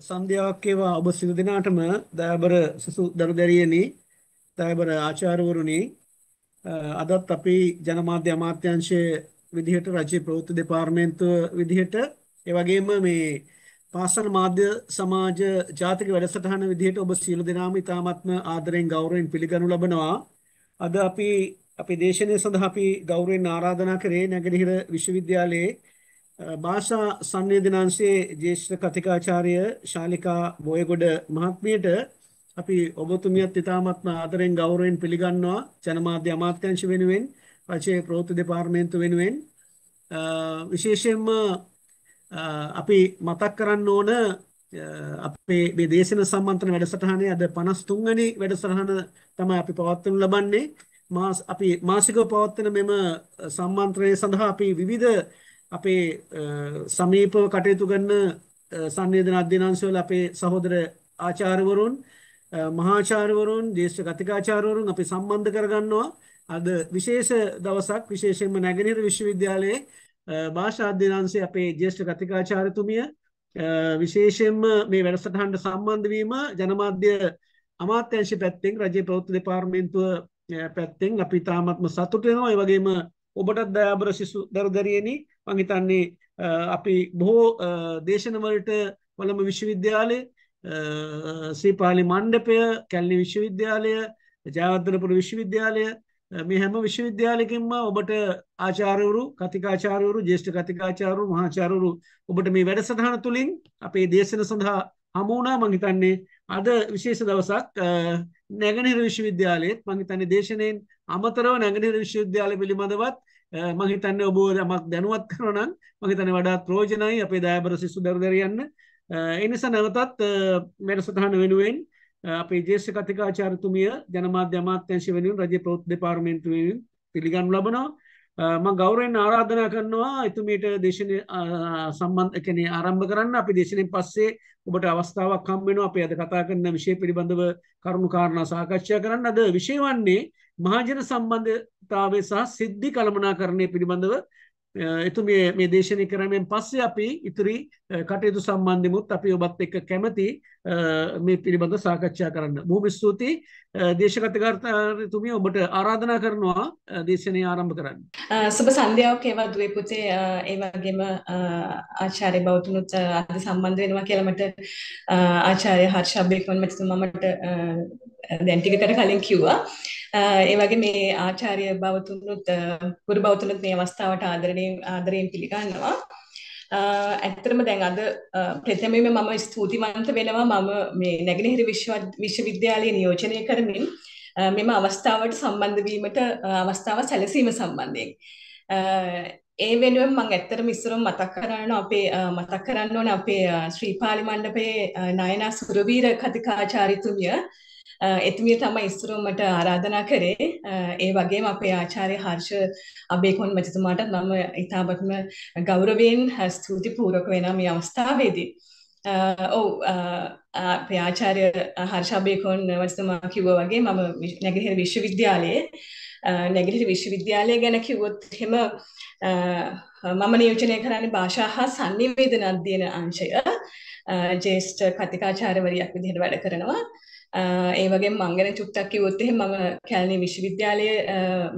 සන්ධ්‍යාවක් ඒවා ඔබ සියලු දෙනාටම දයාබර සිසු දරුදැරියනි දයාබර ආචාර්යවරුනි අදත් අපි ජනමාධ්‍ය අමාත්‍යංශයේ විදිහට රජයේ ප්‍රවෘත්ති දෙපාර්තමේන්තුව විදිහට ඒ වගේම මේ පාසල් මාධ්‍ය සමාජ ජාතික වැඩසටහන විදිහට ඔබ සියලු දෙනාම ඉතාමත්ම ආදරෙන් ගෞරවයෙන් පිළිගනු ලබනවා. අද අපි අපේ දේශනය සඳහා අපි ගෞරවයෙන් ආරාධනා කරේ නැගෙනහිර විශ්වවිද්‍යාලයේ භාෂා සංවේදනාංශයේ ජ්‍යෙෂ්ඨ කතිකාචාර්ය ශාලිකා බෝයගොඩ මහත්මියට අපි ඔබතුමියත් ඉතාමත්ම ආදරෙන් ගෞරවයෙන් පිළිගන්නවා ජනමාධ්‍ය අමාත්‍යංශ වෙනුවෙන් රජයේ ප්‍රවෘත්ති දෙපාර්තමේන්තුව වෙනුවෙන්. විශේෂයෙන්ම අපි මතක් කරන්න ඕන අපේ මේ දේශන සම්මන්ත්‍රණ වැඩසටහනේ අද 53 වෙනි වැඩසටහන තමයි අපි පවත්වනු ලබන්නේ. මාස අපි මාසිකව පවත්වන මෙම සම්මන්ත්‍රණය සඳහා අපි විවිධ අපේ සමීපව කටයුතු කරන සංවේදන අධ්‍යනාංශවල අපේ සහෝදර ආචාර්යවරුන් මහාචාර්යවරුන් ජ්‍යෙෂ්ඨ කතිකාචාර්යවරුන් අපි සම්බන්ධ කරගන්නවා. අද විශේෂ දවසක් විශේෂයෙන්ම නැගෙනහිර විශ්වවිද්‍යාලයේ භාෂා අධ්‍යනාංශයේ අපේ ජ්‍යෙෂ්ඨ කතිකාචාර්යතුමිය විශේෂයෙන්ම මේ වැඩසටහනට සම්බන්ධ වීම ජනමාධ්‍ය අමාත්‍යංශ පැත්තෙන් රජයේ ප්‍රවෘත්ති දෙපාර්තමේන්තුව පැත්තෙන් අපි තාමත්ම සතුටු වෙනවා. ඒ වගේම ඔබටත් දයාබර ශිසු දරුදරියනි මං හිතන්නේ අපි බොහෝ දේශනවලට කොළඹ විශ්වවිද්‍යාලය ශ්‍රීපාලි මණ්ඩපය කැලණි විශ්වවිද්‍යාලය ජයවර්ධනපුර විශ්වවිද්‍යාලය මේ හැම විශ්වවිද්‍යාලයකින්ම ඔබට ආචාර්යවරු කතිකාචාර්යවරු ජ්‍යෙෂ්ඨ කතිකාචාර්යවරු මහාචාර්යවරු ඔබට මේ වැඩසටහන තුලින් අපේ දේශන සඳහා හමු වුණා. මං හිතන්නේ අද විශේෂ දවසක් නැගෙනහිර විශ්වවිද්‍යාලයේත් මං හිතන්නේ දේශනෙන් අමතරව නැගෙනහිර විශ්වවිද්‍යාලය පිළිබඳවත් මං හිතන්නේ ඔබ යමක් දැනුවත් කරනවා නම් මං හිතන්නේ වඩාත් ප්‍රයෝජනයි අපේ දයාබර සිසු දරුදරියන්න ඒ නිසා නැවතත් වැඩසටහන වෙනුවෙන් අපේ ජ්‍යෙෂ්ඨ කතිකාචාර්යතුමිය ජනමාධ්‍ය අමාත්‍යාංශ වෙනුවෙන් රජයේ ප්‍රවෘත්ති දෙපාර්තමේන්තුවෙන් පිළිගනු ලබනවා. මම ගෞරවයෙන් ආරාධනා කරනවා එතුමියට දේශනය සම්බන්ධ කෙනේ ආරම්භ කරන්න. අපි දේශනෙන් පස්සේ ඔබට අවස්ථාවක් හම් වෙනවා. අපි අද කතා කරන විෂය පිළිබඳව කරුණු කාරණා සාකච්ඡා කරන්න. අද විෂය වන්නේ මහජන සම්බන්ධතාවය සහ සිද්ධි කළමනාකරණය පිළිබඳව එතුමිය මේ දේශනය කරමෙන් පස්සේ අපි ඉතිරි කටයුතු සම්බන්ධමුත් අපි ඔබත් එක්ක කැමති මේ පිළිබඳ සාකච්ඡා කරන්න. බොහොම ස්තුතියි දේශකතකාරතුමිය ඔබට ආරාධනා කරනවා දේශනය ආරම්භ කරන්න. සුබ සන්ධ්‍යාවක් ඒවා දුවේ පුතේ ඒ වගේම ආචාර්ය බෞතුනුත් අද සම්බන්ධ වෙනවා කියලා මට ආචාර්ය හර්ෂ අබේකෝන් මැතිතුමා මට දැන් ටිකකට කලින් කිව්වා. ඒ වගේ මේ ආචාර්ය බවතුනුත් ගුරු බවතුනුත් මේ අවස්ථාවට ආදරණීය ආදරයෙන් පිළිගන්නවා. ඇත්තටම දැන් අද ප්‍රථමයෙන්ම මම ස්තුතිවන්ත වෙනවා මම මේ නැගෙනහිර විශ්වවිද්‍යාලයේ නියෝජනය කරමින් මෙම අවස්ථාවට සම්බන්ධ වීමට අවස්ථාව සැලසීම සම්බන්ධයෙන්. ඒ වෙනුවෙන් මම ඇත්තටම ඉස්සරම මතක් කරන්න අපේ මතක් කරන්න ඕන අපේ ශ්‍රීපාලි මණ්ඩපයේ නයනා සුරවීර කතිකාචාර්යතුමිය එතුමිය තමයි ඉස්සරව මට ආරාධනා කරේ. ඒ වගේම අපේ ආචාර්ය හර්ෂ අබේකොන් මැතිතුමාට මම ඉතාමත්ම ගෞරවයෙන් ස්තුති පූර්වක වෙනවා මේ අවස්ථාවේදී. ඔව් අපේ ආචාර්ය හර්ෂ අබේකොන් මැතිතුමා කිව්වා වගේ මම නැගෙනහිර විශ්වවිද්‍යාලයේ නැගෙනහිර විශ්වවිද්‍යාලය ගැන කිව්වොත් එහෙම මම නියෝජනය කරන්නේ භාෂා හා සංනිවේදන අධ්‍යයන අංශය. ජේෂ්ඨ කතිකාචාර්යවරියක් විදිහට වැඩ කරනවා. ඒ වගේ මංගන චුට්ටක් කිව්වොත් එහෙනම් මම කැලණි විශ්වවිද්‍යාලයේ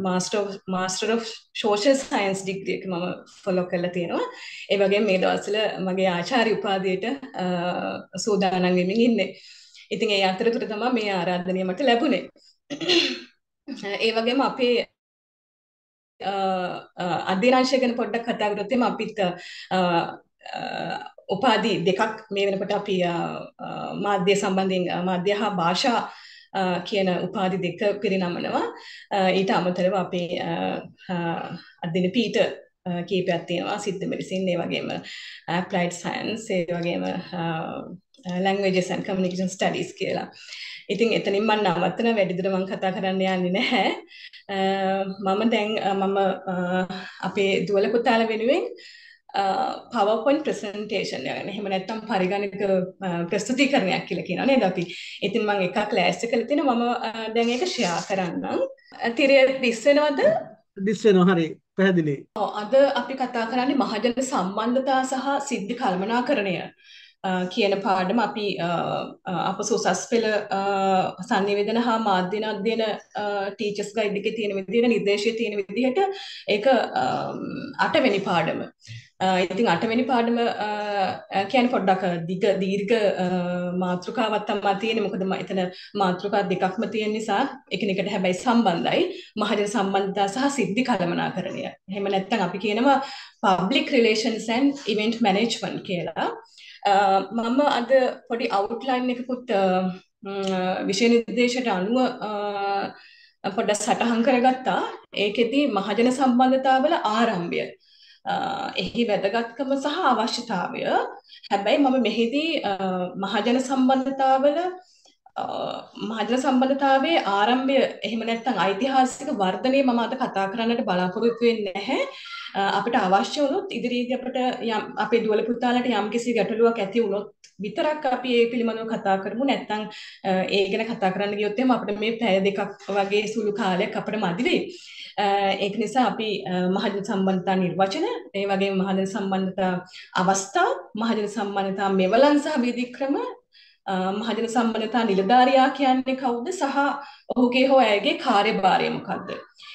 master master of social science degree එක මම ෆොලෝ කරලා තියෙනවා. ඒ වගේම මේ දවස්වල මගේ ආචාර්ය උපාධියට සූදානම් වෙමින් ඉන්නේ. ඉතින් ඒ අතරතුර තමයි මේ ආරාධනය මට ලැබුණේ. ඒ වගේම අපේ අධ්‍යනාංශය ගැන පොඩ්ඩක් කතා කරොත් එම අපිත් උපාධි දෙකක් මේ වෙනකොට අපි මාධ්‍ය සම්බන්ධයෙන් මාධ්‍ය හා භාෂා කියන උපාධි දෙක පිරිනමනවා ඊට අමතරව අපේ අධ්‍යන පීට කීපයක් තියෙනවා සිද්ධ මෙඩිසින් ඒ වගේම ඇප්ලයිඩ් සයන්ස් ඒ වගේම languages and communication studies කියලා. ඉතින් එතනින් මම නවත්තන වැඩිදුර මම කතා කරන්න යන්නේ නැහැ. මම දැන් මම අපේ දුවල පුතාලා වෙනුවෙන් පවපොයින් ප්‍රසන්ටේෂන් යන එහෙම නැත්නම් පරිගණක ප්‍රස්තුතිකරණයක් කියලා කියනවා නේද අපි. ඉතින් මම එකක් ලෑස්ති කරලා තිනවා මම දැන් ඒක ෂෙයා කරන්නම්. තිරය දිස් වෙනවද? දිස් වෙනවා හරි. පැහැදිලි. අද අපි කතා කරන්නේ මහජන සම්බන්ධතා සහ සිද්ධි කළමනාකරණය කියන පාඩම අපි අප සුසස් පෙළ සංනිවේදන හා මාධ්‍යන අධ්‍යයන ටීචර්ස් ගයිඩ් එකේ තියෙන විදිහට නිර්දේශයේ තියෙන විදිහට ඒක අටවෙනි පාඩම. ඉතින් අටවෙනි පාඩම කියන්නේ පොඩ්ඩක් දිග දීර්ඝ මාතෘකාවක් තමයි තියෙන්නේ. මොකද එතන මාතෘකා දෙකක්ම තියෙන නිසා එකිනෙකට හැබැයි සම්බන්ධයි. මහජන සම්බන්ධතා සහ සිද්ධි කළමනාකරණය. එහෙම නැත්නම් අපි කියනවා public relations and event management කියලා. Uh, මම අද පොඩි අවුට්ලයින් එකකුත් uh, mm, uh, විෂය නිර්දේශයට අනුව පොඩ්ඩක් සටහන් කරගත්තා. ඒකෙදි මහජන සම්බන්ධතාවල ආරම්භය. එහි වැදගත්කම සහ අවශ්‍යතාවය. හැබැයි මම මෙහිදී මහජන සම්බන්ධතාවල මහජන සම්බන්ධතාවයේ ආරම්භය එහෙම නැත්නම් ඓතිහාසික වර්ධනය මම අද කතා කරන්නට බලාපොරොත්තු වෙන්නේ නැහැ. අපිට අවශ්‍ය වුණොත් ඉදිරියේදී අපිට යම් අපේ දුවල පුතාලට යම්කිසි ගැටලුවක් ඇති වුණොත් විතරක් අපි ඒ පිළිබඳව කතා කරමු නැත්නම් ඒ ගැන කතා කරන්න ගියොත් එහෙම අපිට මේ පැය දෙකක් වගේ සුළු කාලයක් අපිට මදි වෙයි. ඒක නිසා අපි මහජන සම්බන්ධතා නිර්වචන ඒ වගේම මහජන සම්බන්ධතා අවස්ථා මහජන සම්බන්ධතා මෙවලන් සහ විධික්‍රම මහජන සම්බන්ධතා නිලධාරියා කියන්නේ කවුද? සහ ඔහුගේ හෝ ඇයගේ කාර්යභාරය මොකක්ද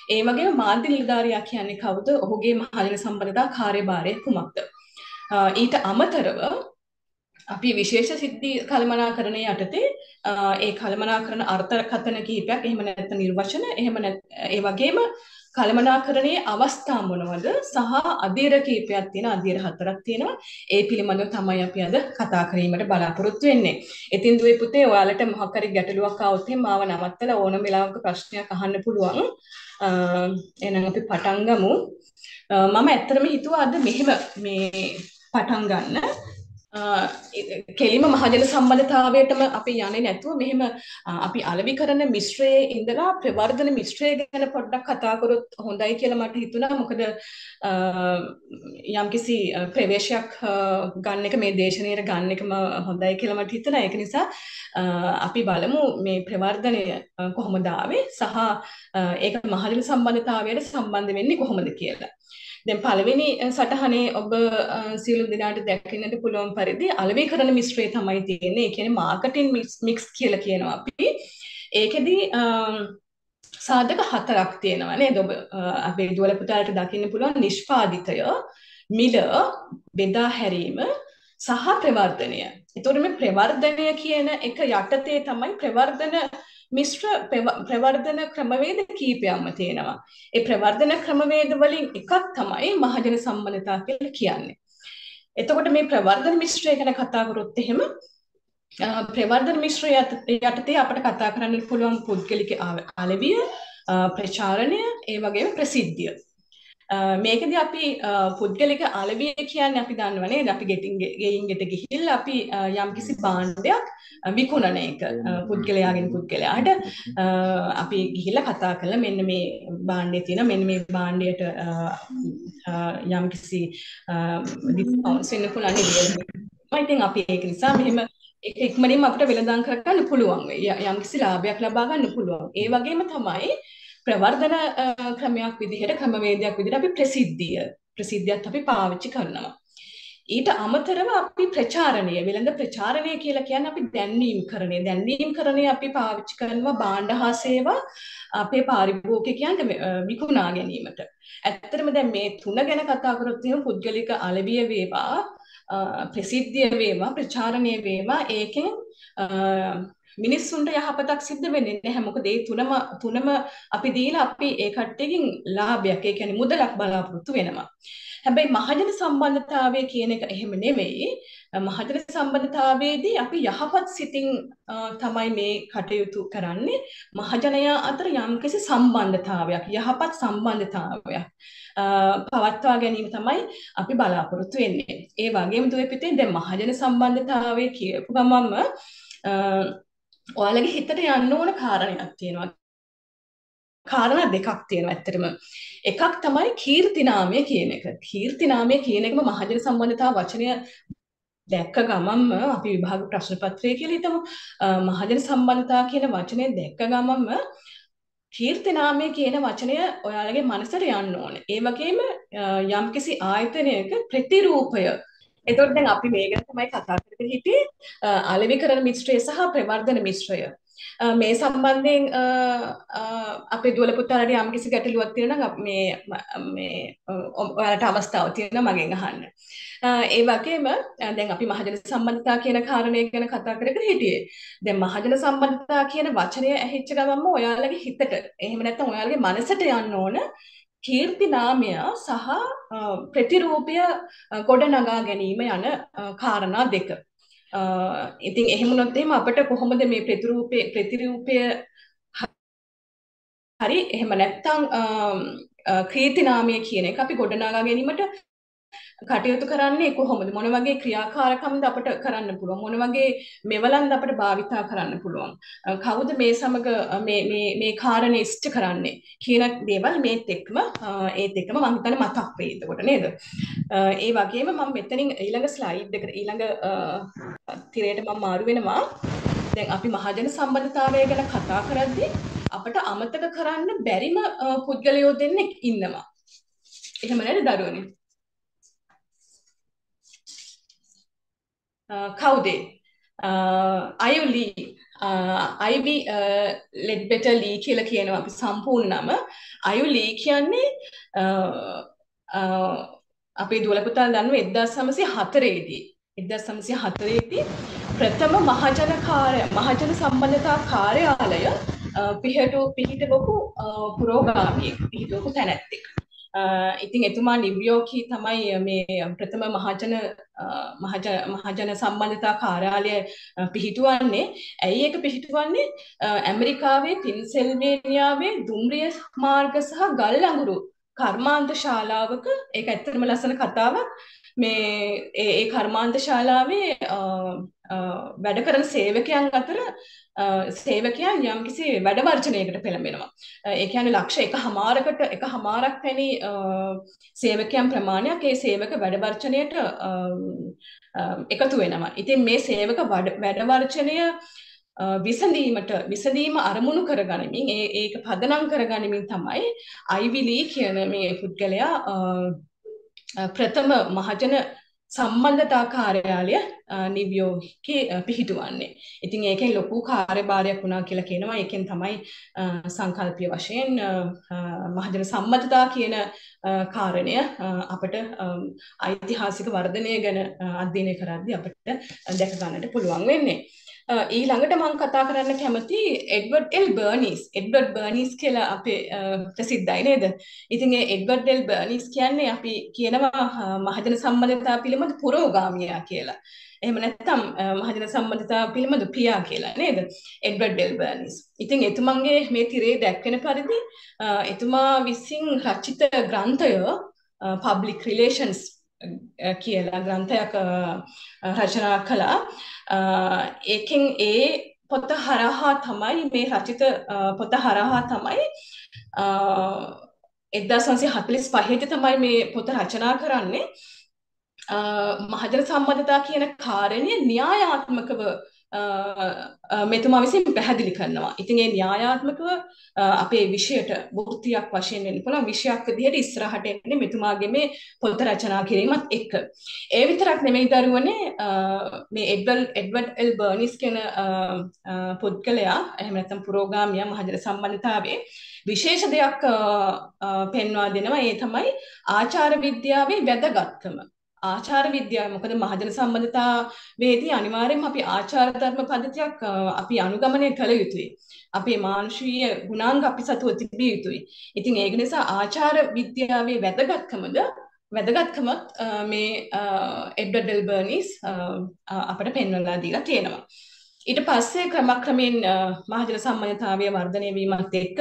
ඒ වගේම මාධ්‍ය නිලධාරියා කියන්නේ කවුද? ඔහුගේ මහජන සම්බන්ධතා කාර්යභාරය කුමක්ද? ඊට අමතරව අපි විශේෂ සිද්ධි කළමනාකරණය යටතේ ඒ කළමනාකරන අර්ථකථන කිහිපයක් එහෙම නැත්නම් නිර්වචන එහෙම ඒ වගේම කළමනාකරණයේ අවස්ථා මොනවද සහ අධීර කීපයක් තියෙන අධීර හතරක් තියෙනවා ඒ පිළිබඳව තමයි අපි අද කතා කිරීමට බලාපොරොත්තු වෙන්නේ. ඉතින් දුවේ පුතේ ඔයාලට මොකක් හරි ගැටලුවක් ආවොත් එහෙනම් මාව නවත්තලා ඕනම වෙලාවක ප්‍රශ්නයක් අහන්න පුළුවන්. එහෙනම් අපි පටන් ගමු. මම ඇත්තටම හිතුවා අද මෙහෙම මේ පටන් ගන්න. කෙලිම මහජන සම්බන්ධතාවයටම අපි යන්නේ නැතුව මෙහෙම අපි අලෙවි කරන මිශ්‍රයේ ඉඳලා ප්‍රවර්ධන මිශ්‍රය ගැන පොඩ්ඩක් කතා කරොත් හොඳයි කියලා මට හිතුණා. මොකද යම්කිසි ප්‍රවේශයක් ගන්න එක මේ දේශනයට ගන්න එකම හොඳයි කියලා මට හිතුණා. ඒක නිසා අපි බලමු මේ ප්‍රවර්ධනය කොහොමද ආවේ. සහ ඒක මහජන සම්බන්ධතාවයට සම්බන්ධ වෙන්නේ කොහොමද කියලා. දැන් පළවෙනි සටහනේ ඔබ සියලු දෙනාට දැකින්නට පුළුවන් පරිදි අලෙවි කරන මිශ්‍රය තමයි තියෙන්නේ. ඒ කියන්නේ මාකටින් මික්ස් කියලා කියනවා අපි. ඒකෙදි සාධක හතරක් තියෙනවා නේද? ඔබ අපේ දුවල පුතාලට දකින්න පුළුවන් නිෂ්පාදිතය, මිල, බෙදා හැරීම සහ ප්‍රවර්ධනය. ඒතකොට මේ ප්‍රවර්ධනය කියන එක යටතේ තමයි ප්‍රවර්ධන මිශ්‍ර ප්‍රවර්ධන ක්‍රමවේද කීපයක්ම තියෙනවා. ඒ ප්‍රවර්ධන ක්‍රමවේද වලින් එකක් තමයි මහජන සම්බන්ධතා කියලා කියන්නේ. එතකොට මේ ප්‍රවර්ධන මිශ්‍රය ගැන කතා කරොත් එහෙම ප්‍රවර්ධන මිශ්‍රය යටතේ අපිට කතා කරන්න පුළුවන් පුද්ගලික අලෙවිය, ප්‍රචාරණය, ඒ වගේම ප්‍රසිද්ධිය. මේකද අපි පුද්ගලික අලවිය කියන්න අපි දන්නවනේ අපි ගෙටින් ගෙයින්ගෙට ගිහිල් අපි යම් කිසි බාණ්ඩයක් විකුණන එක පුද්ගලයාගෙන් පුද්ගලයාට. අපි ගිහිල්ල කතා කළ මෙන්න මේ බාණ්ඩය තියෙන මෙන්න මේ බාණ්ඩයට යම් කිසි ඩිස්කවුන්ට්ස් වෙන්න පුළුවන් ඉතින් අපි ඒක නිසා මෙහෙම ඒක ඉක්මනින්ම අපිට වෙළඳාම් කරගන්න පුළුවන්. යම් කිසි ලාභයක් ලබා ගන්න පුළුවන්. ඒ වගේම තමයි ප්‍රවර්ධන ක්‍රමයක් විදිහට ක්‍රමවේදයක් විදිහට අපි ප්‍රසිද්ධිය ප්‍රසිද්ධියත් අපි පාවිච්චි කරනවා. ඊට අමතරව අපි ප්‍රචාරණය වෙළඳ ප්‍රචාරණය කියලා කියන්නේ අපි දැන්වීම් කරණය. දැන්වීම් කරණය අපි පාවිච්චි කරනවා භාණ්ඩ හා සේවා අපේ පාරිභෝගිකයන්ට විකුණා ගැනීමට. ඇත්තටම දැන් මේ තුන ගැන කතා කරොත් එහෙනම් පුද්ගලික අලවිය වේවා ප්‍රසිද්ධිය වේවා ප්‍රචාරණය වේවා ඒකෙන් මිනිස්සුන්ට යහපතක් සිද්ධ වෙන්නේ නැහැ මොකද ඒ තුනම තුනම අපි දීලා අපි ඒ කට්ටියකින් ලාභයක් ඒ කියන්නේ මුදලක් බලාපොරොත්තු වෙනවා. හැබැයි මහජන සම්බන්ධතාවය කියන එක එහෙම නෙවෙයි. මහජන සම්බන්ධතාවයේදී අපි යහපත් සිතින් තමයි මේ කටයුතු කරන්නේ. මහජනයා අතර යම්කිසි සම්බන්ධතාවයක් යහපත් සම්බන්ධතාවයක් පවත්වා ගැනීම තමයි අපි බලාපොරොත්තු වෙන්නේ. ඒ වගේම දුවේ පිටේ දැන් මහජන සම්බන්ධතාවය කියපු ගමන්ම ඔයාලගේ හිතට යන්න ඕන කාරණයක් තියෙනවා. කාරණා දෙකක් තියෙනවා ඇත්තටම. එකක් තමයි කීර්තිනාමය කියන එක. කීර්තිනාමය කියන එකම මහජන සම්බන්ධතා වචනය දැක්ක ගමන්ම අපි විභාග ප්‍රශ්න පත්‍රය කියලා හිතමු. මහජන සම්බන්ධතා කියන වචනේ දැක්ක ගමන්ම කීර්තිනාමය කියන වචනය ඔයාලගේ මනසට යන්න ඕන. ඒ වගේම යම්කිසි ආයතනයක ප්‍රතිරූපය එතකොට දැන් අපි මේ ගැන තමයි කතා කරගෙන හිටියේ අලෙවිකරණ මිශ්‍රය සහ ප්‍රවර්ධන මිශ්‍රය. මේ සම්බන්ධයෙන් අපේ දුවල පුතාලට යම්කිසි ගැටලුවක් තියෙනවා නම් මේ මේ ඔයාලට අවස්ථාව තියෙනවා මගෙන් අහන්න. ඒ වගේම දැන් අපි මහජන සම්බන්ධතා කියන කාරණය ගැන කතා කරගෙන හිටියේ. දැන් මහජන සම්බන්ධතා කියන වචනය ඇහිච්ච ගමන්ම ඔයාලගේ හිතට එහෙම නැත්නම් ඔයාලගේ මනසට යන්න ඕන කීර්ති නාමය සහ ප්‍රතිරූපය ගොඩනගා ගැනීම යන කාරණා දෙක. ඉතින් එහෙමුණොත් එහෙම අපිට කොහොමද මේ ප්‍රතිරූපය ප්‍රතිරූපය හරි එහෙම නැත්නම් කීර්ති නාමය කියන එක අපි ගොඩනගා ගැනීමට කටයුතු කරන්නේ කොහොමද? මොන වගේ ක්‍රියාකාරකම්ද අපිට කරන්න පුළුවන්? මොන වගේ මෙවලන්ද අපිට භාවිතා කරන්න පුළුවන්? කවුද මේ සමග මේ මේ මේ කාරණේ ඉෂ්ට කරන්නේ? කියන දේවල් මේත් එක්කම ඒත් එක්කම මම හිතන්නේ මතක් වෙයි එතකොට නේද? ඒ වගේම මම මෙතනින් ඊළඟ ස්ලයිඩ් එකට ඊළඟ තිරයට මම මාරු වෙනවා. දැන් අපි මහජන සම්බන්ධතාවය ගැන කතා කරද්දී අපට අමතක කරන්න බැරිම පුද්ගලයෝ දෙන්නෙක් ඉන්නවා. එහෙම නේද දරුවනේ? කවුදේ අයුලී අයිවි ලෙඩ්බෙට ලී කියල කියනවා අපි සම්පූර්ණ නම අයුලී කියන්නේ අපේ දුවලපුතා දන්නුව එද්දා සමසය හතරේදී එද්දා සමසය හතරේදී ප්‍රථම මහජනකාරය මහජන සම්බන්ධතා කාර්යාලය පිහටු පිහිටවකු පුරෝගාමියෙක් පිහිටවකු තැනැත්තෙක් ඉතින් එතුමා නිව්යෝකී තමයි මේ ප්‍රථම මහජන මහජන සම්බන්ධතා කාර්යාලය පිහිටුවන්නේ. ඇයි එක පිහිටුවන්නේ? ඇමරිකාවේ පින්සෙල්වේනියාවේ දුම්රිය මාර්ග සහ ගල් අඟුරු කර්මාන්ත ශාලාවක ඒක ඇත්තටම ලස්සන කතාවක්. මේ ඒ කර්මාන්ත ශාලාවේ වැඩ කරන සේවකයන් අතර සේවකයන් යම්කිසි වැඩ වර්ජනයකට පෙළඹෙනවා. ඒ කියන්නේ ලක්ෂ එක හමාරකට එක හමාරක් පැණි සේවකයන් ප්‍රමාණයක් ඒ සේවක වැඩ වර්ජනයට එකතු වෙනවා. ඉතින් මේ සේවක වැඩ වර්ජනය විසඳීමට විසඳීම අරමුණු කරගනිමින් ඒ ඒක පදනම් කරගනිමින් තමයි අයිවිලී කියන මේ පුද්ගලයා ප්‍රථම මහජන සම්බන්ධතා කාර්යාලය නිව්යෝර්කේ පිහිටුවන්නේ. ඉතින් ඒකෙන් ලොකු කාර්යභාරයක් වුණා කියලා කියනවා. ඒකෙන් තමයි සංකල්පීය වශයෙන් මහජන සම්මතතා කියන කාරණය අපට ඓතිහාසික වර්ධනය ගැන අධ්‍යයනය කරද්දී අපිට දැක ගන්නට පුළුවන් වෙන්නේ. ඊළඟට මං කතා කරන්න කැමති එඩ්වඩ් එල් බර්නිස්. එඩ්වඩ් බර්නිස් කියලා අපේ ප්‍රසිද්ධයි නේද? ඉතින් ඒ එඩ්වඩ් එල් බර්නිස් කියන්නේ අපි කියනවා මහජන සම්බන්ධතා පිළිබඳ පුරෝගාමියා කියලා. එහෙම නැත්නම් මහජන සම්බන්ධතා පිළිබඳ පියා කියලා නේද? එඩ්වඩ් ඩෙල් බර්නිස්. ඉතින් එතුමන්ගේ මේ තිරේ දැක්වෙන පරිදි එතුමා විසින් රචිත ග්‍රන්ථය public relations කියලා ග්‍රන්ථයක් රචනා කළා. ඒකෙන් ඒ පොත හරහා තමයි මේ රචිත පොත හරහා තමයි එදදා සංසි හතලිස් පහේට තමයි මේ පොත රචනා කරන්නේ. මහජන සම්බන්ධතා කියන කාරණය න්‍යායාත්මකව මෙතුමා විසින් පැහැදිලි කරනවා. ඉතින් ඒ න්‍යායාත්මකව අපේ විෂයට වෘත්තියක් වශයෙන් වෙන්න පුළුවන් විෂයක් විදිහට ඉස්සරහට එන්නේ මෙතුමාගේ මේ පොත රචනා කිරීමත් එක්ක. ඒ විතරක් නෙමෙයි දරුවනේ මේ එඩ්වඩ් එඩ්වඩ් එල් බර්නිස් කියන පුද්ගලයා එහෙම නැත්නම් පුරෝගාමියා මහජන සම්බන්ධතාවයේ විශේෂ දෙයක් පෙන්වා දෙනවා ඒ තමයි ආචාර විද්‍යාවේ වැදගත්කම. ආචාර විද්‍යාව මොකද මහජන සම්බන්ධතාවේදී අනිවාර්යෙන්ම අපි ආචාර ධර්ම පද්ධතියක් අපි අනුගමනය කළ යුතුයි. අපේ මානුෂීය ගුණාංග අපි සතුව තිබිය යුතුයි. ඉතින් ඒක නිසා ආචාර විද්‍යාවේ වැදගත්කමද වැදගත්කමත් මේ එඩ්වඩ් ඩෙල් බර්නිස් අපට පෙන්වලා දීලා තියෙනවා. ඊට පස්සේ ක්‍රමක්‍රමයෙන් මහජන සම්බන්ධතාවය වර්ධනය වීමත් එක්ක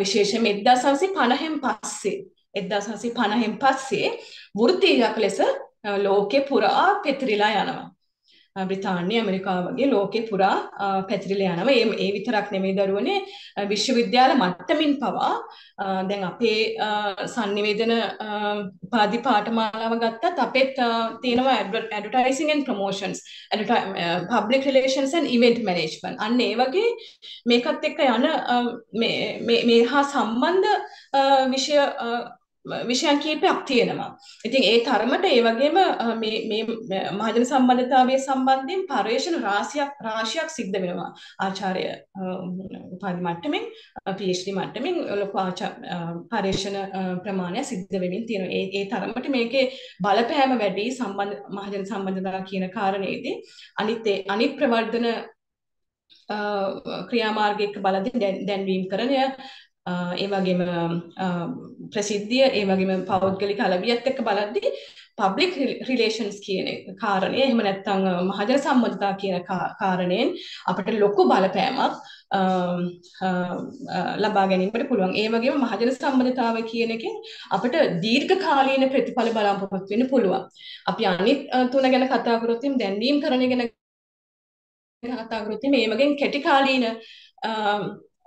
විශේෂයෙන්ම 1950න් පස්සේ 1950න් පස්සේ වෘත්තීයක් ලෙස ලෝකෙ පුරා පෙතිරිලා යනවා. බ්‍රිතාන්‍ය ඇමරිකාව වගේ ලෝකෙ පුරා පැතිරිලා යනවා. ඒ ඒ විතරක් නෙමෙයි දරුවනේ විශ්වවිද්‍යාල මට්ටමින් පවා දැන් අපේ sannivedana උපාධි පාඨමාලාව ගත්තත් අපෙත් තියෙනවා advertising and promotions public relations and event management අන්න ඒ වගේ මේකත් එක්ක යන මේ මේ හා සම්බන්ධ විෂය විෂයන් කීපයක් තියෙනවා. ඉතින් ඒ තරමට ඒ වගේම මේ මේ මහජන සම්බන්ධතාවය සම්බන්ධයෙන් පර්යේෂණ රාශියක් රාශියක් සිද්ධ වෙනවා. ආචාර්ය උපාධි මට්ටමින් PhD මට්ටමින් ලොකු පර්යේෂණ ප්‍රමාණයක් සිද්ධ වෙමින් තියෙනවා. ඒ ඒ තරමට මේකේ බලපෑම වැඩි සම්බන්ධ මහජන සම්බන්ධතාව කියන කාරණේදී අනිත් අනිත් ප්‍රවර්ධන ක්‍රියාමාර්ගයක බලදී දැන්වීම් කරණය ඒ වගේම ප්‍රසිද්ධිය ඒ වගේම පෞද්ගලික අලවියත් එක්ක බලද්දී පබ්ලික් රිලේෂන්ස් කියන කාරණය එහෙම නැත්නම් මහජන සම්බන්ධතා කියන කාරණයෙන් අපිට ලොකු බලපෑමක් ලබා ගැනීමට පුළුවන්. ඒ වගේම මහජන සම්බන්ධතාව කියන එකෙන් අපිට දීර්ඝ කාලීන ප්‍රතිඵල බලාපොරොත්තු වෙන්න පුළුවන්. අපි අනිත් තුන ගැන කතා කරොත් දැන්වීම් කරන ගැන කතා කරොත් මේ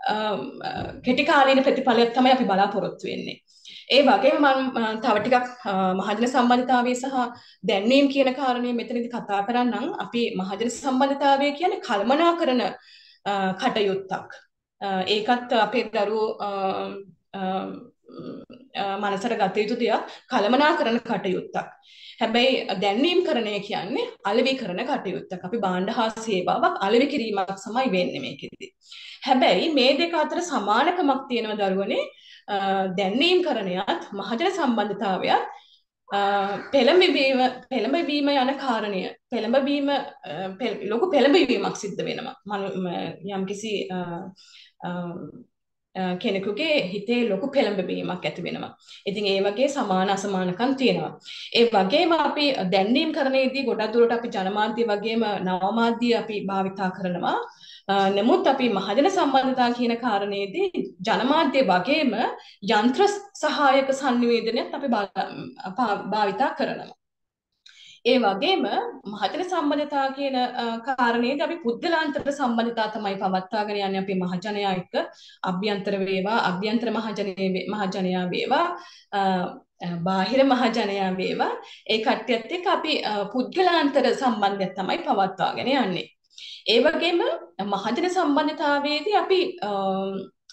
වගේ කෙටි කාලීන කෙටි කාලීන ප්‍රතිඵලයක් තමයි අපි බලාපොරොත්තු වෙන්නේ. ඒ වගේම මම තව ටිකක් මහජන සම්බන්ධතාවය සහ දැන්වීම කියන කාරණය මෙතනදී කතා කරන්නම්. අපි මහජන සම්බන්ධතාවය කියන්නේ කළමනාකරන කටයුත්තක්. ඒකත් අපේ දරුවෝ මනසට ගත යුතු දෙයක් කළමනාකරන කටයුත්තක්. හැබැයි දැන්වීම් කරණය කියන්නේ අලෙවි කරන කටයුත්තක්. අපි භාණ්ඩ හා සේවාවක් අලෙවි කිරීමක් සමයි වෙන්නේ මේකෙදි. හැබැයි මේ දෙක අතර සමානකමක් තියෙනවා දරුවනේ දැන්වීම් කරණයත් මහජන සම්බන්ධතාවයත් පෙළඹවීම පෙළඹවීම යන කාරණය පෙළඹවීම ලොකු පෙළඹවීමක් සිද්ධ වෙනවා යම්කිසි කෙනෙකුගේ හිතේ ලොකු පෙළඹවීමක් ඇති වෙනවා. ඉතින් ඒ වගේ සමාන අසමානකම් තියෙනවා. ඒ වගේම අපි දැන්වීම් කරනේදී ගොඩක් දුරට අපි ජනමාධ්‍ය වගේම නවමාධ්‍ය අපි භාවිතා කරනවා. නමුත් අපි මහජන සම්බන්ධතා කියන කාරණේදී ජනමාධ්‍ය වගේම යන්ත්‍ර සහායක සංනිවේදනයත් අපි භාවිතා කරනවා. ඒ වගේම මහජන සම්බන්ධතා කියන කාරණේදී අපි පුද්ගලාන්තර සම්බන්ධතා තමයි පවත්වාගෙන යන්නේ අපි මහජනයා එක්ක අභ්‍යන්තර වේවා අභ්‍යන්තර මහජනයේ මහජනයා වේවා බාහිර මහජනයා වේවා ඒ කට්ටියත් එක්ක අපි පුද්ගලාන්තර සම්බන්ධයක් තමයි පවත්වාගෙන යන්නේ. ඒ වගේම මහජන සම්බන්ධතාවයේදී අපි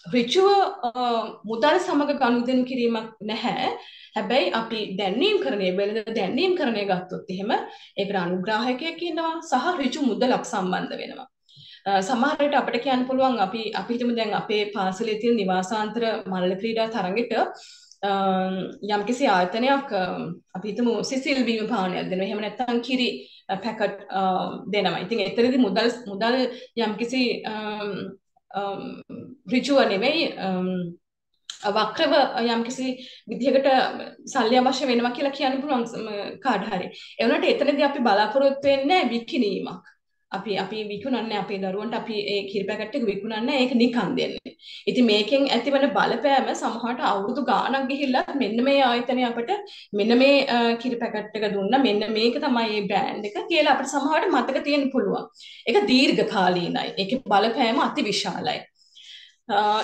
ඍජුව මුදල් සමග ගනුදෙනු කිරීමක් නැහැ. හැබැයි අපි දැන්වීම් කරණය වෙළඳ දැන්වීම් කරණය ගත්තොත් එහෙම ඒකට අනුග්‍රාහකයෙක් ඉන්නවා සහ ඍජු මුදලක් සම්බන්ධ වෙනවා. සමහර විට අපිට කියන්න පුළුවන් අපි අපි හිතමු දැන් අපේ පාසලේ තියෙන නිවාසාන්තර මල්ල ක්‍රීඩා තරගෙට යම්කිසි ආයතනයක් අපි හිතමු සිසිල් බීම පානයක් දෙනවා. එහෙම නැත්නම් කිරි පැකට් දෙනවා. ඉතින් එතනදී මුදල් මුදල් යම්කිසි ඍජුව නෙවෙයි වක්‍රව යම්කිසි විදිහකට සල්ලි අවශ්‍ය වෙනවා කියලා කියන්න පුළුවන් කාට හරි. ඒ වුණාට එතනදී අපි බලාපොරොත්තු වෙන්නේ විකිණීමක්. අපි අපි විකුණන්නේ අපේ දරුවන්ට අපි ඒ කිරි පැකට් එක විකුණන්නේ ඒක නිකන් දෙන්නේ. ඉතින් මේකෙන් ඇතිවන බලපෑම සමහරට අවුරුදු ගාණක් ගිහිල්ලා මෙන්න මේ ආයතනය අපිට මෙන්න මේ කිරි පැකට් එක දුන්නා මෙන්න මේක තමයි මේ බ්‍රෑන්ඩ් එක කියලා අපිට සමහරට මතක තියෙන්න පුළුවන්. ඒක දීර්ඝ කාලීනයි. ඒකේ බලපෑම අතිවිශාලයි.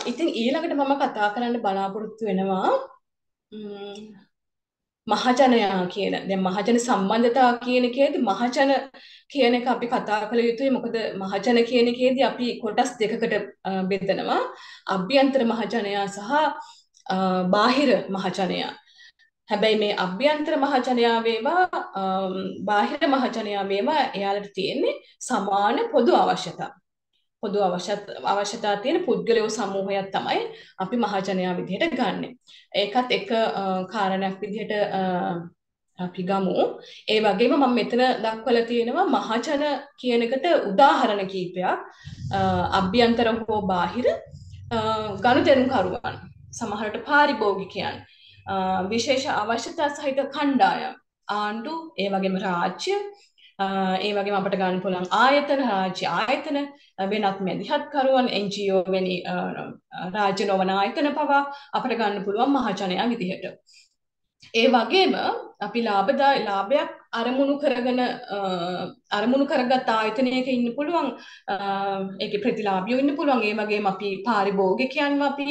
ඉතින් ඊළඟට මම කතා කරන්න බලාපොරොත්තු වෙනවා මහජනයා කියන දැන් මහජන සම්බන්ධතා කියන එකේදී මහජන කියන එක අපි කතා කළ යුතුයි. මොකද මහජන කියන එකේදී අපි කොටස් දෙකකට බෙදනවා. අභ්‍යන්තර මහජනයා සහ බාහිර මහජනයා. හැබැයි මේ අභ්‍යන්තර මහජනයා වේවා බාහිර මහජනයා වේවා එයාලට තියෙන්නේ සමාන පොදු අවශ්‍යතා. පොදු අවශ්‍යතා තියෙන පුද්ගලයෝ සමූහයක් තමයි අපි මහජනයා විදිහට ගන්නෙ. ඒකත් එක කාරණයක් විදිහට අපි ගමු. ඒ වගේම මම මෙතන දක්වලා තියෙනවා මහජන කියන එකට උදාහරණ කීපයක් අභ්‍යන්තර හෝ බාහිර ගනුදෙනුකරුවන් සමහරට පාරිභෝගිකයන් විශේෂ අවශ්‍යතා සහිත කණ්ඩායම් ආණ්ඩු ඒ වගේම රාජ්‍ය ඒ වගේම අපට ගන්න පුළුවන් ආයතන රාජ්‍ය ආයතන වෙනත් මැදිහත්කරුවන් NGO වැනි රාජ්‍ය නොවන ආයතන පවා අපට ගන්න පුළුවන් මහජනයා විදිහට. ඒ වගේම අපි ලාභදා ලාභයක් අරමුණු කරගෙන අරමුණු කරගත් ආයතනයක ඉන්න පුළුවන් ඒකේ ප්‍රතිලාභියෝ ඉන්න පුළුවන් ඒ වගේම අපි පාරිභෝගිකයන්ව අපි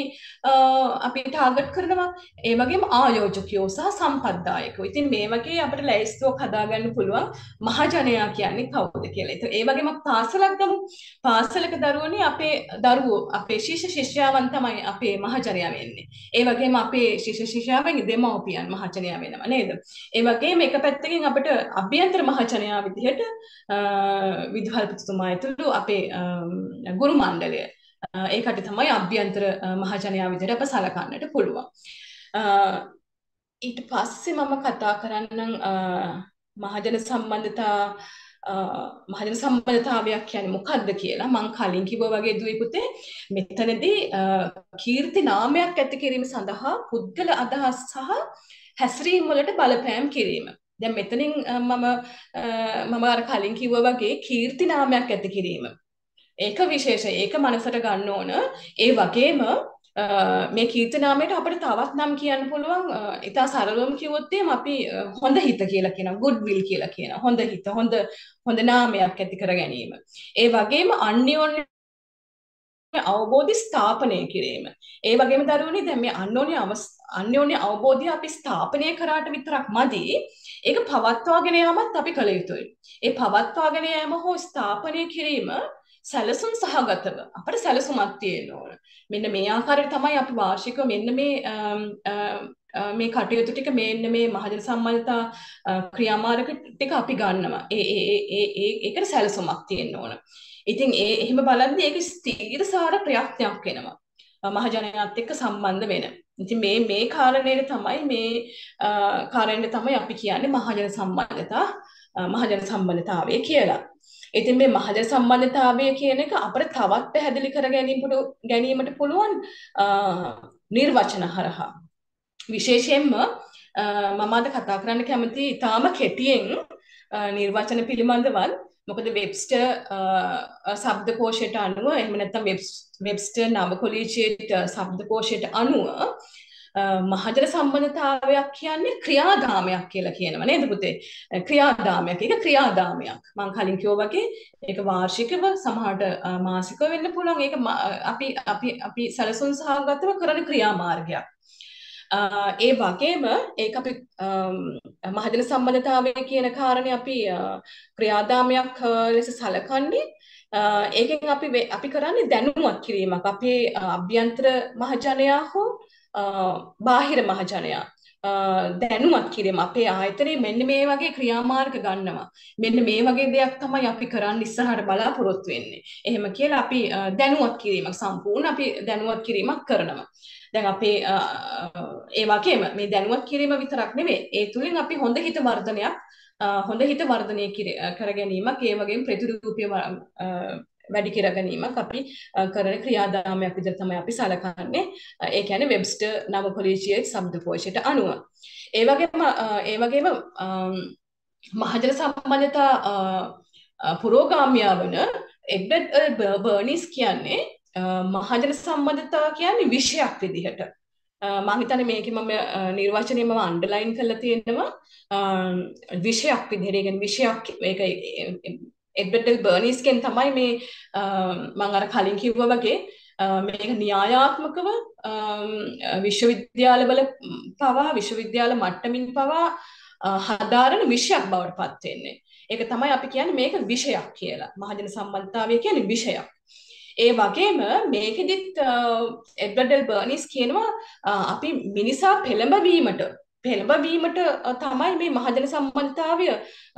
අපි ටාගට් කරනවා ඒ වගේම ආයෝජකයෝ සහ සම්පත්දායකයෝ. ඉතින් මේ වගේ අපිට ලැයිස්තුවක් හදාගන්න පුළුවන් මහජනයා කියන්නේ කවුද කියලා. ඒත් ඒ වගේම පාසලක් ගමු. පාසලක දරුවනේ අපේ දරුවෝ අපේ ශිෂ්‍ය ශිෂ්‍යාවන් තමයි අපේ මහජනයා වෙන්නේ. ඒ වගේම අපේ ශිෂ්‍ය ශිෂ්‍යාවන් දෙමව්පියන් මහජනයා වෙනවා නේද? ඒ වගේම එක පැත්තකින් අපිට අභ්‍යන්තර මහජනයා විදිහට විදුහල්පතිතුමා ඇතුළු අපේ ගුරු මණ්ඩලය ඒකට තමයි අභ්‍යන්තර මහජනයා විදිහට අප සලකන්නට පුළුවන්. ඊට පස්සේ මම කතා කරන්නම් මහජන සම්බන්ධතා මහජන සම්බන්ධතාවයක් කියන්නේ මොකක්ද කියලා මං කලින් කිව්වා වගේ දුවේ පුතේ මෙතනදී කීර්ති නාමයක් ඇති කිරීම සඳහා පුද්ගල අදහස් සහ හැසිරීම් වලට බලපෑම් කිරීම. දැන් මෙතනින් මම මම අර කලින් කිව්වා වගේ කීර්ති නාමයක් ඇති කිරීම. ඒක විශේෂ ඒක මනසට ගන්න ඕන. ඒ වගේම මේ කීර්තනාමයට අපිට තවත් නම් කියන්න පුළුවන් ඉතා සරලවම කිව්වොත් අපි හොඳ හිත කියලා කියන good will කියලා කියන හොඳ හිත හොඳ හොඳ නාමයක් ඇති කර ගැනීම. ඒ වගේම අන්‍යෝන්‍ය අවබෝධි ස්ථාපනය කිරීම. ඒ වගේම දරුවනේ දැන් මේ අන්‍යෝන්‍ය අන්‍යෝන්‍ය අවබෝධය අපි ස්ථාපනය කරාට විතරක් මදි. ඒක පවත්වාගෙන යාමත් අපි කළ යුතුයි. ඒ පවත්වාගෙන යාම හෝ ස්ථාපනය කිරීම සැලසුම් සහගතව අපට සැලසුමක් තියෙන්න ඕන. මෙන්න මේ ආකාරයට තමයි අපි වාර්ෂිකව මෙන්න මේ මේ කටයුතු ටික මෙන්න මේ මහජන සම්මතතා ක්‍රියාමාර්ග ටික අපි ගන්නවා. ඒ ඒ ඒ ඒ ඒකට සැලසුමක් තියෙන්න ඕන. ඉතින් ඒ එහෙම බලද්දී ඒක ස්ථීරසාර ප්‍රයත්නයක් වෙනවා. මහජනයාත් එක්ක සම්බන්ධ වෙන. ඉතින් මේ මේ කාරණේට තමයි මේ කාරණේට තමයි අපි කියන්නේ මහජන සම්බන්ධතා මහජන සම්බන්ධතාවය කියලා. ඉතින් මේ මහජන සම්බන්ධතාවය කියන එක අපිට තවත් පැහැදිලි කර ගැනීමට ගැනීමට පුළුවන් නිර්වචන හරහා. විශේෂයෙන්ම මම අද කතා කරන්න කැමති ඉතාම කෙටියෙන් නිර්වචන පිළිබඳවත් මොකද වෙබ්ස්ටර් ශබ්දකෝෂයට අනුව එහෙම නැත්නම් වෙබ්ස්ටර් නවකොලීජියට ශබ්දකෝෂයට අනුව මහජන සම්බන්ධතාවයක් කියන්නේ ක්‍රියාදාමයක් කියලා කියනවා නේද පුතේ? ක්‍රියාදාමයක්. ඒක ක්‍රියාදාමයක්. මම කලින් කිව්වා වගේ ඒක වාර්ෂිකව සමහරට මාසිකව වෙන්න පුළුවන්. ඒක අපි අපි අපි සැලසුම් සහගතව කරන ක්‍රියාමාර්ගයක්. ඒ වගේම ඒක අපි මහජන සම්බන්ධතාවය කියන කාරණේ අපි ක්‍රියාදාමයක් ලෙස සලකන්නේ ඒකෙන් අපි අපි කරන්නේ දැනුවත් කිරීමක් අපේ අභ්‍යන්තර මහජනයා හෝ බාහිර මහජනයා දැනුවත් කිරීම අපේ ආයතනයේ මෙන්න මේ වගේ ක්‍රියාමාර්ග ගන්නවා. මෙන්න මේ වගේ දෙයක් තමයි අපි කරන්න ඉස්සරහට බලාපොරොත්තු වෙන්නේ. එහෙම කියලා අපි දැනුවත් කිරීමක් සම්පූර්ණ අපි දැනුවත් කිරීමක් කරනවා. දැන් අපේ ඒ වගේම මේ දැනුවත් කිරීම විතරක් නෙවෙයි. ඒ තුලින් අපි හොඳ හිත වර්ධනයක් හොඳ හිත වර්ධනය කර ගැනීමක් ඒ වගේම ප්‍රතිරූපය වැඩි කර ගැනීමක් අපි කරන ක්‍රියාදාමයක් විදිහට තමයි අපි සලකන්නේ. ඒ කියන්නේ වෙබ්ස්ටර් නව කොලීජියේ ශබ්දකෝෂයට අනුව. ඒ වගේම ඒ වගේම මහජන සම්බන්ධතා පුරෝගාමියා වන එඩ්වඩ් බර්නිස් කියන්නේ මහජන සම්බන්ධතා කියන්නේ විෂයක් විදිහට. මං හිතන්නේ මේක මම නිර්වචනය මම අන්ඩර්ලයින් කරලා තියෙනවා විෂයක් විදිහට. ඒ කියන්නේ විෂයක් ඒක එඩ්වඩ් බර්නිස්ගෙන් තමයි මේ මං අර කලින් කිව්වා වගේ මේක න්‍යායාත්මකව විශ්වවිද්‍යාලවල පවා විශ්වවිද්‍යාල මට්ටමින් පවා හදාරන විෂයක් බවට පත් වෙන්නේ. ඒක තමයි අපි කියන්නේ මේක විෂයක් කියලා. මහජන සම්බන්ධතාවය කියන්නේ විෂයක්. ඒ වගේම මේකෙදිත් එඩ්වඩල් බර්නිස් කියනවා අපි මිනිසා පෙළඹවීමට පෙළඹවීමට තමයි මේ මහජන සම්බන්ධතාවය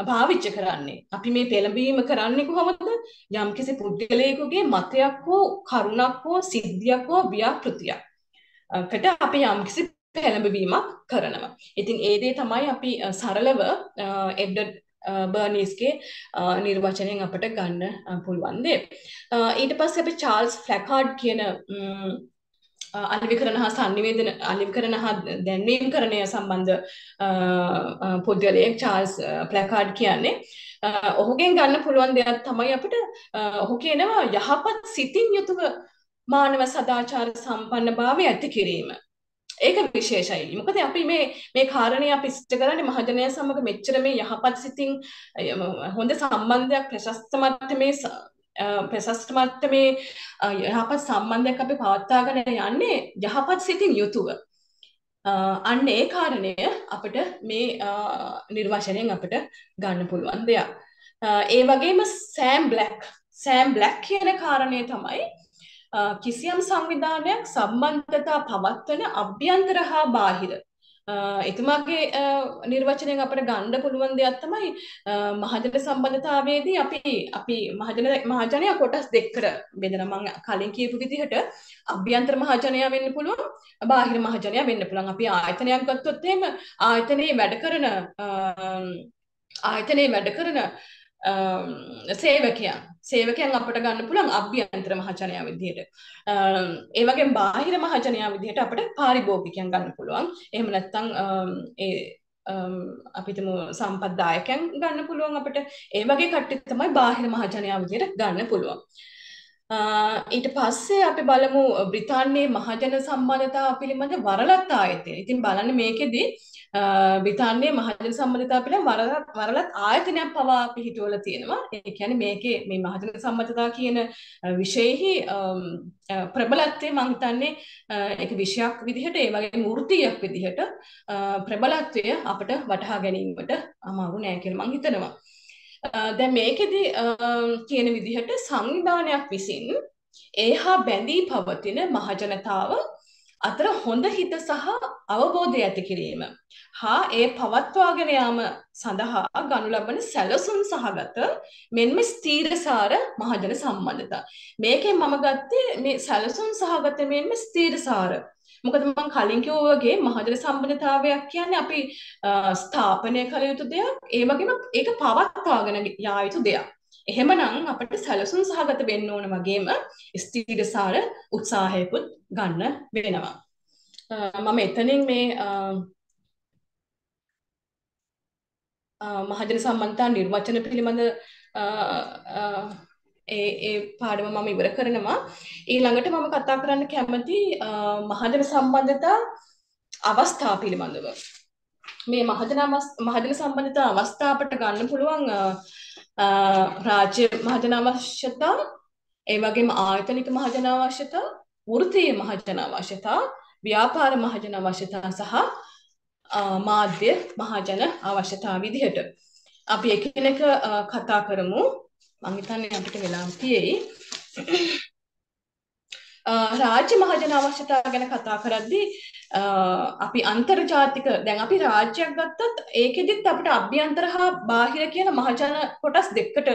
භාවිච්ච කරන්නේ. අපි මේ පෙළඹවීම කරන්නේ කොහොමද? යම්කිසි පුද්ගලයෙකුගේ මතයක් හෝ කරුණක් හෝ සිද්ධියක් හෝ ව්‍යාපෘතියක්. කට අපි යම්කිසි පෙළඹවීමක් කරනවා. ඉතින් ඒ දේ තමයි අපි සරලව එඩ්ඩඩ් Uh, බර්නිස්ගේ uh, නිර්වචනයෙන් අපට ගන්න uh, පුළුවන් දේ. ඊට පස්සේ අපි චාල්ස් ෆ්ලැකාඩ් කියන um, අලිවිකරණ හා සංනිවේදන අලිවිකරණ හා දැන්වීම් කරණය සම්බන්ධ පුද්ගලයෙක් චාල්ස් ප්ලැකාඩ් කියන්නේ ඔහුගෙන් ගන්න පුළුවන් දෙයක් තමයි අපිට ඔහු කියනවා යහපත් සිතින් යුතුව මානව සදාචාර සම්පන්න භාවය ඇති කිරීම. ඒක විශේෂයි. මොකද අපි මේ මේ කාරණේ අපි ඉෂ්ට කරන්නේ මහජනයා සමග මෙච්චර මේ යහපත් සිතින් හොඳ සම්බන්ධයක් ප්‍රශස්ත මට්ටමේ ප්‍රශස්ත මට්ටමේ යහපත් සම්බන්ධයක් අපි පවත්වාගෙන යන්නේ යහපත් සිතින් යුතුව. අන්න ඒ කාරණය අපිට මේ නිර්වචනයෙන් අපිට ගන්න පුළුවන් දෙයක්. ඒ වගේම සෑම් බ්ලැක් සෑම් බ්ලැක් කියන කාරණය තමයි කිසියම් සංවිධානයක් සම්බන්ධතා පවත්වන අභ්‍යන්තර හා බාහිර. එතුමාගේ නිර්වචනයෙන් අපට ගණ්ඩ පුළුවන් දෙයක් තමයි මහජන සම්බන්ධතාවේදී අපි අපි මහජන මහජනය කොටස් දෙක්කර බෙදන. මං කලින් කියපු විදිහට අභ්‍යන්තර මහජනය වෙන්න පුළුවන් බාහිර මහජනය වෙන්න පුළුවන්. අපි ආයතනයක් ගත්තොත් එහෙම ආයතනයේ වැඩ කරන ආයතනයේ වැඩ කරන සේවකයන් සේවකයන් අපට ගන්න පුළුවන් අභ්‍යන්තර මහජනයා විදිහට. ඒ වගේම බාහිර මහජනයා විදිහට අපිට පාරිභෝගිකයන් ගන්න පුළුවන්. එහෙම නැත්නම් ඒ අපිටම සම්පත්දායකයන් ගන්න පුළුවන් අපිට. ඒ වගේ කට්ටිය තමයි බාහිර මහජනයා විදිහට ගන්න පුළුවන්. ඊට පස්සේ අපි බලමු බ්‍රිතාන්‍යයේ මහජන සම්බන්ධතා පිළිබඳ වරලත් ආයතනය. ඉතින් බලන්න මේකෙදී බ්‍රිතාන්‍යයේ මහජන සම්බන්ධතා පිළිබඳ වරලත් වරලත් ආයතනයක් පවා පිහිටුවලා තියෙනවා. ඒ කියන්නේ මේකේ මේ මහජන සම්බන්ධතා කියන විෂයෙහි ප්‍රබලත්වය මම හිතන්නේ ඒක විෂයක් විදිහට ඒ වගේ මූර්තියක් විදිහට ප්‍රබලත්වය අපිට වටහා ගැනීමට අමාරු නෑ කියලා මම හිතනවා. දැන් මේකෙදි කියන විදිහට සංවිධානයක් විසින් ඒහා බැඳී පවතින මහජනතාව අතර හොඳ හිත සහ අවබෝධය ඇති කිරීම හා ඒ පවත්වාගෙන යාම සඳහා ගනු ලබන සැලසුම් සහගත මෙන්ම ස්ථීරසාර මහජන සම්බන්ධතා. මේකෙන් මම ගත්තේ මේ සැලසුම් සහගත මෙන්ම ස්ථීරසාර මොකද මම කලින් කිව්වා වගේ මහජන සම්බන්ධතාවයක් කියන්නේ අපි ස්ථාපනය කළ යුතු දෙයක් ඒ වගේම ඒක පවත්වාගෙන යා යුතු දෙයක්. එහෙමනම් අපිට සැලසුම් සහගත වෙන්න ඕන වගේම ස්ථීරසාර උත්සාහයකුත් ගන්න වෙනවා. මම එතනින් මේ මහජන සම්බන්ධතා නිර්වචන පිළිබඳ ඒ ඒ පාඩම මම ඉවර කරනවා ඊළඟට මම කතා කරන්න කැමති මහජන සම්බන්ධතා අවස්ථා පිළිබඳව මේ මහජන මහජන සම්බන්ධතා අවස්ථා අපට ගන්න පුළුවන් රාජ්‍ය මහජන අවශ්‍යතා ඒ වගේම ආයතනික මහජන අවශ්‍යතා වෘත්තීය මහජන අවශ්‍යතා ව්‍යාපාර මහජන අවශ්‍යතා සහ මාධ්‍ය මහජන අවශ්‍යතා විදිහට. අපි එකිනෙක කතා කරමු. මං හිතන්නේ අපිට වෙලා තියෙයි. රාජ්‍ය මහජන අවශ්‍යතා ගැන කතා කරද්දී අපි අන්තර්ජාතික දැන් අපි රාජ්‍යයක් ගත්තත් ඒකෙදිත් අපිට අභ්‍යන්තර හා බාහිර කියන මහජන කොටස් දෙකකට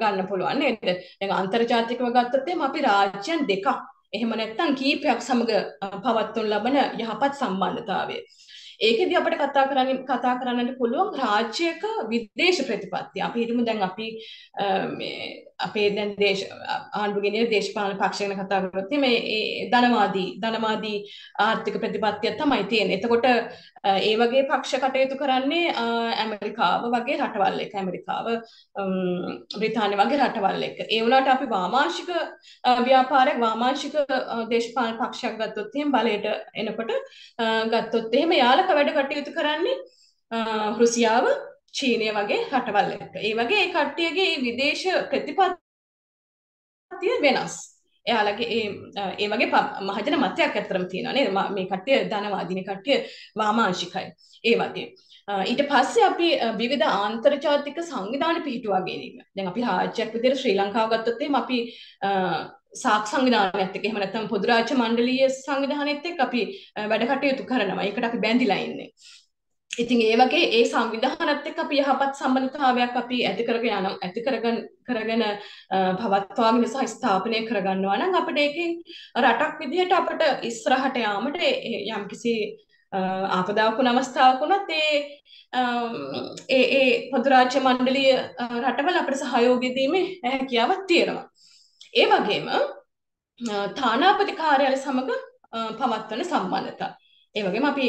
ගන්න පුළුවන් නේද? දැන් අන්තර්ජාතිකව ගත්තොත් එහෙනම් අපි රාජ්‍යයන් දෙකක්. එහෙම නැත්නම් කීපයක් සමග පවත්වනු ලබන යහපත් සම්බන්ධතාවය. ඒකෙදි අපිට කතා කරන්න කතා කරන්නට පුළුවන් රාජ්‍යයක විදේශ ප්‍රතිපත්තිය. අපි හිතමු දැන් අපි මේ අපේ දැන් දේශ ආණ්ඩුවේගෙන දේශපාලන පක්ෂ ගැන කතා කරොත් මේ ධනවාදී ධනවාදී ආර්ථික ප්‍රතිපත්තියක් තමයි තියෙන්නේ. එතකොට ඒ වගේ පක්ෂ කටයුතු කරන්නේ ඇමරිකාව වගේ රටවල් එක ඇමරිකාව බ්‍රිතාන්‍ය වගේ රටවල් එක. ඒ වුණාට අපි වාමාංශික ව්‍යාපාරයක් වාමාංශික දේශපාලන පක්ෂයක් ගත්තොත් එහෙම බලයට එනකොට ගත්තොත් එහෙම යාලක වැඩ කටයුතු කරන්නේ රුසියාව චීනය වගේ රටවල් එක. ඒ වගේ ඒ කට්ටියගේ විදේශ ප්‍රතිපත්තිය වෙනස්. එයාලගේ ඒ ඒ වගේ මහජන මතයක් ඇත්තරම තියෙනවා නේද? මේ කට්ටිය ධනවාදීන කට්ටිය වාමාංශිකයි. ඒ වගේ. ඊට පස්සේ අපි විවිධ ආන්තර්ජාතික සංවිධාන පිහිටුවා ගැනීම. දැන් අපි රාජ්‍යයක් විදිහට ශ්‍රී ලංකාව ගත්තොත් එහෙම අපි සාක් සංවිධානයත් එක්ක එහෙම නැත්නම් පොදු රාජ්‍ය මණ්ඩලීය සංවිධානයත් එක්ක අපි වැඩ කටයුතු කරනවා. ඒකට අපි බැඳිලා ඉන්නේ. ඉතින් ඒ වගේ ඒ සංවිධානත් එක්ක අපි යහපත් සම්බන්ධතාවයක් අපි ඇති කරගෙන යන ඇති කරගෙන කරගෙන පවත්වාගෙන සහ ස්ථාපනය කරගන්නවා නම් අපිට ඒකෙන් රටක් විදිහට අපිට ඉස්සරහට යාමට යම්කිසි ආපදාවක් වුණ අවස්ථාවක් වුණත් ඒ ඒ ඒ පොදු රාජ්‍ය මණ්ඩලීය රටවල අපිට සහයෝගය දීමේ හැකියාවක් තියෙනවා. ඒ වගේම තානාපති කාර්යාලය සමග පවත්වන සම්බන්ධතා. ඒ වගේම අපි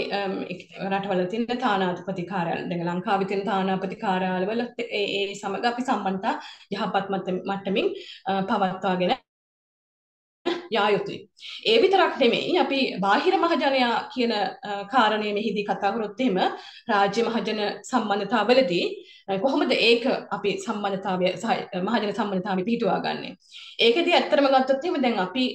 රටවල තියෙන තානාපති කාර්යාල දැන් ලංකාවේ තියෙන තානාපති කාර්යාලවල ඒ ඒ සමග අපි සම්බන්ධතා යහපත් මට්ටමින් පවත්වාගෙන යා යුතුයි. ඒ විතරක් නෙමෙයි අපි බාහිර මහජනයා කියන කාරණය මෙහිදී කතා කරොත් එහෙම රාජ්‍ය මහජන සම්බන්ධතාවලදී කොහොමද ඒක අපි සම්බන්ධතාවය සහ මහජන සම්බන්ධතාවය පිහිටුවා ගන්නෙ. ඒකදී ඇත්තටම ගත්තොත් එහෙම දැන් අපි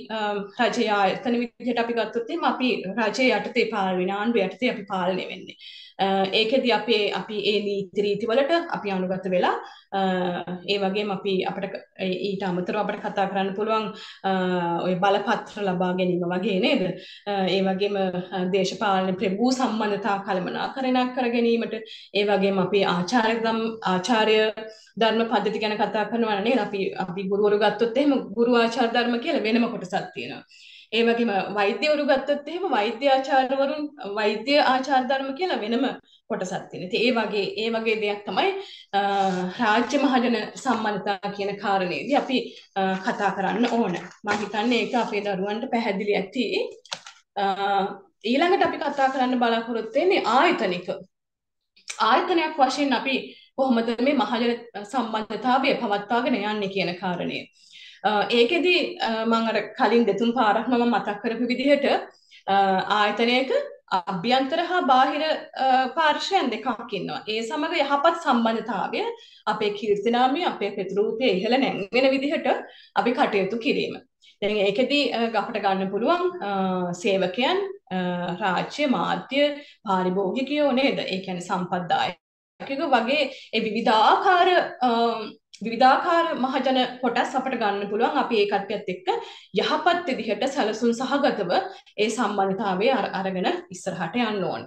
රජය ආයතන විදිහට අපි ගත්තොත් එහෙම අපි රජය යටතේ පාලනය ආණ්ඩුව යටතේ අපි පාලනය වෙන්නේ. ඒකෙදි අපේ අපි ඒ නීති රීති වලට අපි අනුගත වෙලා ඒ වගේම අපි අපිට ඊට අමතරව අපිට කතා කරන්න පුළුවන් ඔය බලපත්‍ර ලබා ගැනීම වගේ නේද? ඒ වගේම දේශපාලන ප්‍රභූ සම්බන්ධතා කළමනාකරණයක් කර ගැනීමට ඒ වගේම අපි ආචාර්ය ආචාර්ය ධර්ම පද්ධති ගැන කතා කරනවා නේද? අපි අපි ගුරුවරු ගත්තොත් එහෙම ගුරු ආචාර්ය ධර්ම කියලා වෙනම කොටසක් තියෙනවා. ඒ වගේම වෛද්‍යවරු ගත්තොත් එහෙම වෛද්‍ය ආචාර්යවරුන් වෛද්‍ය ආචාර ධර්ම කියලා වෙනම කොටසක් තියෙනවා. ඉතින් ඒ වගේ ඒ වගේ දෙයක් තමයි රාජ්‍ය මහජන සම්බන්ධතා කියන කාරණේදී අපි කතා කරන්න ඕන. මම හිතන්නේ ඒක අපේ දරුවන්ට පැහැදිලි ඇති. ඊළඟට අපි කතා කරන්න බලාපොරොත්තු වෙන්නේ ආයතනික. ආයතනයක් වශයෙන් අපි කොහොමද මේ මහජන සම්බන්ධතාවය පවත්වාගෙන යන්නේ කියන කාරණය. ඒකෙදි මං අර කලින් දෙතුන් පාරක් මම මතක් කරපු විදිහට ආයතනයක අභ්‍යන්තර හා බාහිර පාර්ශවයන් දෙකක් ඉන්නවා. ඒ සමග යහපත් සම්බන්ධතාවය අපේ කීර්තිනාමය අපේ ප්‍රතිරූපය ඉහළ නැංවෙන විදිහට අපි කටයුතු කිරීම. දැන් ඒකෙදි අපට ගන්න පුළුවන් සේවකයන් රාජ්‍ය මාධ්‍ය පාරිභෝගිකයෝ නේද? ඒ කියන්නේ සම්පත්දායකයෝ වගේ ඒ විවිධාකාර විවිධාකාර මහජන කොටස් අපට ගන්න පුළුවන් අපි ඒ කට්ටියත් එක්ක යහපත් විදිහට සැලසුම් සහගතව ඒ සම්බන්ධතාවය අරගෙන ඉස්සරහට යන්න ඕන.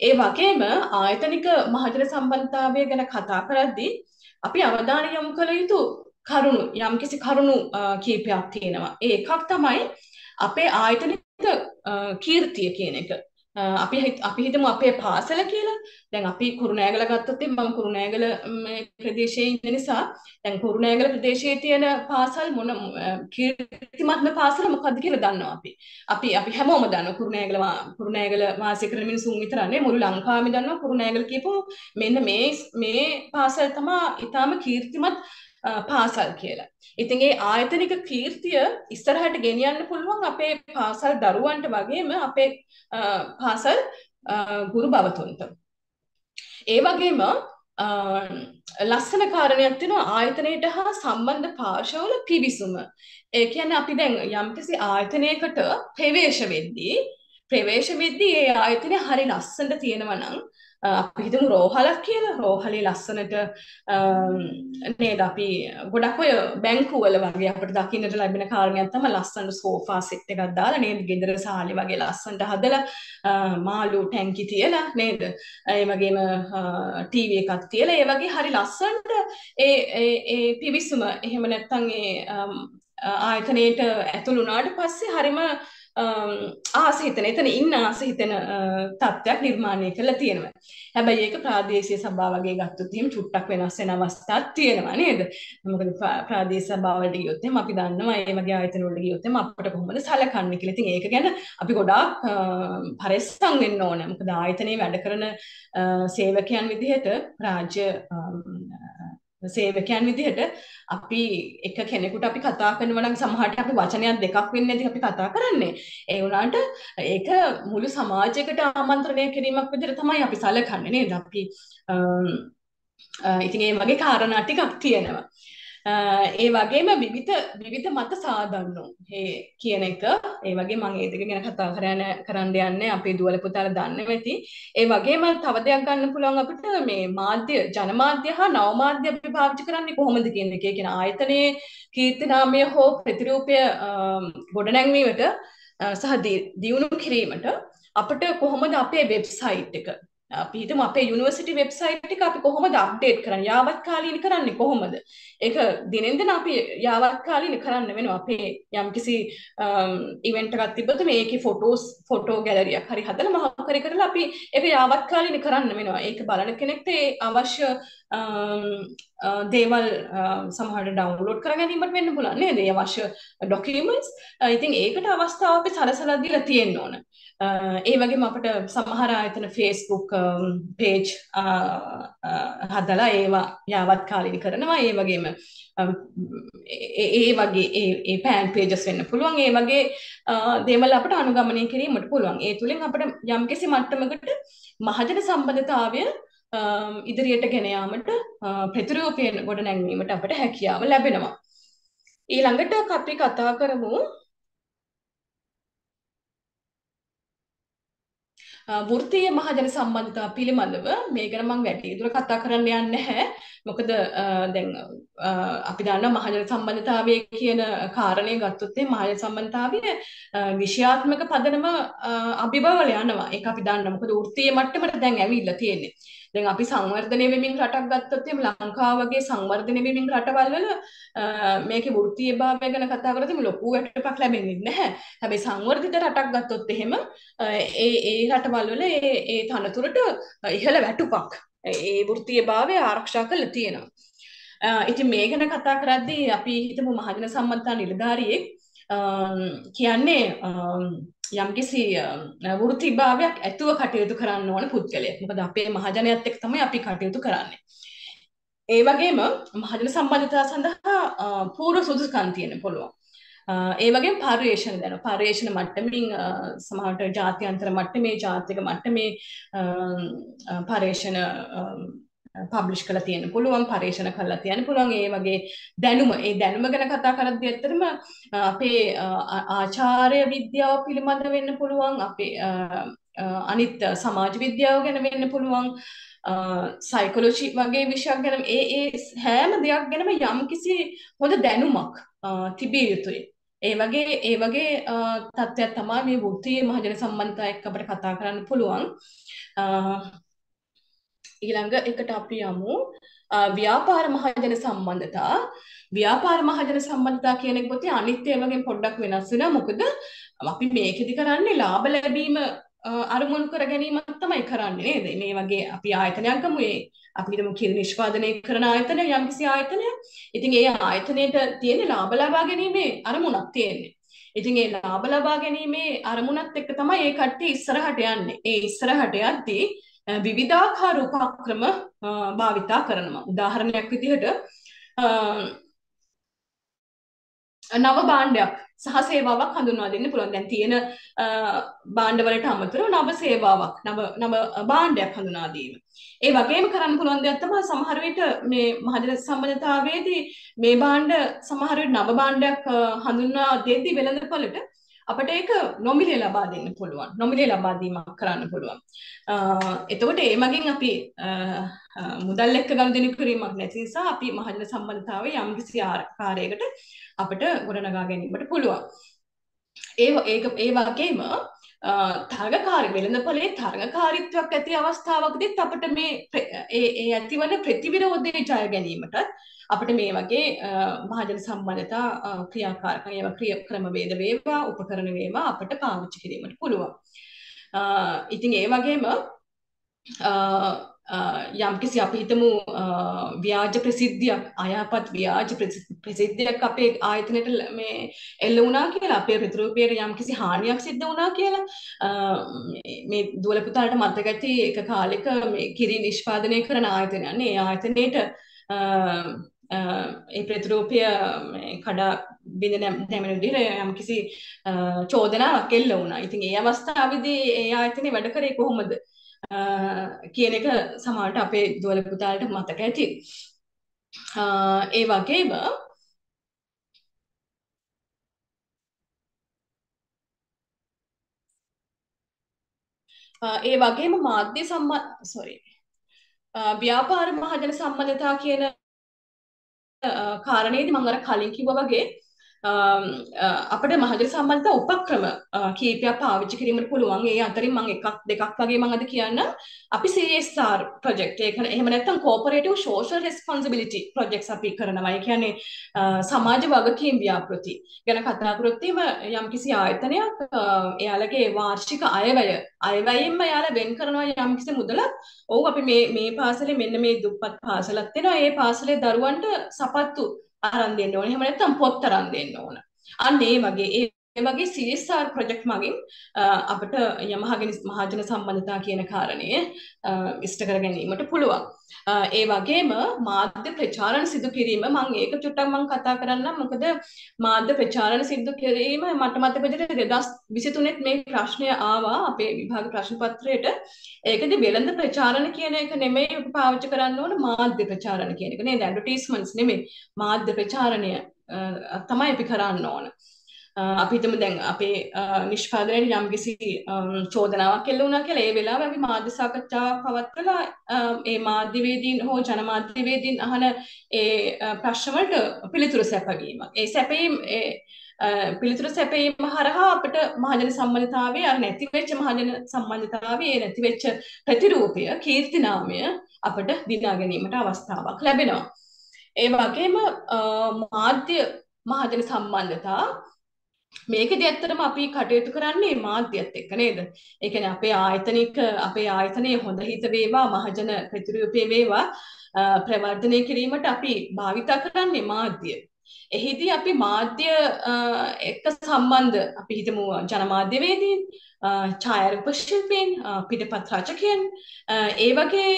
ඒ වගේම ආයතනික මහජන සම්බන්ධතාවය ගැන කතා කරද්දී අපි අවධානය යොමු කළ යුතු කරුණු යම්කිසි කරුණු කීපයක් තියෙනවා. ඒ එකක් තමයි අපේ ආයතනික කීර්තිය කියන එක. අපි අපි හිතමු අපේ පාසල කියලා දැන් අපි කුරුණෑගල ගත්තොත් මම කුරුණෑගල ප්‍රදේශයේ ඉන්න නිසා දැන් කුරුණෑගල ප්‍රදේශයේ තියෙන පාසල් මොන කීර්තිමත්ම පාසල මොකක්ද කියලා දන්නවා අපි. අපි අපි හැමෝම දන්නවා කුරුණෑගල කුරුණෑගල වාසය කරන මිනිසුන් විතරනේ මුළු ලංකාවෙම දන්නවා කුරුණෑගල කියපු මෙන්න මේ මේ පාසල් තමයි ඊටාම කීර්තිමත් පාසල් කියලා. ඉතින් ඒ ආයතනික කීර්තිය ඉස්සරහට ගෙනියන්න පුළුවන් අපේ පාසල් දරුවන්ට වගේම අපේ පාසල් ගුරු භවතුන්ට. ඒ වගේම ලස්සන කාරණයක් තියෙනවා ආයතනයට හා සම්බන්ධ පාර්ශවල පිවිසුම. ඒ කියන්නේ අපි දැන් යම්කිසි ආයතනයකට ප්‍රවේශ වෙද්දී ප්‍රවේශ වෙද්දී ඒ ආයතනය හරි ලස්සනට තියෙනවා නම් අපි හිතමු රෝහලක් කියලා. රෝහලේ ලස්සනට නේද? අපි ගොඩක් ඔය බැංකුවල වගේ අපිට දකින්නට ලැබෙන කාරණයක් තමයි ලස්සන සෝෆා සෙට් එකක් දාලා නේද? ගෙදර සාලේ වගේ ලස්සනට හදලා මාළු ටැංකි තියලා නේද? ඒ වගේම ටීවී එකක් තියලා ඒ වගේ හරි ලස්සනට ඒ ඒ පිවිසුම එහෙම නැත්නම් ඒ ආයතනයේට ඇතුළු වුණාට පස්සේ හරිම ආස හිතන එතන ඉන්න ආස හිතන තත්ත්වයක් නිර්මාණය කරලා තියෙනවා. හැබැයි ඒක ප්‍රාදේශීය සභාව වගේ ගත්තොත් එහෙම චුට්ටක් වෙනස් වෙන අවස්ථාවක් තියෙනවා නේද? මොකද ප්‍රාදේශීය සභාවලට ගියොත් එහෙම අපි දන්නවා ඒ වගේ ආයතන වලට ගියොත් එහෙම අපිට කොහොමද සලකන්නේ කියලා. ඉතින් ඒක ගැන අපි ගොඩාක් පරිස්සම් වෙන්න ඕන. මොකද ආයතනයේ වැඩ කරන සේවකයන් විදිහට රාජ්‍ය සේවකයන් විදිහට අපි එක කෙනෙකුට අපි කතා කරනවා නම් සමහරට අපි වචනයක් දෙකක් වෙන්නේ නැති අපි කතා කරන්නේ. ඒ වුණාට ඒක මුළු සමාජයකට ආමන්ත්‍රණය කිරීමක් විදිහට තමයි අපි සැලකන්නේ නේද? අපි ඉතින් ඒ වගේ කාරණා ටිකක් තියෙනවා. ඒ වගේම විවිධ විවිධ මත සාදන්නු. ඒ කියන එක. ඒ වගේ මම ඒ දෙක ගැන කතා කරන්න කරන්න යන්නේ අපේ දුවල පුතාලා දන්නේ නැති ඒ වගේම තව දෙයක් ගන්න පුළුවන් අපිට මේ මාධ්‍ය ජනමාධ්‍ය හා නවමාධ්‍ය අපි පාවිච්චි කරන්නේ කොහොමද කියන එක. කියන ආයතනයේ කීර්තිනාමය හෝ ප්‍රතිරූපය ගොඩනැංවීමට සහ දියුණු කිරීමට අපිට කොහොමද අපේ වෙබ්සයිට් එක අපි හිතමු අපේ යුනිවර්සිටි වෙබ්සයිට් එක අපි කොහොමද අප්ඩේට් කරන්නේ? යාවත්කාලීන කරන්නේ කොහොමද? ඒක දිනෙන් දින අපි යාවත්කාලීන කරන්න වෙනවා. අපේ යම්කිසි um, ඉවෙන්ට් එකක් තිබ්බොත් මේකේ ෆොටෝස් ෆොටෝ ගැලරියක් හරි හදලා මහ කරේ කරලා අපි ඒක යාවත්කාලීන කරන්න වෙනවා. ඒක බලන කෙනෙක්ට ඒ අවශ්‍ය um, දේවල් සමහට ඩවන්ලෝඩ් කර ගැනීමට වෙන්න පුලන් නේද? අවශ්‍ය ඩොකිමන්ස් ඉතින් ඒකට අවස්ථාව අපි සලසලා දීලා තියෙන්න ඕන. ඒ වගේම අපට සමහර ආයතන ෆේස්බුක් පේජ් හදලා ඒවා යාවත් කාලීන කරනවා. ඒ වගේම ඒ වගේ ඒ පෑන් පේජස් වෙන්න පුළුවන්. ඒ වගේ දේවල් අපට අනුගමනය කිරීමට පුළුවන්. ඒ තුළින් අපට යම්කිසි මට්ටමකට මහජන සම්බන්ධතාවය ඉදිරියට ගෙන යාමට ප්‍රතිරූපයෙන් ගොඩ නැංවීමට අපට හැකියාව ලැබෙනවා ඊළඟට අපි කතා කරමු වෘත්තීය මහජන සම්බන්ධතා පිළිබඳව මේ ගැන මම වැඩි දුර කතා කරන්න යන්නේ නැහැ. මොකද දැන් අපි දන්නවා මහජන සම්බන්ධතාවය කියන කාරණය ගත්තොත් මේ මහජන සම්බන්ධතාවය විෂයාත්මක පදනම අභිබවල යනවා. ඒක අපි දන්නවා. මොකද වෘත්තීය මට්ටමට දැන් ඇවිල්ලා තියෙන්නේ. දැන් අපි සංවර්ධනය වෙමින් රටක් ගත්තොත් එහෙම ලංකාව වගේ සංවර්ධනය වෙමින් රටවල් වල මේකේ වෘත්තීයභාවය ගැන කතා කරද්දී මේ ලොකු වැටුපක් ලැබෙන්නේ නැහැ. හැබැයි සංවර්ධිත රටක් ගත්තොත් එහෙම ඒ ඒ රටවල් වල ඒ ඒ තනතුරට ඉහළ වැටුපක් ඒ වෘත්තීයභාවය ආරක්ෂා කරලා තියෙනවා. ඉතින් මේ ගැන කතා කරද්දී අපි හිතමු මහජන සම්බන්ධතා නිලධාරියෙක් කියන්නේ යම්කිසි වෘත්තිභාවයක් ඇතුව කටයුතු කරන්න ඕන පුද්ගලයෙක්. මොකද අපේ මහජනයත් එක්ක තමයි අපි කටයුතු කරන්නේ. ඒ වගේම මහජන සම්බන්ධතා සඳහා පූර්ව සුදුසුකම් තියෙන්න පුළුවන්. ඒ වගේම පර්යේෂණ දැන පර්යේෂණ මට්ටමින් සමහරට ජාත්‍යන්තර මට්ටමේ ජාතික මට්ටමේ පර්යේෂණ පබ්ලිෂ් කළ තියෙන පුළුවන් පර්ේෂණ කල්ලා තියන පුළුවන්. ඒ වගේ දැනුම ඒ දැනුම ගැන කතා කරද්දි ඇත්තරම අපේ ආචාරය විද්‍යාව පිළිබඳ වෙන්න පුළුවන් අපේ අනිත් සමාජ විද්‍යාව ගැන වෙන්න පුළුවන් සයිකොලෝජි වගේ විෂයක් ගැන. ඒ ඒ හැම දෙයක් ගැනම යම් කිසි හොඳ දැනුමක් තිබිය යුතුයි. ඒ වගේ ඒ වගේ තත්ත්වයක් තමයි මේ වෘත්තීය මහජන සම්බන්ධතා එක්ක අපිට කතා කරන්න පුළුවන්. ඊළඟ එකට අපි යමු. ව්‍යාපාර මහජන සම්බන්ධතා. ව්‍යාපාර මහජන සම්බන්ධතා කියන එක පොතේ අනිත් ඒවාගෙන් පොඩ්ඩක් වෙනස් වෙනවා. මොකද අපි මේකෙදි කරන්නේ ලාභ ලැබීම අරමුණු කර ගැනීමක් තමයි කරන්නේ නේද? මේ වගේ අපි ආයතනයක් ගමු. ඒ අපි හිතමු කිරි නිෂ්පාදනය කරන ආයතනය යම්කිසි ආයතනයක්. ඉතින් ඒ ආයතනයට තියෙන ලාභ ලබා ගැනීමේ අරමුණක් තියෙන්නේ. ඉතින් ඒ ලාභ ලබා ගැනීමේ අරමුණත් එක්ක තමයි ඒ කට්ටිය ඉස්සරහට යන්නේ. ඒ ඉස්සරහට යද්දී විවිධාකාර උපක්‍රම භාවිතා කරනවා. උදාහරණයක් විදිහට නව භාණ්ඩයක් සහ සේවාවක් හඳුන්වා දෙන්න පුළුවන්. දැන් තියෙන භාණ්ඩවලට අමතරව නව සේවාවක්, නව නව භාණ්ඩයක් හඳුනා දීම. ඒ වගේම කරන්න පුළුවන් දෙයක් තමයි සමහර විට මේ මහජන සම්බන්ධතාවයේදී මේ භාණ්ඩ සමහර විට නව භාණ්ඩයක් හඳුන්වා දෙද්දී වෙළඳපොළට අපට ඒක නොමිලේ ලබා දෙන්න පුළුවන්. නොමිලේ ලබා දීමක් කරන්න පුළුවන්. එතකොට ඒ මගින් අපි මුදල් එක්ක ගනුදෙනු කිරීමක් නැති නිසා අපි මහජන සම්බන්ධතාවය යම්කිසි ආකාරයකට අපිට ගොඩනගා ගැනීමට පුළුවන්. ඒ ඒක ඒ වගේම තරගකාරී වෙළඳපොලේ තරගකාරීත්වයක් ඇති අවස්ථාවකදීත් අපිට මේ ඒ ඒ ඇතිවන ප්‍රතිවිරෝධය ජය ගැනීමටත් අපිට මේ වගේ මහජන සම්බන්ධතා ක්‍රියාකාරකම් ඒවා ක්‍රිය ක්‍රමවේද වේවා උපකරණ වේවා අපිට පාවිච්චි කිරීමට පුළුවන්. ඉතින් ඒ වගේම යම්කිසි අපි හිතමු ව්‍යාජ ප්‍රසිද්ධියක් අයහපත් ව්‍යාජ ප්‍රසිද්ධියක් අපේ ආයතනයට මේ එල්ල වුණා කියලා අපේ ප්‍රතිරූපයට යම්කිසි හානියක් සිද්ධ වුණා කියලා. මේ දුවල පුතාලට මතක ඇති එක කාලෙක මේ කිරි නිෂ්පාදනය කරන ආයතනයක් නේ ඒ ආයතනයේට ඒ ප්‍රතිරූපය කඩා බිඳ නැමෙන විදිහට යම්කිසි චෝදනාවක් එල්ල වුණා. ඉතින් ඒ අවස්ථාවේදී ඒ ආයතනේ වැඩ කරේ කොහොමද? කියන එක සමහරට අපේ දුවල පුතාලට මතක ඇති. ඒ වගේම ඒ වගේම මාධ්‍ය සම්බන්ධ සොරි ව්‍යාපාර මහජන සම්බන්ධතා කියන කාරණේදී මම අර කලින් කිව්වා වගේ අපට මහජන සම්බන්ධතා උපක්‍රම කීපයක් පාවිච්චි කිරීමට පුළුවන්. ඒ අතරින් මම එකක් දෙකක් වගේ මම අද කියන්න අපි CSR project එක එහෙම නැත්නම් cooperative social responsibility projects අපි කරනවා. ඒ කියන්නේ සමාජ වගකීම් ව්‍යාපෘති ගැන කතා කරොත් යම්කිසි ආයතනයක් එයාලගේ වාර්ෂික අයවැය අයවැයෙන්ම එයාලා වෙන් කරනවා යම්කිසි මුදලක්. ඔව් අපි මේ මේ පාසලේ මෙන්න මේ දුප්පත් පාසලක් තියෙනවා. ඒ පාසලේ දරුවන්ට සපත්තු අරන් දෙන්න ඕනේ. එහෙම නැත්නම් පොත් අරන් දෙන්න ඕන. අන්න ඒ වගේ ඒ ඒ වගේ CSR ප්‍රොජෙක්ට් මගින් අපට යමහගෙන මහජන සම්බන්ධතා කියන කාරණය ඉෂ්ට කර ගැනීමට පුළුවන්. ඒ වගේම මාධ්‍ය ප්‍රචාරණ සිදු කිරීම මං ඒක චුට්ටක් මං කතා කරන්න මොකද මාධ්‍ය ප්‍රචාරණ සිදු කිරීම මට මතක විදිහට 2023 මේ ප්‍රශ්නය ආවා අපේ විභාග ප්‍රශ්න පත්‍රයට. ඒකද වෙළඳ ප්‍රචාරණ කියන එක නෙමෙයි අපි පාවිච්චි කරන්න ඕන මාධ්‍ය ප්‍රචාරණ කියන එක. නේද? ඇඩ්වර්ටයිස්මන්ට්ස් නෙමෙයි. මාධ්‍ය ප්‍රචාරණය තමයි අපි කරන්න ඕන. අපිතම දැන් අපේ නිෂ්පාදනයට යම්කිසි චෝදනාවක් එල්ල වුණා කියලා ඒ වෙලාව අපි මාධ්‍ය සාකච්ඡාවක් පවත්වලා ඒ මාධ්‍යවේදීන් හෝ ජනමාධ්‍යවේදීන් අහන ඒ ප්‍රශ්න වලට පිළිතුරු සැපවීම. ඒ සැපීම ඒ පිළිතුරු සැපීම හරහා අපිට මහජන සම්බන්ධතාවයේ අර නැති වෙච්ච මහජන සම්බන්ධතාවයේ ඒ නැති වෙච්ච ප්‍රතිරූපය කීර්තිනාමය අපිට දිනා ගැනීමට අවස්ථාවක් ලැබෙනවා. ඒ වගේම මාධ්‍ය මහජන සම්බන්ධතා මේකද ඇත්තටම අපි කටයුතු කරන්නේ මාධ්‍යත් එක්ක නේද? ඒ කියන්නේ අපේ ආයතනික අපේ ආයතනයේ හොඳ හිත වේවා මහජන ප්‍රතිරූපේ වේවා ප්‍රවර්ධනය කිරීමට අපි භාවිතා කරන්නේ මාධ්‍ය. එහිදී අපි මාධ්‍ය එක්ක සම්බන්ධ අපි හිතමු ජනමාධ්‍යවේදීන් ඡායාරූප ශිල්පීන් පිටපත් රචකයන් ඒ වගේ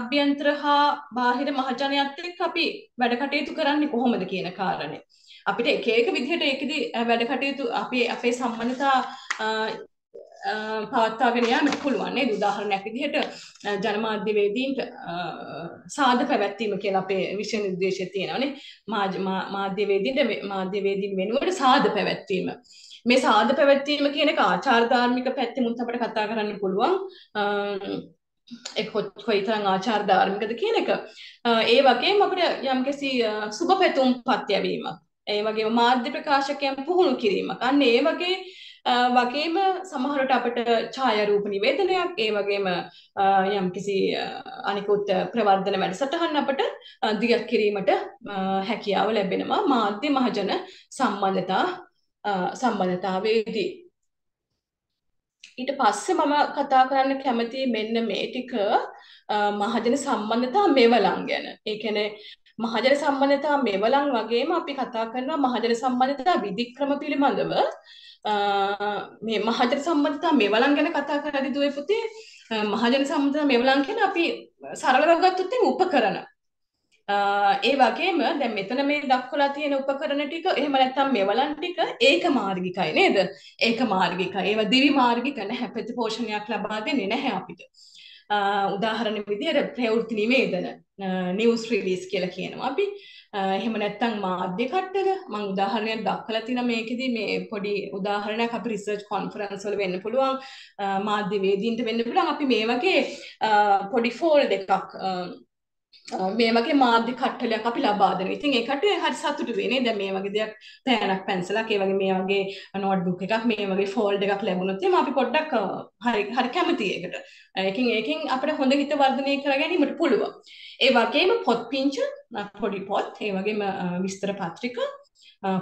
අභ්‍යන්තර හා බාහිර මහජනයත් එක්ක අපි වැඩ කටයුතු කරන්නේ කොහොමද කියන කාරණේ. අපිට එක එක විදිහට ඒකෙදි වැඩ කටයුතු අපේ අපේ සම්බන්ධතා පවත්වාගෙන යාමට පුළුවන් නේද? උදාහරණයක් විදිහට ජනමාධ්‍යවේදීන්ට සාද පැවැත්වීම කියලා අපේ විෂය නිර්දේශය තියෙනවානේ මාධ්‍යවේදීන්ට මාධ්‍යවේදීන් වෙනුවට සාද පැවැත්වීම. මේ සාද පැවැත්වීම කියන එක ආචාර ධාර්මික පැත්තෙමුත් අපිට කතා කරන්න පුළුවන්. එක් කොයිතරම් ආචාර ධාර්මිකද කියන එක. ඒ වගේම අපිට යම්කිසි සුබ පැතුම් පත්‍යවීමක්. ඒ වගේම මාධ්‍ය ප්‍රකාශකයන් පුහුණු කිරීමක් අන්න ඒ වගේ වගේම සමහරට අපට ඡායාරූප නිවේදනයක් ඒ වගේම යම්කිසි අනිකුත් ප්‍රවර්ධන වැඩසටහන් අපට දියත් කිරීමට හැකියාව ලැබෙනවා මාධ්‍ය මහජන සම්බන්ධතා සම්බන්ධතාවේදී ඊට පස්සේ මම කතා කරන්න කැමති මෙන්න මේ ටික මහජන සම්බන්ධතා මෙවලම් ගැන. ඒ කියන්නේ මහජන සම්බන්ධතා මෙවලම් වගේම අපි කතා කරනවා මහජන සම්බන්ධතා විධික්‍රම පිළිබඳව මේ මහජන සම්බන්ධතා මෙවලම් ගැන කතා කරද්දී දුවේ පුතේ මහජන සම්බන්ධතා මෙවලම් කියන අපි සරලව ගත්තොත් උපකරණ ඒ වගේම දැන් මෙතන මේ දක්වලා තියෙන උපකරණ ටික එහෙම නැත්නම් මෙවලන් ටික ඒක මාර්ගිකයි නේද? ඒක මාර්ගිකයි. ඒවා දිවි මාර්ගික නැහැ. ප්‍රතිපෝෂණයක් ලබා දෙන්නේ නැහැ අපිට. උදාහරණ විදිහට ප්‍රවෘත්ති නිවේදන නිවුස් රිලීස් කියලා කියනවා අපි. එහෙම නැත්නම් මාධ්‍ය කට්ටක මම උදාහරණයක් දක්වලා තියෙනවා මේකෙදි මේ පොඩි උදාහරණයක් අපි රිසර්ච් කොන්ෆරන්ස් වල වෙන්න පුළුවන් මාධ්‍ය වේදීන්ට වෙන්න පුළුවන් අපි මේ වගේ පොඩි ෆෝල්ඩ් එකක් මේ වගේ මාධ්‍ය කට්ටලයක් අපි ලබා දෙනවා. ඉතින් ඒකට හරි සතුටු වෙන්නේ. දැන් මේ වගේ දෙයක් පෑනක් පැන්සලක් ඒ වගේ මේ වගේ නෝට්බුක් එකක් මේ වගේ ෆෝල්ඩ් එකක් ලැබුණොත් එහම අපි පොඩ්ඩක් හරි හරි කැමතියි ඒකට. ඒකෙන් ඒකෙන් අපිට හොඳ හිත වර්ධනය කර ගැනීමට පුළුවන්. ඒ වගේම පොත් පිංච පොඩි පොත් ඒ වගේම විස්තර පත්‍රිකා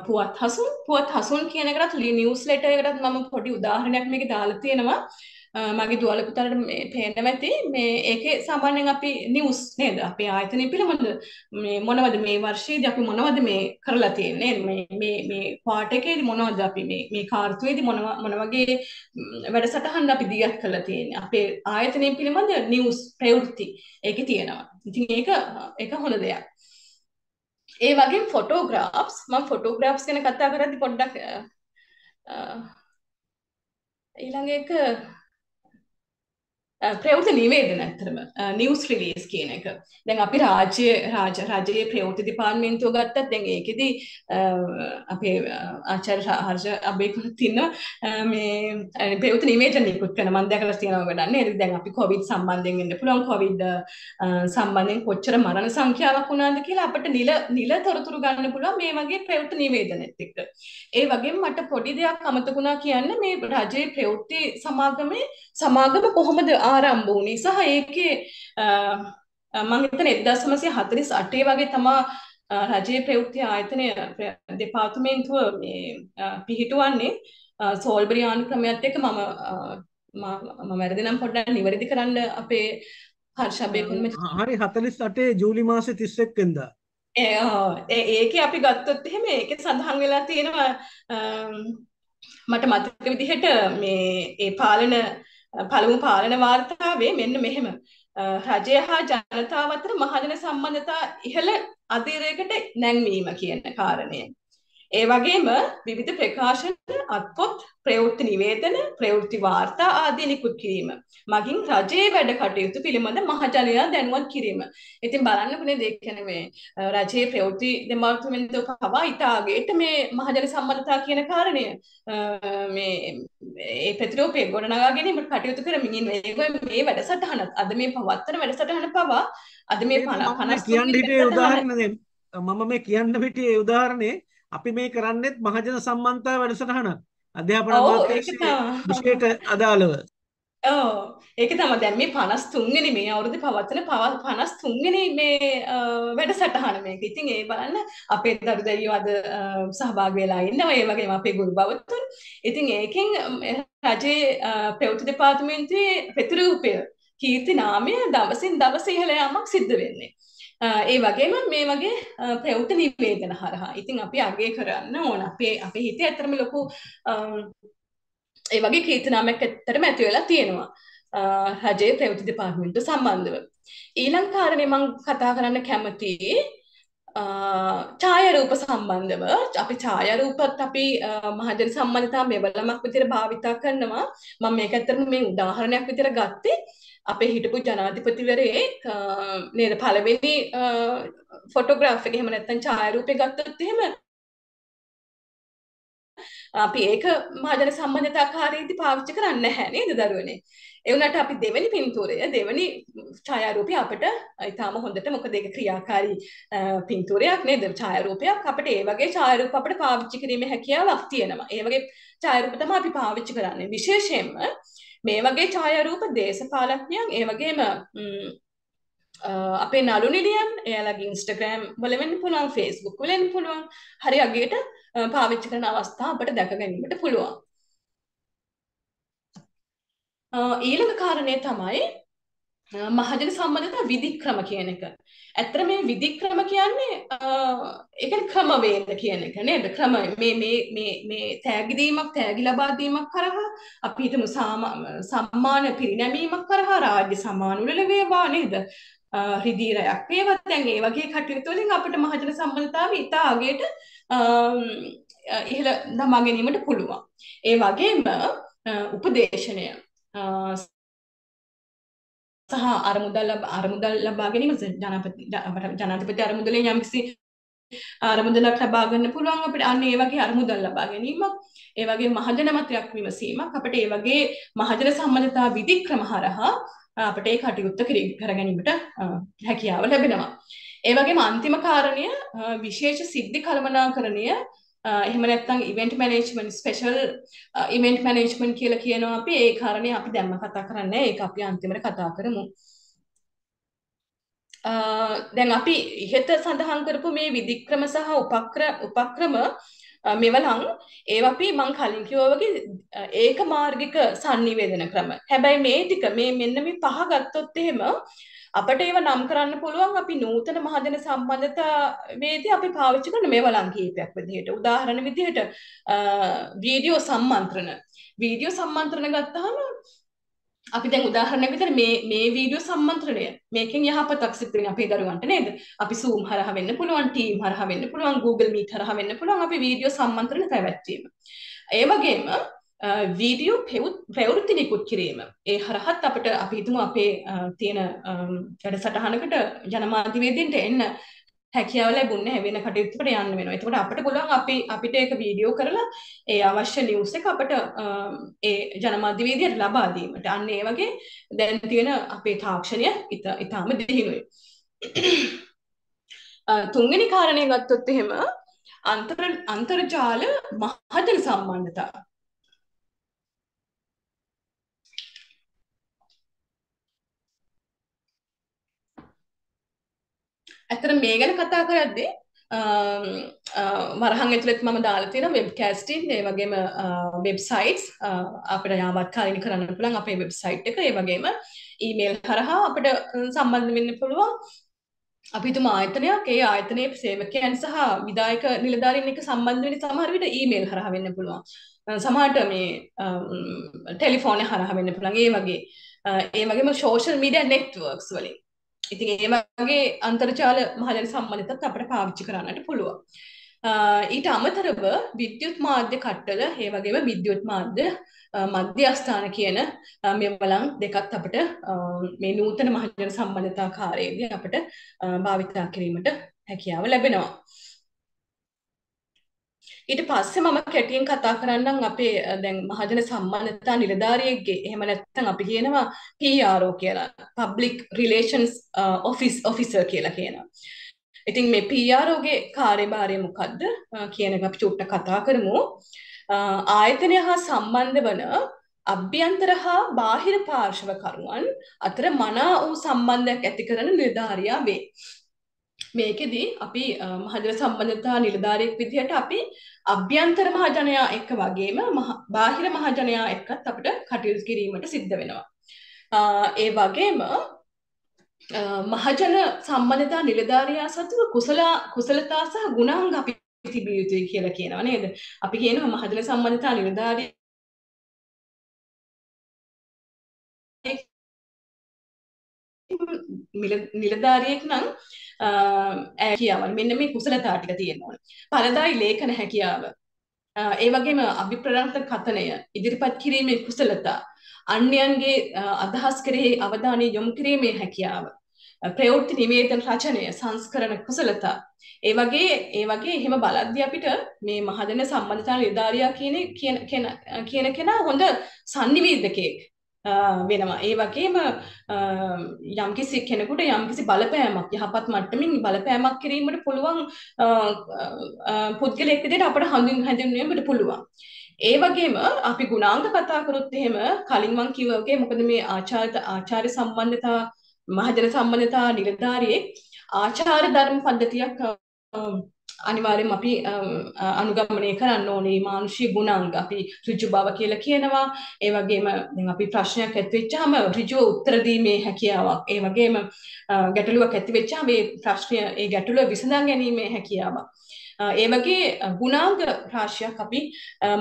පුවත් හසුන් පුවත් හසුන් කියන එකටත් නිවුස් ලෙටර් එකටත් මම පොඩි උදාහරණයක් මේක දාලා තියෙනවා. මගේ දුවල පුතාට මේ පේන්න ඇති. මේ ඒකේ සාමාන්‍යයෙන් අපි නිවුස් නේද? අපේ ආයතනය පිළිබඳ මේ මොනවද මේ වර්ෂයේදී අපි මොනවද මේ කරලා තියෙන්නේ? මේ මේ මේ පාට එකේදී මොනවද අපි මේ මේ කාර්තුවේදී මොන මොන වගේ වැඩසටහන් අපි දියත් කරලා තියෙන්නේ? අපේ ආයතනය පිළිබඳ නිවුස් ප්‍රවෘත්ති ඒකේ තියෙනවා. ඉතින් ඒක ඒක හොඳ දෙයක්. ඒ වගේ ෆොටෝග්‍රාෆ්ස් මම ෆොටෝග්‍රාෆ්ස් ගැන කතා කරද්දි පොඩ්ඩක් ඊළඟ එක ප්‍රවෘති නිවේදන ඇත්තරම නිවස් රිලීස් කියන එක දැන් අපි රාජ්‍ය රාජ රජයේ ප්‍රවෘති දෙපාර්තමේන්තුව ගත්තත් දැන් ඒකෙදි අපේ ආචාර්ය හර්ෂ අබේකුත් ඉන්න මේ ප්‍රවෘති නිවේදන නිකුත් කරන මම දැකලා තියෙනවා ගණන් නේද දැන් අපි කොවිඩ් සම්බන්ධයෙන් වෙන්න පුළුවන් කොවිඩ් සම්බන්ධයෙන් කොච්චර මරණ සංඛ්‍යාවක් වුණාද කියලා අපිට නිල නිල තොරතුරු ගන්න පුළුවන් මේ වගේ ප්‍රවෘති නිවේදනෙත් එක්ක ඒ වගේම මට පොඩි දෙයක් අමතකුණා කියන්න මේ රජයේ ප්‍රවෘත්ති සමාගමේ සමාගම කොහොමද ආරම්භ වුණේ. සහ ඒකේ මම හිතන 1948 වගේ තමා රජයේ ප්‍රවෘත්ති ආයතනය දෙපාර්තමේන්තුව මේ පිහිටුවන්නේ සෝල්බරි ආනුක්‍රමයත් එක්ක මම මම වැරදි නම් පොඩ්ඩක් නිවැරදි කරන්න අපේ හර්ෂබේකුන් හරි 48 ජූලි මාසේ 31 වෙනිදා ඒකේ අපි ගත්තොත් එහෙම ඒකේ සඳහන් වෙලා තියෙනවා මට මතක විදිහට මේ ඒ පාලන පළමු පාලන වාර්තාවේ මෙන්න මෙහෙම රජය හා ජනතාව අතර මහජන සම්බන්ධතා ඉහළ අධීරයකට නැංවීම කියන කාරණය. ඒ වගේම විවිධ ප්‍රකාශන අත්පොත් ප්‍රවෘත්ති නිවේදන ප්‍රවෘත්ති වාර්තා ආදී නිකුත් කිරීම. මගින් රජයේ වැඩ කටයුතු පිළිබඳ මහජනයා දැනුවත් කිරීම. ඉතින් බලන්නකුනේ දෙක මේ රජයේ ප්‍රවෘත්ති දෙපාර්තමේන්තුව පවා ඉතාගේට මේ මහජන සම්බන්ධතා කියන කාරණය. මේ ඒ ප්‍රතිරූපය ගොඩනගා ගැනීමට කටයුතු කරමින් ඉන්නේ මේ වැඩසටහනත් අද මේ පවත්තන වැඩසටහන පවා අද මේ 50 කියන්න හිටියේ උදාහරණ මම මේ කියන්න හිටියේ උදාහරණේ අපි මේ කරන්නෙත් මහජන සම්බන්ධතා වැඩසටහනක් අධ්‍යාපන විෂයට අදාළව. ඔව් ඒක තමයි දැන් මේ 53 වෙනි මේ අවුරුද්දේ පවත්වන 53 වෙනි මේ වැඩසටහන මේක. ඉතින් ඒ බලන්න අපේ දරු දැරියෝ අද සහභාගී වෙලා ඉන්නවා. ඒ වගේම අපේ ගුරු බවතුන්. ඉතින් ඒකෙන් රජයේ ප්‍රවෘත්ති දෙපාර්තමේන්තුවේ ප්‍රතිරූපය කීර්ති නාමය දවසින් දවස ඉහළ යාමක් සිද්ධ වෙන්නේ. ඒ වගේම මේ වගේ ප්‍රවෘත්ති නිවේදන හරහා. ඉතින් අපි අගය කරන්න ඕන. අපේ අපේ හිතේ ඇත්තටම ලොකු ඒ වගේ කීර්තිනාමයක් ඇත්තටම ඇති වෙලා තියෙනවා. රජයේ ප්‍රවෘත්ති දෙපාර්තමේන්තුව සම්බන්ධව. ඊළඟ කාරණේ මම කතා කරන්න කැමතියි ඡායාරූප සම්බන්ධව අපි ඡායාරූපත් අපි මහජන සම්බන්ධතා මෙවලමක් විදිහට භාවිතා කරනවා මම මේක ඇත්තටම මේ උදාහරණයක් විදිහට ගත්තේ අපේ හිටපු ජනාධිපතිවරයෙක් නේද පළවෙනි ෆොටෝග්‍රාෆ් එක එහෙම නැත්නම් ඡායාරූපය ගත්තොත් එහෙම අපි ඒක මහජන සම්බන්ධතාකාරීදී පාවිච්චි කරන්නේ නැහැ නේද දරුවනේ. ඒ වුණාට අපි දෙවෙනි පින්තූරය දෙවෙනි ඡායාරූපය අපිට ඊටාම හොඳට මොකද ඒක ක්‍රියාකාරී පින්තූරයක් නේද ඡායාරූපයක් අපිට ඒ වගේ ඡායාරූප අපිට පාවිච්චි කිරීමේ හැකියාවක් තියෙනවා. ඒ වගේ ඡායාරූප තමයි අපි පාවිච්චි කරන්නේ. විශේෂයෙන්ම මේ වගේ ඡායාරූප දේශපාලඥයන් ඒ වගේම අපේ නළු නිලියන් එයාලගේ ඉන්ස්ටග්‍රෑම් වල වෙන්න පුළුවන් ෆේස්බුක් වල වෙන්න පුළුවන් හරි අගේට පාවිච්චි කරන අවස්ථා අපට දැක ගැනීමට පුළුවන් ඊළඟ කාරණය තමයි මහජන සම්බන්ධතා විධික්‍රම කියන එක. ඇත්තට මේ විධික්‍රම කියන්නේ ඒ කියන්නේ ක්‍රමවේද කියන එක නේද? ක්‍රම මේ මේ මේ මේ තෑගි දීමක් තෑගි ලබා දීමක් කරහා අපි හිතමු සම්මාන පිරිනැමීමක් කරහා රාජ්‍ය සම්මාන වල වේවා නේද? රිදීරයක් වේවා දැන් ඒ වගේ කටයුතු වලින් අපිට මහජන සම්බන්ධතාවය ඉතා අගේට ඉහළ දමා ගැනීමට පුළුවන්. ඒ වගේම උපදේශනය සහ අරමුදල් අරමුදල් ලබා ගැනීම ජනපති ජනාධිපති අරමුදලෙන් යම්කිසි අරමුදලක් ලබා ගන්න පුළුවන් අපිට අන්න ඒ වගේ අරමුදල් ලබා ගැනීමක් ඒ වගේ මහජන මතයක් විමසීමක් අපිට ඒ වගේ මහජන සම්බන්ධතා විධික්‍රම හරහා අපිට ඒ කටයුත්ත කර ගැනීමට හැකියාව ලැබෙනවා. ඒ වගේම අන්තිම කාරණය විශේෂ සිද්ධි කළමනාකරණය Uh, එහෙම නැත්නම් event management special event management කියලා කියනවා අපි. ඒ කාරණේ අපි දැම්ම කතා කරන්නේ ඒක අපි අන්තිමට කතා කරමු. Uh, දැන් අපි ඉහත සඳහන් කරපු මේ විධික්‍රම සහ උපක්‍ර උපක්‍රම uh, මෙවලං ඒව අපි මං කලින් කිව්වා වගේ ඒක මාර්ගික sannivedana ක්‍රම. හැබැයි මේ ටික මේ මෙන්න මේ පහ ගත්තොත් එහෙම අපට ඒව නම් කරන්න පුළුවන් අපි නූතන මහජන සම්බන්ධතාවේදී අපි පාවිච්චි කරන මේවලං කීපයක් විදිහට. උදාහරණ විදිහට වීඩියෝ සම්මන්ත්‍රණ. වීඩියෝ සම්මන්ත්‍රණ ගත්තාම අපි දැන් උදාහරණයක් විතර මේ මේ වීඩියෝ සම්මන්ත්‍රණය මේකෙන් යහපතක් සිද්ධ වෙන අපේ දරුවන්ට නේද? අපි Zoom හරහා වෙන්න පුළුවන්, Team හරහා වෙන්න පුළුවන්, Google Meet හරහා වෙන්න පුළුවන් අපි වීඩියෝ සම්මන්ත්‍රණ පැවැත්වීම. ඒ වගේම වීඩියෝ ප්‍රවෘත්ති නිකුත් කිරීම ඒ හරහත් අපට අපි හිතමු අපේ තියෙන වැඩසටහනකට ජනමාධ්‍යවේදීන්ට එන්න හැකියාව ලැබුණේ වෙන කටයුත්තකට යන්න වෙනවා. එතකොට අපිට පුළුවන් අපි අපිට ඒක වීඩියෝ කරලා ඒ අවශ්‍ය නිවුස් එක අපට ඒ ජනමාධ්‍යවේදියට ලබා දීමට. අන්න ඒ වගේ දැන් තියෙන අපේ තාක්ෂණය ඉතාම දියුණුයි. තුන්වෙනි කාරණය ගත්තොත් එහෙම අන්තර් අන්තර්ජාල මහජන සම්බන්ධතා ඇත්තට මේ ගැන කතා කරද්දී වරහන් ඇතුළත් මම දාලා තියෙන වෙබ් කෑස්ටින් ඒ වගේම වෙබ්සයිට්ස් අපිට යාවත් කාලිනි කරන්න පුළුවන් අපේ වෙබ්සයිට් එක ඒ වගේම ඊමේල් හරහා අපිට සම්බන්ධ වෙන්න පුළුවන් අපි හිතමු ආයතනයක් ඒ ආයතනයේ සේවකයන් සහ විදායක නිලධාරීන් එක්ක සම්බන්ධ වෙන්නේ සමහර විට ඊමේල් හරහා වෙන්න පුළුවන්. සමහරට මේ ටෙලිෆෝන් හරහා වෙන්න පුළුවන්. ඒ වගේ ඒ වගේම සෝෂල් මීඩියා නෙට්වර්ක්ස් වලින්. ඉතින් ඒ වගේ අන්තර්ජාල මහජන සම්බන්ධතත් අපිට පාවිච්චි කරන්නට පුළුවන්. ඊට අමතරව විද්‍යුත් මාධ්‍ය කට්ටල ඒ වගේම විද්‍යුත් මාධ්‍ය මධ්‍යස්ථාන කියන මේ බලන් දෙකත් අපට මේ නූතන මහජන සම්බන්ධතා කාර්යයේදී අපට භාවිතා කිරීමට හැකියාව ලැබෙනවා. ඊට පස්සේ මම කැටියෙන් කතා කරන්නම් අපේ දැන් මහජන සම්බන්ධතා නිලධාරියෙක්ගේ එහෙම නැත්නම් අපි කියනවා PRO කියලා public relations office officer කියලා කියනවා. ඉතින් මේ PRO ගේ කාර්යභාරය මොකද්ද කියන එක අපි චුට්ටක් කතා කරමු. ආයතනය හා සම්බන්ධ වන අභ්‍යන්තර හා බාහිර පාර්ශවකරුවන් අතර මනා වූ සම්බන්ධයක් ඇති කරන නිලධාරියා වේ. මේකෙදී අපි මහජන සම්බන්ධතා නිලධාරියෙක් විදිහට අපි අභ්‍යන්තර මහජනයා එක්ක වගේම බාහිර මහජනයා එක්කත් අපිට කටයුතු කිරීමට සිද්ධ වෙනවා. ඒ වගේම මහජන සම්බන්ධතා නිලධාරියා සතුව කුසල කුසලතා සහ ගුණාංග අපි තිබිය යුතුයි කියලා කියනවා නේද? අපි කියනවා මහජන සම්බන්ධතා නිලධාරියා නිලධාරියෙක් නම් හැකියාවල් මෙන්න මේ කුසලතා ටික තියෙනවා. පරදායි ලේඛන හැකියාව. ඒ වගේම අභිප්‍රාර්ථ කතනය ඉදිරිපත් කිරීමේ කුසලතා අන්‍යයන්ගේ අදහස් කෙරෙහි අවධානය යොමු කිරීමේ හැකියාව. ප්‍රයෝක්ති නිවේදන රචනය සංස්කරණ කුසලතා. ඒ වගේ ඒ වගේ එහෙම බලද්දී අපිට මේ මහදන සම්බන්ධතා නිලධාරියා කියන කියන කෙනා හොඳ සංනිවේදකයෙක්. වෙනවා. ඒ වගේම යම්කිසි කෙනෙකුට යම්කිසි බලපෑමක් යහපත් මට්ටමින් බලපෑමක් කිරීමට පුළුවන් පුද්ගලයෙක් විදිහට අපට හඳුන් හැඳින්වීමට පුළුවන්. ඒ වගේම අපි ගුණාංග කතා කරොත් එහෙම කලින් මං කිව්වා වගේ මොකද මේ ආචාර්ය ආචාර්ය සම්බන්ධතා මහජන සම්බන්ධතා නිලධාරියෙක් ආචාර ධර්ම පද්ධතියක් අනිවාර්යෙන් අපි අනුගමනය කරන්න ඕනේ මානුෂික ගුණාංග. අපි ඍජු බව කියලා කියනවා. ඒ වගේම දැන් අපි ප්‍රශ්නයක් ඇති වෙච්චාම ඍජුව උත්තර දීමේ හැකියාවක්. ඒ වගේම ගැටලුවක් ඇති වෙච්චාම මේ ප්‍රශ්නය ඒ ගැටලුව විසඳා ගැනීමේ හැකියාවක්. ඒ වගේ ගුණාංග රාශියක් අපි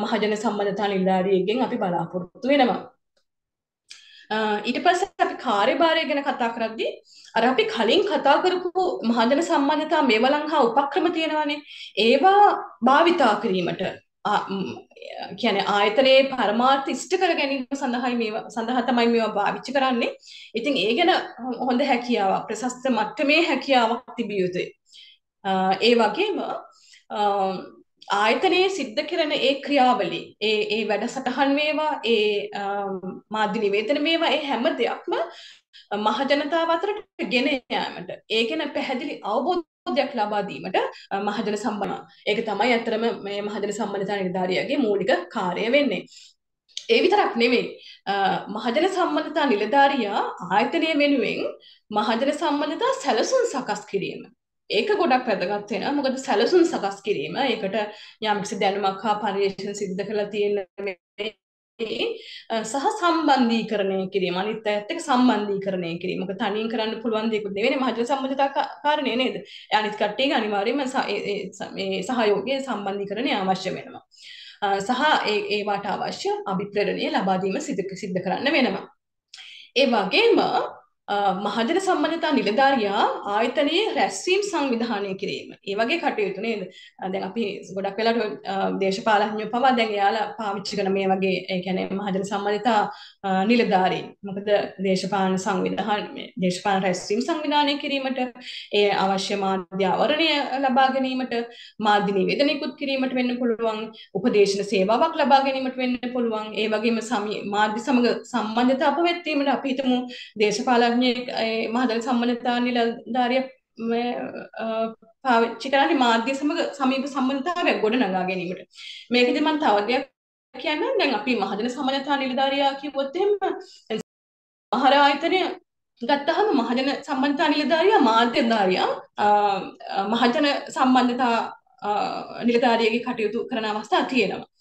මහජන සම්බන්ධතා නිලධාරියෙක්ගෙන් අපි බලාපොරොත්තු වෙනවා. ඊට පස්සේ අපි කාර්යභාරය ගැන කතා කරද්දී අර අපි කලින් කතා කරපු මහජන සම්බන්ධතා මේවලන් හා උපක්‍රම තියෙනවානේ ඒවා භාවිතා කිරීමට කියන්නේ ආයතනයේ පරමාර්ථ ඉෂ්ට කර ගැනීම සඳහායි මේවා සඳහා තමයි මේවා පාවිච්චි කරන්නේ. ඉතින් ඒ ගැන හොඳ හැකියාවක් ප්‍රශස්ත මට්ටමේ හැකියාවක් තිබිය යුතුයි. ඒ වගේම ආයතනයේ සිද්ධ කරන ඒ ක්‍රියාවලි ඒ ඒ වැඩසටහන් මේවා ඒ මාධ්‍ය නිවේදන මේවා ඒ හැම දෙයක්ම මහජනතාව අතරට ගෙන යාමට ඒ ගැන පැහැදිලි අවබෝධයක් ලබා දීමට මහජන සම්බන්ධ ඒක තමයි අතරම මේ මහජන සම්බන්ධතා නිලධාරියාගේ මූලික කාර්යය වෙන්නේ. ඒ විතරක් නෙවෙයි මහජන සම්බන්ධතා නිලධාරියා ආයතනය වෙනුවෙන් මහජන සම්බන්ධතා සැලසුම් සකස් කිරීම. ඒක ගොඩක් වැදගත් වෙනවා මොකද සැලසුම් සකස් කිරීම ඒකට යම්කිසි දැනුමක් හා පරිශ්‍රණ සිද්ධ කරලා තියෙන සහ සම්බන්ධීකරණය කිරීම අනිත් අයත් එක්ක සම්බන්ධීකරණය කිරීම. මොකද තනියෙන් කරන්න පුළුවන් දෙයක් නෙවෙයි මහජන සම්බන්ධතා කාරණේ නේද? අනිත් කට්ටියගේ අනිවාර්යයෙන්ම මේ සහයෝගය සම්බන්ධීකරණය අවශ්‍ය වෙනවා. සහ ඒ ඒවට අවශ්‍ය අභිප්‍රේරණය ලබා දීම සිද්ධ කරන්න වෙනවා. ඒ වගේම මහජන සම්බන්ධතා නිලධාරියා ආයතනයේ රැස්වීම් සංවිධානය කිරීම. ඒ වගේ කටයුතු නේද? දැන් අපි ගොඩක් වෙලාවට දේශපාලඥයෝ පවා දැන් එයාලා පාවිච්චි කරන මේ වගේ ඒ කියන්නේ මහජන සම්බන්ධතා නිලධාරීන්. මොකද දේශපාලන සංවිධාන මේ දේශපාලන රැස්වීම් සංවිධානය කිරීමට ඒ අවශ්‍ය මාධ්‍ය ආවරණය ලබා ගැනීමට මාධ්‍ය නිවේදනයකුත් කිරීමට වෙන්න පුළුවන්. උපදේශන සේවාවක් ලබා ගැනීමට වෙන්න පුළුවන්. ඒ වගේම මාධ්‍ය සමග සම්බන්ධතාව පැවැත්වීමට අපි හිතමු දේශපාලන විද්‍යාඥයෙක් මහදල සම්බන්ධතා නිලධාරිය පාවිච්චි කරන්නේ මාධ්‍ය සමග සමීප සම්බන්ධතාවයක් ගොඩ නගා ගැනීමට. මේකෙදි මම තව දෙයක් කියන්නම්. දැන් අපි මහදන සම්බන්ධතා නිලධාරියා කිව්වොත් එහෙම මහර ආයතනය ගත්තහම මහජන සම්බන්ධතා නිලධාරියා මාධ්‍යධාරියා මහජන සම්බන්ධතා නිලධාරියගේ කටයුතු කරන අවස්ථා තියෙනවා.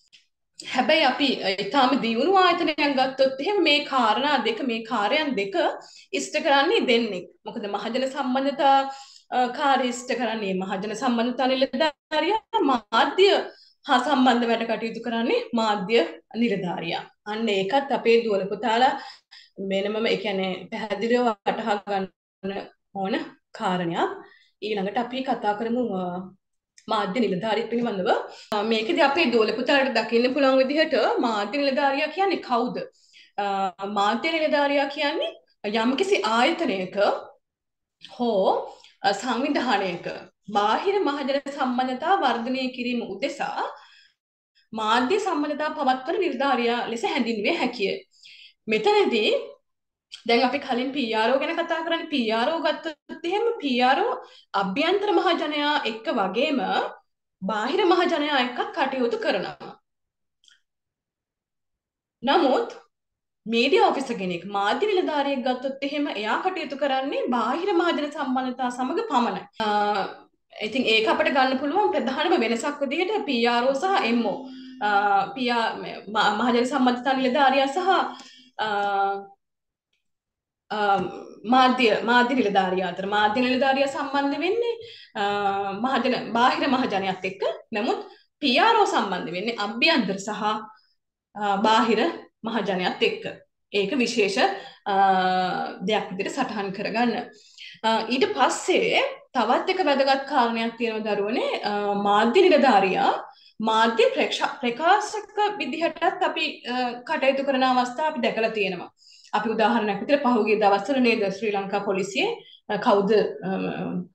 හැබැයි අපි ඉතාම දියුණු ආයතනයක් ගත්තොත් එහෙම මේ කාරණා දෙක මේ කාර්යයන් දෙක ඉෂ්ට කරන්නේ දෙන්නෙක්. මොකද මහජන සම්බන්ධතා කාර්යෂ්ඨ කරන්නේ මහජන සම්බන්ධතා නිලධාරියා මාධ්‍ය හා සම්බන්ධ වැඩ කටයුතු කරන්නේ මාධ්‍ය නිලධාරියා. අන්න ඒකත් අපේ දුවල පුතාලා වෙනමම ඒ කියන්නේ පැහැදිලිව වටහා ගන්න ඕන කාරණයක්. ඊළඟට අපි කතා කරමු මාධ්‍ය නිලධාරිය පිළිබඳව. මේකදී අපේ දුවල පුතාලට දකින්න පුළුවන් විදිහට මාධ්‍ය නිලධාරියා කියන්නේ කවුද? මාධ්‍ය නිලධාරියා කියන්නේ යම්කිසි ආයතනයක හෝ සංවිධානයක බාහිර මහජන සම්බන්ධතා වර්ධනය කිරීම උදෙසා මාධ්‍ය සම්බන්ධතා පවත්වන නිර්ධාරයා ලෙස හැඳින්විය හැකිය. මෙතනදී දැන් අපි කලින් PRO ගැන කතා කරන්නේ PRO ගත්තොත් එහෙම PRO අභ්‍යන්තර මහජනයා එක්ක වගේම බාහිර මහජනයා එක්ක කටයුතු කරනවා. නමුත් මීඩියා ඔෆිසර් කෙනෙක් මාධ්‍ය නිලධාරියෙක් ගත්තොත් එහෙම එයා කටයුතු කරන්නේ බාහිර මහජන සම්බන්ධතා සමග පමණයි. ඉතින් ඒක අපිට ගන්න පුළුවන් ප්‍රධානම වෙනසක් විදිහට PRO සහ MO. PR මහජන සම්බන්ධතා නිලධාරියා සහ මාධ්‍ය මාධ්‍ය නිලධාරියා අතර. මාධ්‍ය නිලධාරියා සම්බන්ධ වෙන්නේ මහජන බාහිර මහජනයත් එක්ක. නමුත් PRO සම්බන්ධ වෙන්නේ අභ්‍යන්තර සහ බාහිර මහජනයත් එක්ක. ඒක විශේෂ දෙයක් විදිහට සටහන් කරගන්න. ඊට පස්සේ තවත් එක වැදගත් කාරණයක් තියෙනවා දරුවනේ. මාධ්‍ය නිලධාරියා මාධ්‍ය ප්‍රකාශක විදිහටත් අපි කටයුතු කරන අවස්ථා අපි දැකලා තියෙනවා. අපි උදාහරණයක් විදිහට පහුගිය දවස්වල නේද ශ්‍රී ලංකා පොලිසියේ කවුද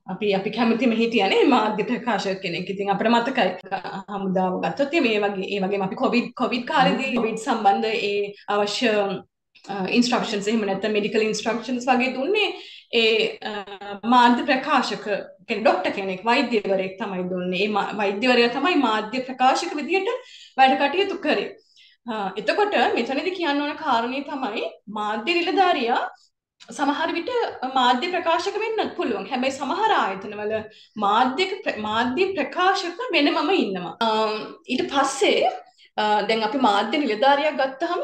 අපි අපි කැමතිම හිටියනේ මාධ්‍ය ප්‍රකාශක කෙනෙක්. ඉතින් අපිට මතකයි හමුදාව ගත්තොත් මේ වගේ ඒ වගේම අපි කොවිඩ් කොවිඩ් කාලේදී කොවිඩ් සම්බන්ධ ඒ අවශ්‍ය ඉන්ස්ට්‍රක්ෂන්ස් එහෙම නැත්නම් මෙඩිකල් ඉන්ස්ට්‍රක්ෂන්ස් වගේ දුන්නේ ඒ මාධ්‍ය ප්‍රකාශක කෙනෙක් ડોක්ටර් කෙනෙක් වෛද්‍යවරයෙක් තමයි දුන්නේ. ඒ වෛද්‍යවරයා තමයි මාධ්‍ය ප්‍රකාශක විදියට වැඩ කටයුතු කරේ. එතකොට මෙතනදි කියන්න ඕන කාරණේ තමයි මාධ්‍ය නිලධාරියා සමහර විට මාධ්‍ය ප්‍රකාශක වෙන්නත් පුළුවන්. හැබැයි සමහර ආයතනවල මාධ්‍ය මාධ්‍ය ප්‍රකාශක වෙනමම ඉන්නවා. ඊට පස්සේ දැන් අපි මාධ්‍ය නිලධාරියක් ගත්තහම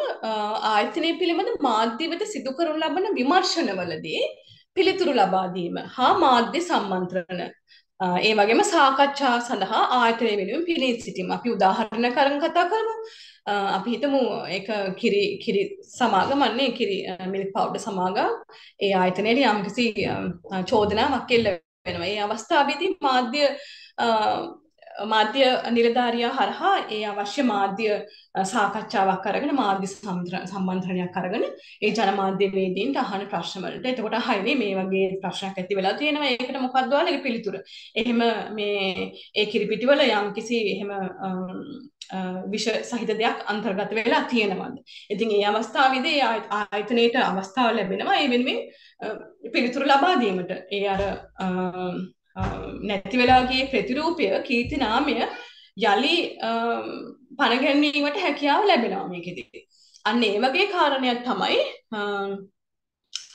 ආයතනය පිළිබඳ මාධ්‍ය වෙත සිදු කරනු ලබන විමර්ශනවලදී පිළිතුරු ලබා දීම හා මාධ්‍ය සම්මන්ත්‍රණ ඒ වගේම සාකච්ඡා සඳහා ආයතනය වෙනුවෙන් පිළී සිටීම අපි උදාහරණ කරන් කතා කරමු. අපි හිතමු ඒක කිරි කිරි සමාගමන්නේ කිරි මිල්ක් පවුඩර් සමාගම්. ඒ ආයතනයේ යම්කිසි චෝදනාවක් එල්ල වෙනවා. ඒ අවස්ථාවේදී මාධ්‍ය මාධ්‍ය නිලධාරියා හරහා ඒ අවශ්‍ය මාධ්‍ය සාකච්ඡාවක් අරගෙන මාධ්‍ය සම්බන්ධනයක් අරගෙන ඒ ජනමාධ්‍ය වේදීන්ට අහන ප්‍රශ්න වලට. එතකොට හයිනේ මේ වගේ ප්‍රශ්නයක් ඇති වෙලා තියෙනවා. ඒකට මොකක්ද ඔයාලගේ පිළිතුර. එහෙම මේ ඒ කිරිපිටිවල යම්කිසි එහෙම විෂ සහිත දෙයක් අන්තර්ගත වෙලා තියෙනවද? ඉතින් ඒ අවස්ථාවේදී ආයතනයේට අවස්ථාව ලැබෙනවා. ඒ වෙනුවෙන් පිළිතුරු ලබා දීමට. ඒ අර නැති වෙලාගේ ප්‍රතිරූපය කීර්ති නාමය යළි පණගැන්වීමට හැකියාව ලැබෙනවා මේකෙදී. අන්න ඒ වගේ කාරණයක් තමයි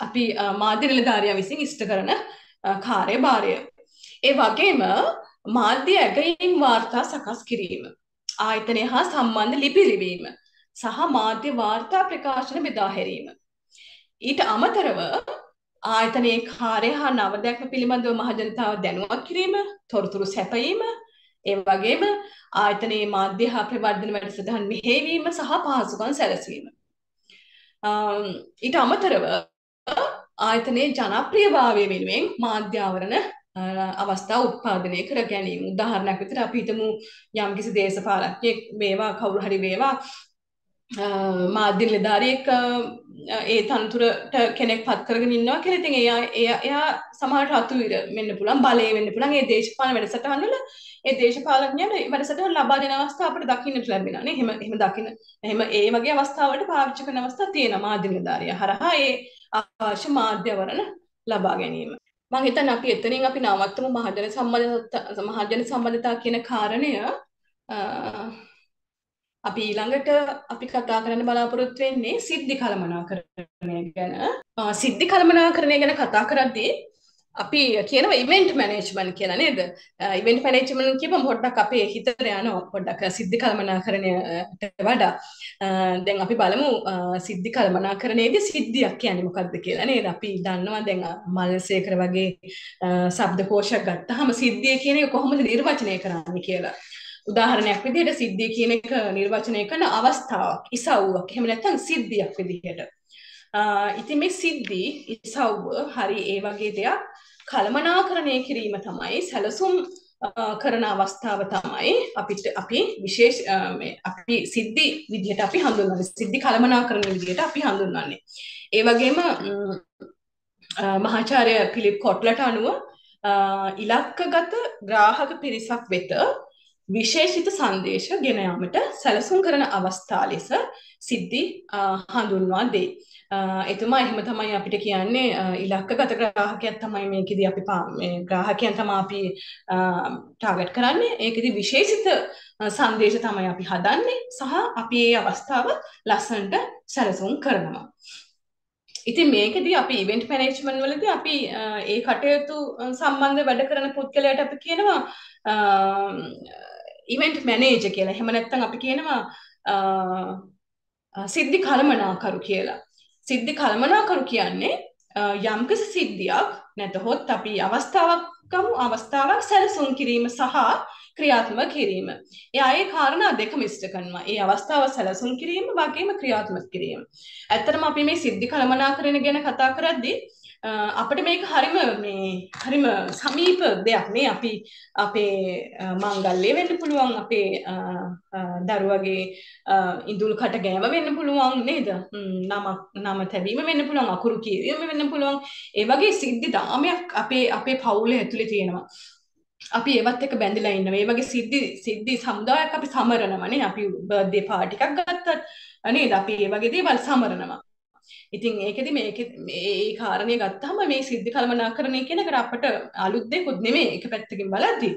අපි මාධ්‍ය නිලධාරියා විසින් ඉෂ්ට කරන කාර්යභාරය. ඒ වගේම මාධ්‍ය ඇගයීම් වාර්තා සකස් කිරීම. ආයතනය හා සම්බන්ධ ලිපි ලිවීම සහ මාධ්‍ය වාර්තා ප්‍රකාශන බෙදා හැරීම. ඊට අමතරව ආයතනයේ කාර්ය හා නවදැක්ම පිළිබඳව මහජනතාව දැනුවත් කිරීම, තොරතුරු සැපයීම, ඒ වගේම ආයතනයේ මාධ්‍ය හා ප්‍රවර්ධන වැඩසටහන් මෙහෙයවීම සහ පහසුකම් සැලසීම. ඊට අමතරව ආයතනයේ ජනප්‍රියභාවය වෙනුවෙන් මාධ්‍ය ආවරණ අවස්ථා උත්පාදනය කර ගැනීම. උදාහරණයක් විදිහට අපි හිතමු යම්කිසි දේශපාලකයෙක් වේවා කවුරු හරි වේවා මාධ්‍ය නිලධාරියෙක් ඒ තනතුරට කෙනෙක් පත් කරගෙන ඉන්නවා කියලා. ඉතින් එයා එයා එයා සමහරට අතුවිර වෙන්න පුළුවන් බලය වෙන්න පුළුවන්. ඒ දේශපාලන වැඩසටහන් වල ඒ දේශපාලඥයන් වැඩසටහන් ලබා දෙන අවස්ථා අපිට දකින්නට ලැබෙනවා නේ. එහෙම එහෙම දකින්න එහෙම ඒ වගේ අවස්ථාවලට පාවිච්චි කරන අවස්ථා තියෙනවා මාධ්‍ය නිලධාරියා හරහා ඒ අවශ්‍ය මාධ්‍යවරණ ලබා ගැනීම. මම හිතන්නේ අපි එතනින් අපි නවත්තමු මහජන සම්බන්ධතා මහජන සම්බන්ධතා කියන කාරණය. අපි ඊළඟට අපි කතා කරන්න බලාපොරොත්තු වෙන්නේ සිද්ධි කළමනාකරණය ගැන. සිද්ධි කළමනාකරණය ගැන කතා කරද්දී අපි කියනව ඉවෙන්ට් මැනේජ්මන්ට් කියලා නේද? ඉවෙන්ට් මැනේජ්මන්ට් කියපම පොඩ්ඩක් අපේ හිතට යනවා පොඩ්ඩක් සිද්ධි කළමනාකරණයට වඩා. දැන් අපි බලමු සිද්ධි කළමනාකරණයේදී සිද්ධියක් කියන්නේ මොකක්ද කියලා නේද? අපි දන්නවා දැන් මල්සේකර වගේ ශබ්දකෝෂයක් ගත්තාම සිද්ධිය කියන එක කොහොමද නිර්වචනය කරන්නේ කියලා. උදාහරණයක් විදිහට සිද්ධිය කියන එක නිර්වචනය කරන අවස්ථාවක්, ඉසව්වක්, එහෙම නැත්නම් සිද්ධියක් විදිහට. ඉතින් මේ සිද්ධි ඉසව්ව හරි ඒ වගේ දෙයක් කළමනාකරණය කිරීම තමයි සැලසුම් කරන අවස්ථාව තමයි අපිට අපි විශේෂ අපි සිද්ධි විදිහට අපි හඳුන්වන්නේ. සිද්ධි කළමනාකරණ විදිහට අපි හඳුන්වන්නේ. ඒ වගේම මහාචාර්ය පිලිප් කොට්ලට අනුව ඉලක්කගත ග්‍රාහක පිරිසක් වෙත විශේෂිත සංදේශ ගෙන යාමට සැලසුම් කරන අවස්ථා ලෙස සිද්ධි හඳුන්වා දෙයි. එතුමා එහෙම තමයි අපිට කියන්නේ ඉලක්කගත ග්‍රාහකයක් තමයි මේකෙදි අපි මේ ග්‍රාහකයන් තමයි අපි ටාගට් කරන්නේ. ඒකෙදි විශේෂිත සංදේශ තමයි අපි හදන්නේ සහ අපි ඒ අවස්ථාව ලස්සනට සැලසුම් කරනවා. ඉතින් මේකදී අපි ඉවෙන්ට් මැනේජ්මන්ට් වලදී අපි ඒ කටයුතු සම්බන්ධ වැඩ කරන පුද්ගලයාට අපි කියනවා ඉවෙන්ට් මැනේජර් කියලා. එහෙම නැත්නම් අපි කියනවා සිද්ධි කළමනාකරු කියලා. සිද්ධි කළමනාකරු කියන්නේ යම්කිසි සිද්ධියක් නැතහොත් අපි අවස්ථාවක් ගමු අවස්ථාවක් සැලසුම් කිරීම සහ ක්‍රියාත්මක කිරීම. එයා ඒ කාරණා දෙකම ඉෂ්ට කරනවා. ඒ අවස්ථාව සැලසුම් කිරීම වගේම ක්‍රියාත්මක කිරීම. ඇත්තටම අපි මේ සිද්ධි කළමනාකරණ ගැන කතා කරද්දී අපිට මේක හරිම මේ හරිම සමීප දෙයක් නේ අපි අපේ මංගල්‍ය වෙන්න පුළුවන් අපේ දරුවගේ ඉඳුල් කට ගෑම වෙන්න පුළුවන් නේද නමක් නම තැබීම වෙන්න පුළුවන් අකුරු කියවීම වෙන්න පුළුවන් ඒ වගේ සිද්ධි දාමයක් අපේ අපේ පවුලේ ඇතුලේ තියෙනවා අපි ඒවත් එක බැඳලා ඉන්නවා. මේ වගේ සිද්ධි සිද්ධි සමුදායක් අපි සමරනවානේ. අපි බර්ත්ඩේ පාටි එකක් ගත්තත් නේද? අපි මේ වගේ දේවල් සමරනවා. ඉතින් ඒකෙදි මේක මේ කාරණය ගත්තාම මේ සිද්ධි කළමනාකරණය කියන එක අපට අලුත් දෙයක්වත් නෙමෙයි එක පැත්තකින් බලද්දී.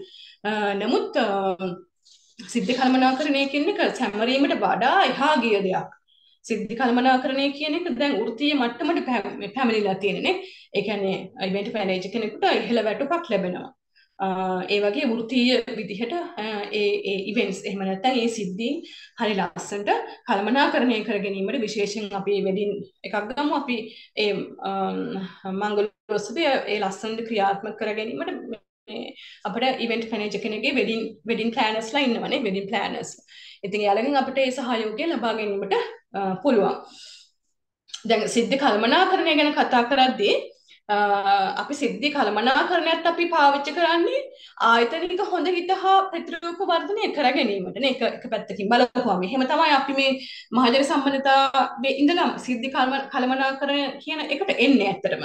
නමුත් සිද්ධි කළමනාකරණය කියන එක සැමරීමට වඩා එහා ගිය දෙයක්. සිද්ධි කළමනාකරණය කියන එක දැන් වෘත්තීය මට්ටමට පැමිණිලා තියෙනනේ. ඒ කියන්නේ ඉවෙන්ට් මැනේජර් කෙනෙකුට ඉහළ වැටුපක් ලැබෙනවා. ඒ වගේ වෘත්තීය විදිහට ඒ ඉවෙන්ට්ස් එහෙම නැත්නම් ඒ සිද්ධීන් හරි ලස්සනට කළමනාකරණය කර ගැනීමට විශේෂයෙන් අපි වෙඩින් එකක් ගමු අපි ඒ මංගලෝත්සවය ඒ ලස්සනට ක්‍රියාත්මක කර ගැනීමට අපිට ඉවෙන්ට් මැනේජර් කෙනෙක්ගේ වෙඩින් වෙඩින් ප්ලෑනර්ස්ලා ඉන්නවනේ වෙඩින් ප්ලෑනර්ස්. ඉතින් එයාලගෙන් අපිට ඒ සහයෝගය ලබා ගැනීමට පුළුවන්. දැන් සිද්ධි කළමනාකරණය ගැන කතා කරද්දී අපි සිද්ධි කළමනාකරණයත් අපි පාවිච්චි කරන්නේ ආයතනික හොඳ හිත හා ප්‍රතිරූප වර්ධනය කර ගැනීමට නේ. එක එක පැත්තකින් බලපුවාම. එහෙම තමයි අපි මේ මහජන සම්බන්ධතාවයේ ඉඳලා සිද්ධි කළමනාකරණය කියන එකට එන්නේ ඇත්තටම.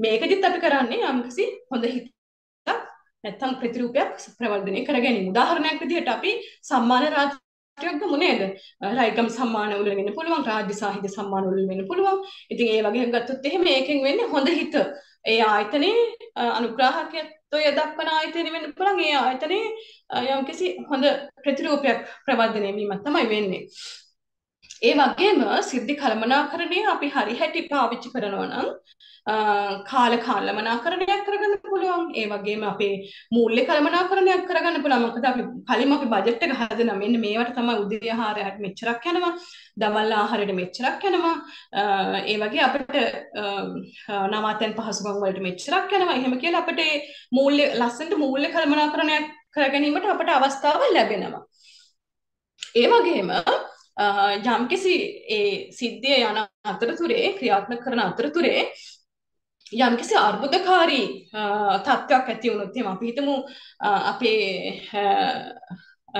මේකදිත් අපි කරන්නේ යම්කිසි හොඳ හිතක් නැත්තම් ප්‍රතිරූපයක් ප්‍රවර්ධනය කර ගැනීම. උදාහරණයක් විදිහට අපි සම්මාන රාජ යක් ගමු නේද? රයිකම් සම්මාන වල වෙන්න පුළුවන් රාජ්‍ය සාහිත්‍ය සම්මාන වල වෙන්න පුළුවන්. ඉතින් ඒ වගේ ගත්තොත් එහෙම ඒකෙන් වෙන්නේ හොඳ හිත. ඒ ආයතනයේ අනුග්‍රාහකත්වය දක්වන ආයතනෙ වෙන්න පුළුවන්. ඒ ආයතනයේ යම්කිසි හොඳ ප්‍රතිරූපයක් ප්‍රවර්ධනය වීමක් තමයි වෙන්නේ. ඒ වගේම සිද්ධි කළමනාකරණය අපි හරි හැටි පාවිච්චි කරනවා නම් කාල කළමනාකරණයක් කරගන්න පුළුවන්. ඒ වගේම අපේ මූල්‍ය කළමනාකරණයක් කරගන්න පුළුවන්. මොකද අපි කලින් අපි බජට් එක හදලා මෙන්න මේවට තමයි උදේ ආහාරයට මෙච්චරක් යනවා. දවල් ආහාරයට මෙච්චරක් යනවා. ඒ වගේ අපිට නවාතැන් පහසුකම් වලට මෙච්චරක් යනවා. එහෙම කියලා අපිට මූල්‍ය ලස්සනට මූල්‍ය කළමනාකරණයක් කරගැනීමට අපට අවස්ථාව ලැබෙනවා. ඒ වගේම යම්කිසි ඒ සිද්ධිය යන අතරතුරේ ක්‍රියාත්මක කරන අතරතුරේ යම්කිසි අර්බුදකාරී තත්ත්වයක් ඇති වුණොත් එහෙම අපි හිතමු අපේ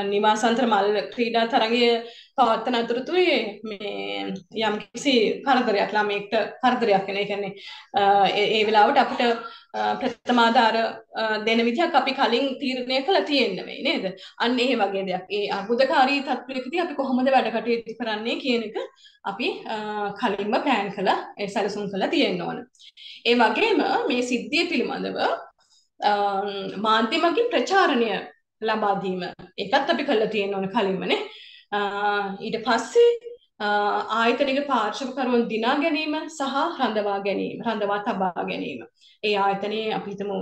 නිවාසන්තර මල් ක්‍රීඩා තරගය පවත්තන අතරතුරේ මේ යම් කිසි කරදරයක් ළමයෙක්ට කරදරයක් වෙන. ඒ කියන්නේ ඒ වෙලාවට අපිට ප්‍රථමාධාර දෙන විදිහක් අපි කලින් තීරණය කළා තියෙන්න වෙයි නේද? අන්න ඒ වගේ දෙයක්. ඒ අර්බුදකාරී තත්ත්වයකදී අපි කොහොමද වැඩ කටයුතු කරන්නේ කියන එක අපි කලින්ම ප්ලෑන් කළා ඒ සැලසුම් කළා තියෙන්න ඕන. ඒ වගේම මේ සිද්ධිය පිළිබඳව මාධ්‍ය මගින් ප්‍රචාරණය ලබා දීම. ඒකත් අපි කළා තියෙන්න ඕන කලින්මනේ. ඊට පස්සේ ආයතනික පාර්ශවකරුවන් දිනා ගැනීම සහ රඳවා ගැනීම රඳවා තබා ගැනීම. ඒ ආයතනයේ අපි හිතමු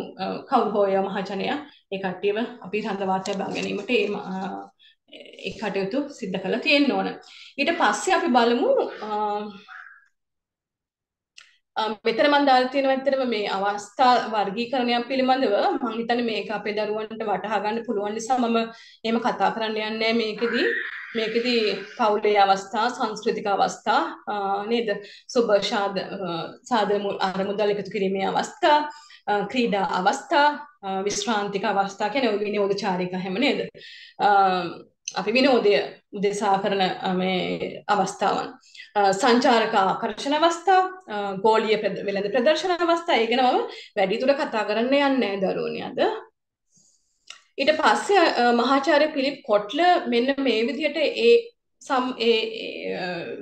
කවුරු හෝ මහජනය ඒ කට්ටියව අපි රඳවා තබා ගැනීමට ඒ ඒ කටයුතු සිද්ධ කරලා තියෙන්න ඕන. ඊට පස්සේ අපි බලමු මෙතන මම දාලා තියෙනවා ඇත්තටම මේ අවස්ථා වර්ගීකරණයක් පිළිබඳව මම හිතන්නේ මේක අපේ දරුවන්ට වටහා ගන්න පුළුවන් නිසා මම එහෙම කතා කරන්න යන්නේ මේකෙදි. මේකෙදි පවුලේ අවස්ථා සංස්කෘතික අවස්ථා නේද? සුබ ශාද සාදර අරමුදල් එකතු කිරීමේ අවස්ථා ක්‍රීඩා අවස්ථා විශ්‍රාන්තික අවස්ථා කියන විනෝද චාරිකා හැම නේද? අපි විනෝදය උදෙසා කරන මේ අවස්ථාවන්. සංචාරක ආකර්ෂණ අවස්ථා ගෝලීය වෙළඳ ප්‍රදර්ශන අවස්ථා. ඒ ගැන මම වැඩිදුර කතා කරන්න යන්නේ දරුවනේ අද. ඊට පස්සේ මහාචාර්ය පිලිප් කොට්ල මෙන්න මේ විදිහට ඒ සම් ඒ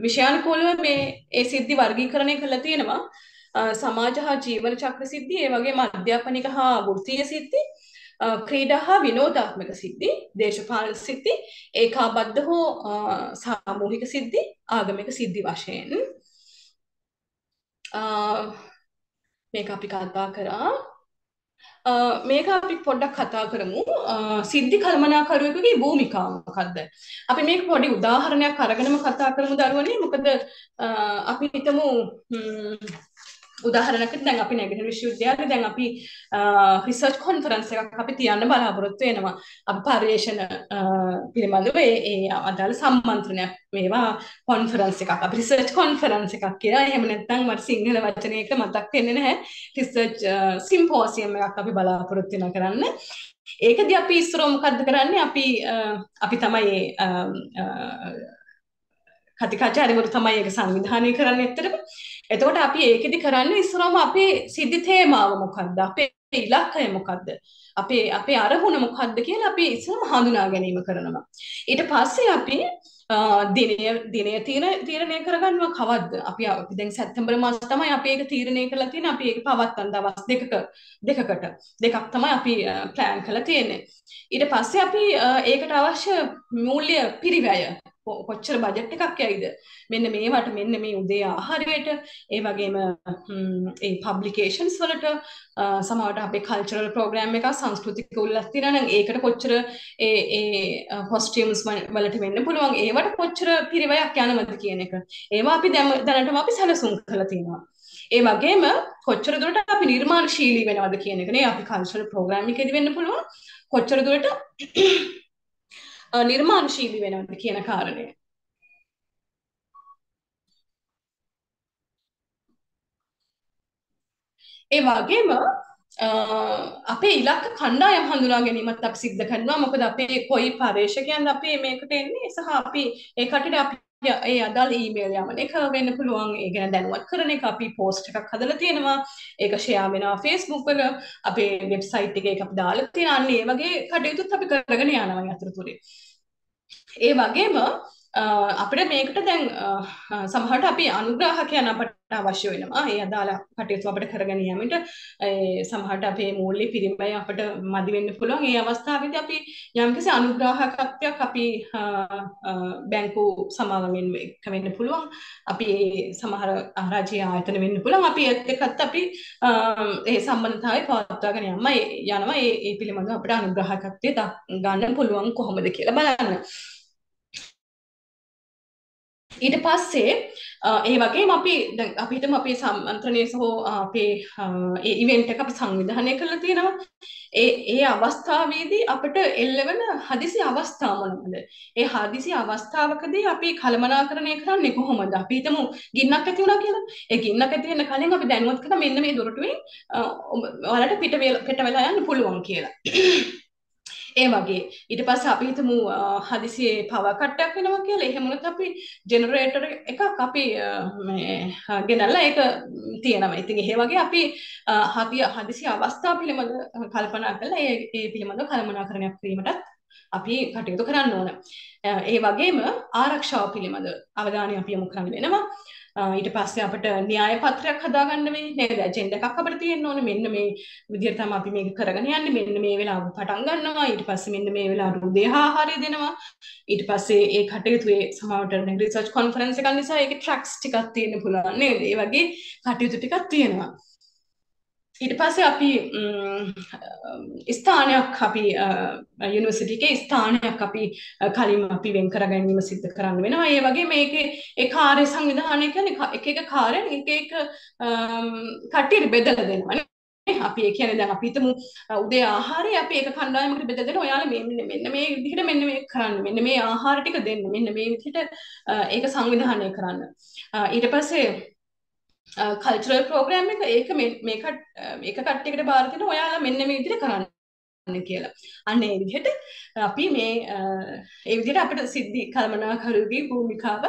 විෂයානුකූලව මේ ඒ සිද්ධි වර්ගීකරණය කරලා තියෙනවා. සමාජ හා ජීවන චක්‍ර සිද්ධි ඒ වගේම අධ්‍යාපනික හා වෘත්තීය සිද්ධි ක්‍රීඩා හා විනෝදාත්මක සිද්ධි දේශපාලන සිද්ධි ඒකාබද්ධ හෝ සාමූහික සිද්ධි ආගමික සිද්ධි වශයෙන්. මේක අපි කතා කරා. මේක අපි පොඩ්ඩක් කතා කරමු. සිද්ධි කළමනාකරුවෙකුගේ භූමිකාව මොකද්ද? අපි මේක පොඩි උදාහරණයක් අරගෙනම කතා කරමු දරුවනේ. මොකද අපි හිතමු උදාහරණකට දැන් අපි නැගෙනහිර විශ්වවිද්‍යාලේ දැන් අපි රිසර්ච් කොන්ෆරන්ස් එකක් අපි තියන්න බලාපොරොත්තු වෙනවා. අපි පර්යේෂණ පිළිබඳව ඒ අදාළ සම්මන්ත්‍රණයක් මේවා කොන්ෆරන්ස් එකක්. අපි රිසර්ච් කොන්ෆරන්ස් එකක් කියලා. එහෙම නැත්නම් මට සිංහල වචනයක මතක් වෙන්නේ නැහැ. රිසර්ච් සිම්පෝසියම් එකක් අපි බලාපොරොත්තු වෙනවා කරන්න. ඒකදී අපි ඉස්සරෝ මොකද්ද කරන්නේ? අපි අපි තමයි කතිකාචාර්යවරු තමයි ඒක සංවිධානය කරන්නේ ඇත්තටම. එතකොට අපි ඒකෙදි කරන්නේ ඉස්සරහම අපේ සිද්ධි තේමාව මොකක්ද? අපේ ඉලක්කය මොකක්ද? අපේ අපේ අරමුණ මොකක්ද කියලා අපි ඉස්සරහම හඳුනා ගැනීම කරනවා. ඊට පස්සේ අපි දිනය දිනය තීරණ තීරණය කරගන්නවා කවද්ද අපි අපි දැන් සැප්තැම්බර් මාසෙ තමයි අපි ඒක තීරණය කරලා තියෙන්නේ අපි ඒක පවත්වන දවස් දෙකක දෙකකට දෙකක් තමයි අපි ප්ලෑන් කරලා තියෙන්නේ ඊට පස්සේ අපි ඒකට අවශ්‍ය මූල්‍ය පිරිවැය කොච්චර බජට් එකක් යයිද? මෙන්න මේවට මෙන්න මේ උදේ ආහාරයට ඒ වගේම ඒ පබ්ලිකේෂන්ස් වලට සමහරට අපේ කල්චරල් ප්‍රෝග්‍රෑම් එක සංස්කෘතික උල්ලස් තියෙනවා නම් ඒකට කොච්චර ඒ ඒ කොස්ටියම්ස් වලට වෙන්න පුළුවන් ඒවට කොච්චර පිරිවයක් යනවද කියන එක. ඒවා අපි දැනටම අපි සැලසුම් කරලා තියෙනවා. ඒ වගේම කොච්චර දුරට අපි නිර්මාණශීලී වෙනවද කියන එකනේ අපි කල්චරල් ප්‍රෝග්‍රෑම් එකේදී වෙන්න පුළුවන්. කොච්චර දුරට නිර්මාණශීලී වෙනවද කියන කාරණය. ඒ වගේම අපේ ඉලක්ක කණ්ඩායම් හඳුනා ගැනීමත් අපි සිද්ධ කරනවා මොකද අපේ කොයි පර්යේෂකයන් අපේ මේකට එන්නේ සහ අපි ඒ කටට අපි ඒ අදාළ ඊමේල් යමන එක වෙන්න පුළුවන් ඒ ගැන දැනුවත් කරන එක අපි පෝස්ට් එකක් හදලා තියෙනවා ඒක ෂෙයා වෙනවා Facebook වල අපේ වෙබ්සයිට් එකේ අපි දාලා තියෙන අන්න ඒ වගේ කටයුතුත් අපි කරගෙන යනවා අතරතුරේ ඒ වගේම අපිට මේකට දැන් සමහරට අපි අනුග්‍රාහකයන් අපට අවශ්‍ය වෙනවා. ඒ අදාළ කටයුතු අපිට කරගෙන යාමට සමහරට අපේ මූල්‍ය පිරිමය අපිට මදි වෙන්න පුළුවන්. ඒ අවස්ථාවේදී අපි යම්කිසි අනුග්‍රාහකත්වයක් අපි බැංකු සමාගමෙන් එක වෙන්න පුළුවන්. අපි සමහර රාජ්‍ය ආයතන වෙන්න පුළුවන්. අපි ඒත් එක්කත් අපි ඒ සම්බන්ධතාවය පවත්වාගෙන යනවා. යනවා ඒ පිළිබඳව අපිට අනුග්‍රාහකත්වය ගන්න පුළුවන් කොහොමද කියලා බලන්න. ඊට පස්සේ ඒ වගේ අපි අපිටම අපේ සම්මන්ත්‍රණය සහෝ අපේ ඉවෙන්ට එක අපි සංවිධානය කරලා තියෙනවා. ඒ ඒ අවස්ථාවේදී අපට එල්ලවන හදිසි අවස්ථා මොනවද? ඒ හදිසි අවස්ථාවකදී අපි කළමනාකරණය කරන්නේ කොහොමද? අපි හිතමු ගින්නක් ඇති වුණා කියලා. ඒ ගින්නක් ඇති වෙන කලින් අපි දැනුවත් කරා මෙන්න මේ දොරටුවෙන් ඔයාලට පිට පිට වෙලා යන්න පුළුවන් කියලා. ඒ වගේ ඊට පස්සේ අපි හිතමු හදිසියේ පවර් කට්ටයක් වෙනවා කියලා එහෙම වුණොත් අපි ජෙනරේටර් එකක් අපි මේ ගෙනල්ලා ඒක තියෙනවා. ඉතින් ඒ වගේ අපි හදිය හදිසි අවස්ථා පිළිබඳ කල්පනා කරලා ඒ ඒ පිළිබඳව කළමනාකරණයක් කිරීමටත් අපි කටයුතු කරන්න ඕන. ඒ වගේම ආරක්ෂාව පිළිබඳ අවධානය අපි යොමු කරන්න වෙනවා. ඊට පස්සේ අපිට න්‍යාය පත්‍රයක් හදාගන්න මේ නේද? ඇජෙන්ඩා එකක් අපිට තියෙන්න ඕනේ. මෙන්න මේ විදිහට තමයි අපි මේක කරගෙන යන්නේ. මෙන්න මේ වෙලාව පටන් ගන්නවා. ඊට පස්සේ මෙන්න මේ වෙලාවට උදේ ආහාරය දෙනවා. ඊට පස්සේ ඒ කටයුතු ඒ සමහරවිට රිසර්ච් කොන්ෆරන්ස් එකක් නිසා ඒකේ ට්‍රැක්ස් ටිකක් තියෙන්න පුළුවන්. නේද? ඒ වගේ කටයුතු ටිකක් තියෙනවා. ඊට පස්සේ අපි ස්ථානයක් අපි යුනිවර්සිටි එකේ ස්ථානයක් අපි කලින් අපි වෙන් කර ගැනීම සිද්ධ කරන්න වෙනවා. ඒ වගේ මේකේ ඒ කාර්ය සංවිධානය කියන්නේ එක එක කාර්යන් එක එක කට්ටියට බෙදලා දෙනවා. අපි ඒ කියන්නේ දැන් අපි හිතමු උදේ ආහාරය අපි ඒක කණ්ඩායමකට බෙදලා දෙනවා. ඔයාලා මෙන්න මෙන්න මේ විදිහට මෙන්න මේ කරන්න. මෙන්න මේ ආහාර ටික දෙන්න. මෙන්න මේ විදිහට ඒක සංවිධානය කරන්න. ඊට පස්සේ කල්චරල් ප්‍රෝග්‍රෑම් එක ඒක මේක ඒක කට්ටියකට බාර දෙන ඔයාලා මෙන්න මේ විදිහට කරන්න කියලා. අන්න ඒ විදිහට අපි මේ ඒ විදිහට අපිට සිද්ධි කළමනාකරුගේ භූමිකාව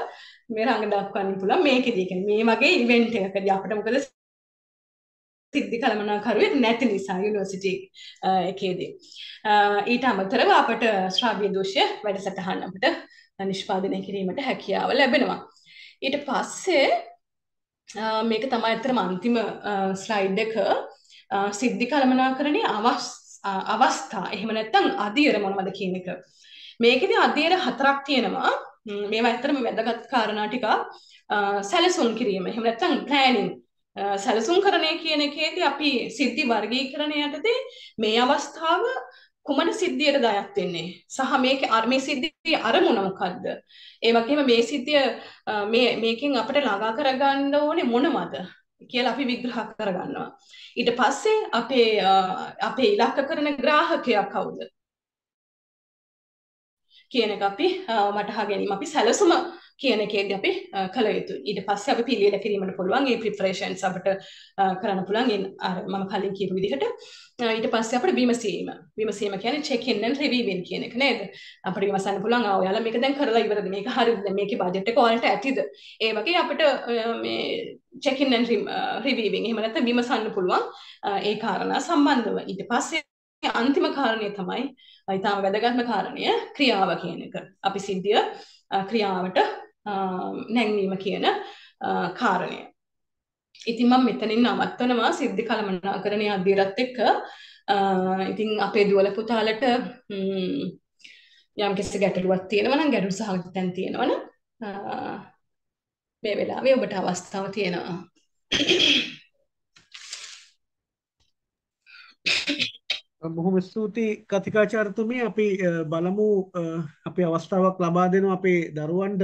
මේ රඟ දක්වන්න පුළුවන් මේකෙදී කියන්නේ මේ වගේ ඉවෙන්ට් එකකදී අපිට මොකද සිද්ධි කළමනාකරුවෙක් නැති නිසා යුනිවර්සිටි එකේදී. ඊට අමතරව අපට ශ්‍රාව්‍ය දෝෂය වැඩසටහන් අපිට නිෂ්පාදනය කිරීමට හැකියාව ලැබෙනවා. ඊට පස්සේ මේක තමයි ඇත්තටම අන්තිම ස්ලයිඩ් එක සිද්ධි කළමනාකරණයේ අවස්ථා එහෙම නැත්නම් අධීර මොනවද කියන එක. මේකෙදි අධීර හතරක් තියෙනවා. මේවා ඇත්තටම වැදගත් කාරණා ටික සැලසුම් කිරීම. එහෙම නැත්නම් ප්ලෑනින් සැලසුම් කරණය කියන එකේදී අපි සිද්ධි වර්ගීකරණය යටතේ මේ අවස්ථාව කුමන සිද්ධියටද අයත් වෙන්නේ? සහ මේක මේ සිද්ධියේ අරමුණ මොකද්ද? ඒ වගේම මේ සිද්ධිය මේ මේකෙන් අපිට ළඟා කරගන්න ඕනේ මොනවද කියලා අපි විග්‍රහ කරගන්නවා. ඊට පස්සේ අපේ අපේ ඉලක්ක කරන ග්‍රාහකයා කවුද? කියන එක අපි මටහා ගැනීම අපි සැලසුම කියන එකේදී අපි කළ යුතුයි. ඊට පස්සේ අපි පිළියෙල කිරීමට පුළුවන් මේ ප්‍රිපරේෂන්ස් අපිට කරන්න පුළුවන් අර මම කලින් කියපු විදිහට. ඊට පස්සේ අපිට විමසීම. විමසීම කියන්නේ check in and reviewing කියන එක නේද? අපිට විමසන්න පුළුවන් ආ ඔයාලා මේක දැන් කරලා ඉවරද? මේක හරියද? මේකේ බජට් එක ඔයාලට ඇතිද? ඒ වගේ අපිට මේ check in and reviewing එහෙම නැත්නම් විමසන්න පුළුවන් ඒ කාරණා සම්බන්ධව. ඊට පස්සේ අන්තිම කාරණය තමයි ඉතාම වැදගත්ම කාරණය ක්‍රියාව කියන එක. අපි සිද්ධිය ක්‍රියාවට නැංවීම කියන කාරණය. ඉතින් මම මෙතනින් නවත්වනවා සිද්ධි කළමනාකරණය අධීරත් එක්ක ඉතින් අපේ දුවල පුතාලට යම් කිසි ගැටලුවක් තියෙනවා නම් ගැටලු සහගත තැන් තියෙනවා නම් මේ වෙලාවේ ඔබට අවස්ථාව තියෙනවා. බොහොම ස්තුතියි කතිකාචාර්යතුමී අපි බලමු අපි අවස්ථාවක් ලබා දෙනවා අපේ දරුවන්ට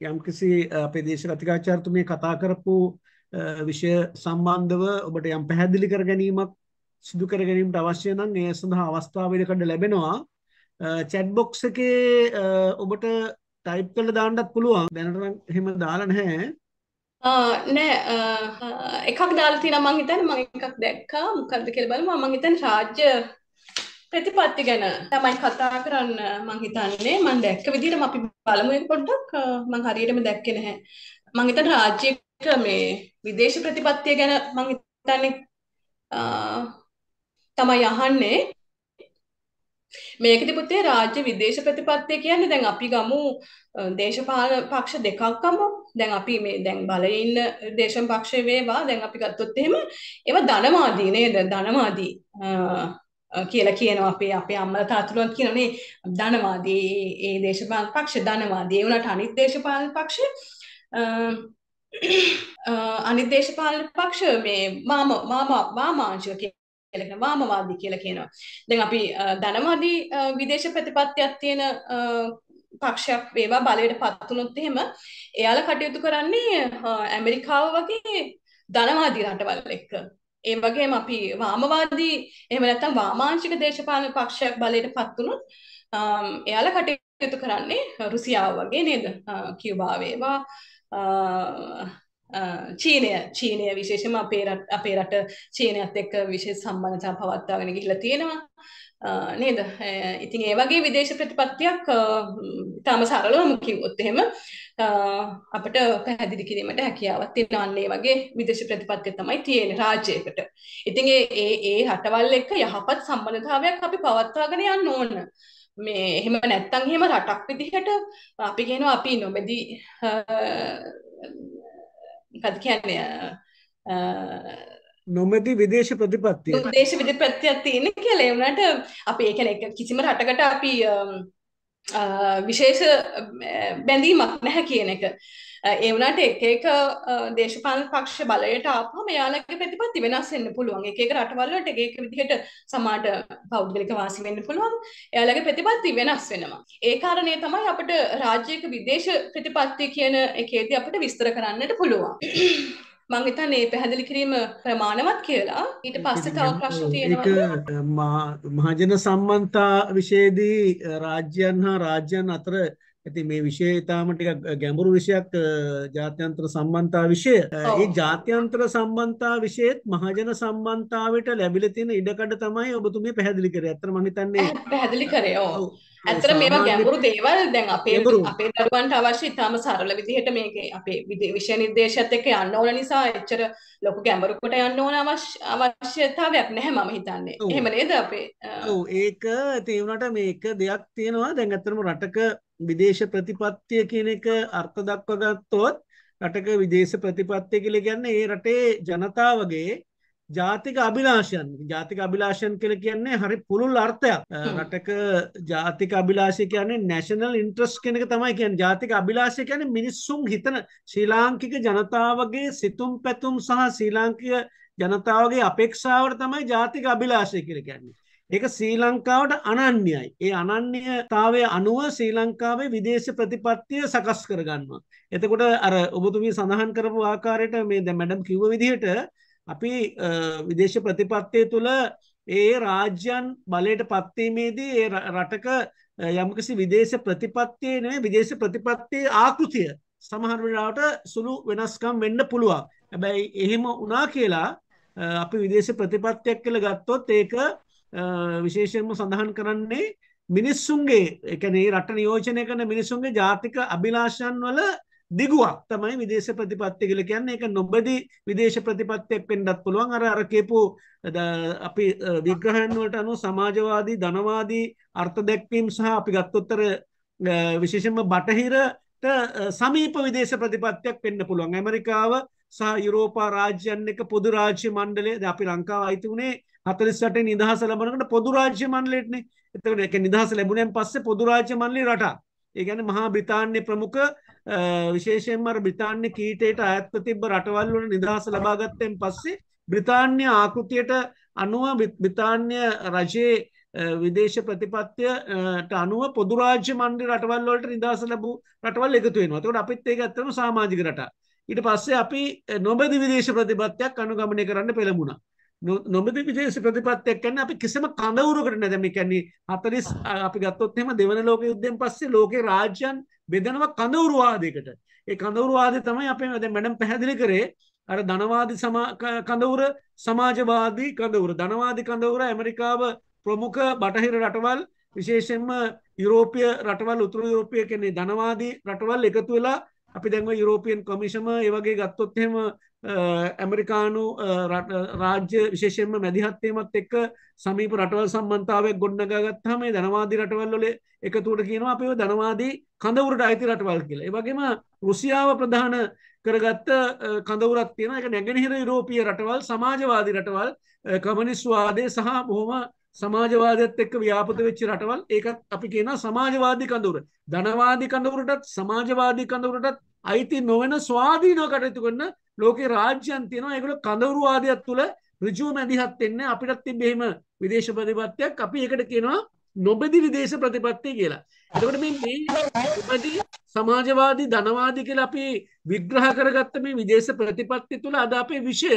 යම්කිසි අපේ දේශ කතිකාචාර්යතුමී කතා කරපු විෂය සම්බන්ධව ඔබට යම් පැහැදිලි කර ගැනීමක් සිදු කර ගැනීමට අවශ්‍ය නම් ඒ සඳහා අවස්ථාව වෙනකඩ ලැබෙනවා. චැට් බොක්ස් එකේ ඔබට ටයිප් කරලා දාන්නත් පුළුවන්. දැනට නම් එහෙම දාලා නැහැ. නෑ. එකක් දාලා තියෙනවා මං හිතන්නේ. මම එකක් දැක්කා. මොකද්ද කියලා බලමු. මම හිතන්නේ රාජ්‍ය ප්‍රතිපත්ති ගැන තමයි කතා කරන්න මං හිතන්නේ. මං දැක්ක විදිහටම අපි බලමු එක පොඩ්ඩක්. මං හරියටම දැක්කේ නැහැ. මං හිතන්නේ රාජ්‍යක මේ විදේශ ප්‍රතිපත්තිය ගැන මං හිතන්නේ තමයි අහන්නේ. මේකෙදි පුතේ රාජ්‍ය විදේශ ප්‍රතිපත්තිය කියන්නේ දැන් අපි ගමු දේශපාලන පක්ෂ දෙකක් ගමු. දැන් අපි මේ දැන් බලයේ ඉන්න දේශම් පක්ෂය වේවා. දැන් අපි ගත්තොත් එහෙම ඒවා ධනවාදී නේද? ධනවාදී කියලා කියනවා අපේ අපේ අම්මලා තාත්තලාත් කියනනේ ධනවාදී ඒ දේශපාලන පක්ෂ ධනවාදී ඒ වුණාට අනිත් දේශපාලන පක්ෂ අනිත් දේශපාලන පක්ෂ මේ මාම මාම වාමාංශික කියලා කියන වාමවාදී කියලා කියනවා. දැන් අපි ධනවාදී විදේශ ප්‍රතිපත්තියක් තියෙන පක්ෂයක් වේවා බලයට පත් වුණොත් එහෙම එයාලා කටයුතු කරන්නේ ඇමරිකාව වගේ ධනවාදී රටවල් එක්ක. ඒ වගේම අපි වාමවාදී එහෙම නැත්නම් වාමාංශික දේශපාලන පක්ෂයක් බලයට පත් වුණොත් එයාලා කටයුතු කරන්නේ රුසියාව වගේ නේද? කියුබා වේවා. චීනය චීනය විශේෂම අපේ රට අපේ රට චීනයත් එක්ක විශේෂ සම්බන්ධතා පවත්වාගෙන ගිහිල්ලා තියෙනවා. නේද? ඉතින් ඒ වගේ විදේශ ප්‍රතිපත්තියක් තාම සරලවම කිව්වොත් එහෙම අපිට පැහැදිලි කිරීමට අන්න ඒ වගේ විදේශ ප්‍රතිපත්තිය තමයි තියෙන්නේ රාජ්‍යයකට. ඉතින් ඒ ඒ රටවල් එක්ක යහපත් සම්බන්ධතාවයක් අපි පවත්වාගෙන යන්න ඕන. මේ එහෙම නැත්තම් එහෙම රටක් විදිහට අපි කියනවා අපි නොබෙදී මොකද කියන්නේ නොමැති විදේශ ප්‍රතිපත්තිය උදේශ විධිපත්තියක් තියෙන කියලා ඒ වුණාට අපි ඒ කියන්නේ කිසිම රටකට අපි විශේෂ බැඳීමක් නැහැ කියන එක. ඒ වුණාට එක එක දේශපාලන පක්ෂ බලයට ආපුවම එයාලගේ ප්‍රතිපත්ති වෙනස් වෙන්න පුළුවන්. එක එක රටවල් වලට එක එක විදිහට සමාජ පෞද්ගලික වාසි වෙන්න පුළුවන්. එයාලගේ ප්‍රතිපත්ති වෙනස් වෙනවා. ඒ කාරණේ තමයි අපිට රාජ්‍යයක විදේශ ප්‍රතිපත්ති කියන එකේදී අපිට විස්තර කරන්නට පුළුවන්. මං හිතන්නේ පැහැදිලි කිරීම ප්‍රමාණවත් කියලා. ඊට පස්සේ තව ප්‍රශ්න තියෙනවා. මහජන සම්මන්තා විශේෂදී රාජ්‍යයන් හා රාජ්‍යයන් අතර ඇති මේ විෂය ඉතාම ටික ගැඹුරු විෂයක් ජාත්‍යන්තර සම්බන්ධතා විෂය. ඒ ජාත්‍යන්තර සම්බන්ධතා විෂයත් මහජන සම්බන්ධතාවට ලැබිලා තියෙන ඉඩකඩ තමයි ඔබතුමිය පැහැදිලි කරේ. අත්‍තර මම හිතන්නේ පැහැදිලි කරේ. ඇත්තට මේවා ගැඹුරු දේවල්. දැන් අපේ අපේ දරුවන්ට අවශ්‍ය ඉතාම සරල විදිහට මේක අපේ විෂය නිර්දේශයත් එක්ක යන්න ඕන නිසා එච්චර ලොකු ගැඹුරකට යන්න ඕන අවශ්‍යතාවයක් නැහැ මම හිතන්නේ. එහෙම නේද අපේ? ඔව්. ඒක ඒ වුණාට මේක දෙයක් තියෙනවා. දැන් ඇත්තටම රටක විදේශ ප්‍රතිපත්තිය කියන එක අර්ථ දක්ව ගත්තොත් රටක විදේශ ප්‍රතිපත්තිය කියලා කියන්නේ ඒ රටේ ජනතාවගේ ජාතික අභිලාෂයන් ජාතික අභිලාෂයන් කියල කියන්නේ හරි පුළුල් අර්ථයක් රටක ජාතික අභිලාශය කියන්නේ නැශනල් ඉන්ට්‍රස් කෙනෙක තමයි කියන් ජාතික අභිලාශය කියන මිනිස්සුම් හිතන ශ්‍රී ලාංකික ජනතාවගේ සිතුම් පැතුම් සහ ශ්‍රී ලාංකික ජනතාවගේ අපේක්ෂාවට තමයි ජාතික අභිලාශය කියල කියන්නේ. ඒක ශ්‍රී ලංකාවට අනන්‍යයි. ඒ අනන්‍යතාවය අනුව ශ්‍රී ලංකාවේ විදේශ ප්‍රතිපත්තිය සකස් කරගන්නවා. එතකොට අර ඔබතුමී සඳහන් කරපු ආකාරයට මේ ද මැඩම් කිව්ව විදිහට අපි විදේශ ප්‍රතිපත්තිය තුළ ඒ රාජ්‍යන් බලයට පත්වීමේදී ඒ රටක යම්කිසි විදේශ ප්‍රතිපත්තිය නේ විදේශ ප්‍රතිපත්තිය ආකෘතිය සමහරවිලාට සුළු වෙනස්කම් වෙන්න පුළුවන්. හැබැයි එහෙම උනා කියලා අපි විදේශ ප්‍රතිපත්තියක් කළ ගත්තොත් ඒක විශේෂයෙන්ම සඳහන් කරන්නේ මිනිස්සුන්ගේ එකනේ රට නියෝජනය කන මිනිසුන්ගේ ජාතික අභිලාශන් වල දිගුවක් තමයි විදේශ ප්‍රතිපත්ති කියල කියන්නේ. එක නොබදි විදේශ ප්‍රතිපත්තියක් පෙන්ඩත් පුළුවන්. අර අරකේපු අපි විග්‍රහණවලට අනු සමාජවාදී ධනවාදී අර්ථ දැක්වීම් සහ අපි ගත්තොත්තර විශේෂම බටහිරට සමීප විදේශ ප්‍රතිපත්තියක් පෙන්න්න පුළුවන්. ඇමරිකාව සහ යුරෝපා රාජ්‍යන් එක පොදු රාජ්‍ය මණ්ඩලේ ද අපි ලංකාව අයිති වුණේ හතලිස්ට නිදහස ලබනකට පොදු රාජ්‍ය මණ්ඩලෙටනේ එතකට එක නිදහස ලැබුණෙන් පස්සේ පොදු රාජ්‍ය මණ්ඩලි රට ඒගැන මහා බ්‍රතාන්‍ය ප්‍රමුඛ විශේෂයෙන්මර බ්‍රතාන්‍ය කීටයට ඇත්ත තිබ රටවල්වල නිදහස ලබාගත්තයෙන් පස්සේ බ්‍රතාන්‍ය ආකෘතියට අනුව බ්‍රතාන්‍ය රජයේ විදේශ ප්‍රතිපත්තියට අනුව පොදුරාජ්‍ය මන්ඩි රටවල්ලට නිදහස ලැබූ රටවල් එකතුවෙනවා තකට අපිත් ඒ ඇත්තම සාමාජික රට ඊට පස්සේ අපි නොබදි විදේශ ප්‍රතිපත්තියක් අනුගමනය කරන්න පෙළමුණ නොබද විදේශ ප්‍රතිපත්තියක් කන්න අපි කිසිම කඳවුරකට නැදම කැන්නේ හතරිස් අපි ගත්තොත්හෙම දෙවන ලෝක යුද්ධෙන් පස්සේ ලෝක රාජ්‍යන් බෙදනව කඳවුරුවාදයකට. ඒ කඳවුරුවාද තමයි අපේ මද මැඩම් පැහැදිලි කරේ අර ධනවාදි කඳවුර සමාජවාදී කඳවුර. ධනවාදි කඳවුර ඇමරිකාව ප්‍රමුඛ බටහිර රටවල් විශේෂෙන්ම යුරෝපිය රටවල් උතුර යුරෝපිය කෙනෙ ධනවාදී රටවල් එකතු වෙලා අපි දැන්ව යුරෝපියන් කොමිෂම ඒවගේ ගත්තොත්හෙම ඇමරිකානු රාජ්‍ය විශේෂයෙන්ම මැදිහත්වීමත් එක්ක සමීප රටවල් සම්බන්තාවක් ගොඩ්නගත්තහම ධනවාදී රටවල්ලොල එකතුට කියනවා අපේ ධනවාදී කඳවුරට අයිති රටවල් කියලා. ඒවගේම රුසියාව ප්‍රධාන කරගත්ත කඳවරත් තියෙන එක නැගෙනහිර යුරෝපිය රටවල් සමාජවාදී රටවල් කමනිස්වාදය සහ බොහොම සමාජවාදත් එක්ක ව්‍යාපත වෙච්චි රටවල්. ඒකත් අපි කියන සමාජවාදී කඳවර. ධනවාදී කඳවරටත් සමාජවාදී කඳවරටත් අයිති නොවෙන ස්වාධීනව කටයුතු කරන්න ලෝකේ රාජ්‍යන් තියෙනවා. ඒගොල්ලෝ කඳවුරුවාදයක් තුළ ඍජුව මැදිහත් වෙන්නේ අපිටත් තිබෙහිම විදේශ ප්‍රතිපත්තියක්. අපි ඒකට කියනවා නොබෙදි විදේශ ප්‍රතිපත්තිය කියලා. එතකොට මේ නොබෙදි සමාජවාදී ධනවාදී කියලා අපි විග්‍රහ කරගත්ත මේ විදේශ ප්‍රතිපත්ති තුළ අද අපේ විෂය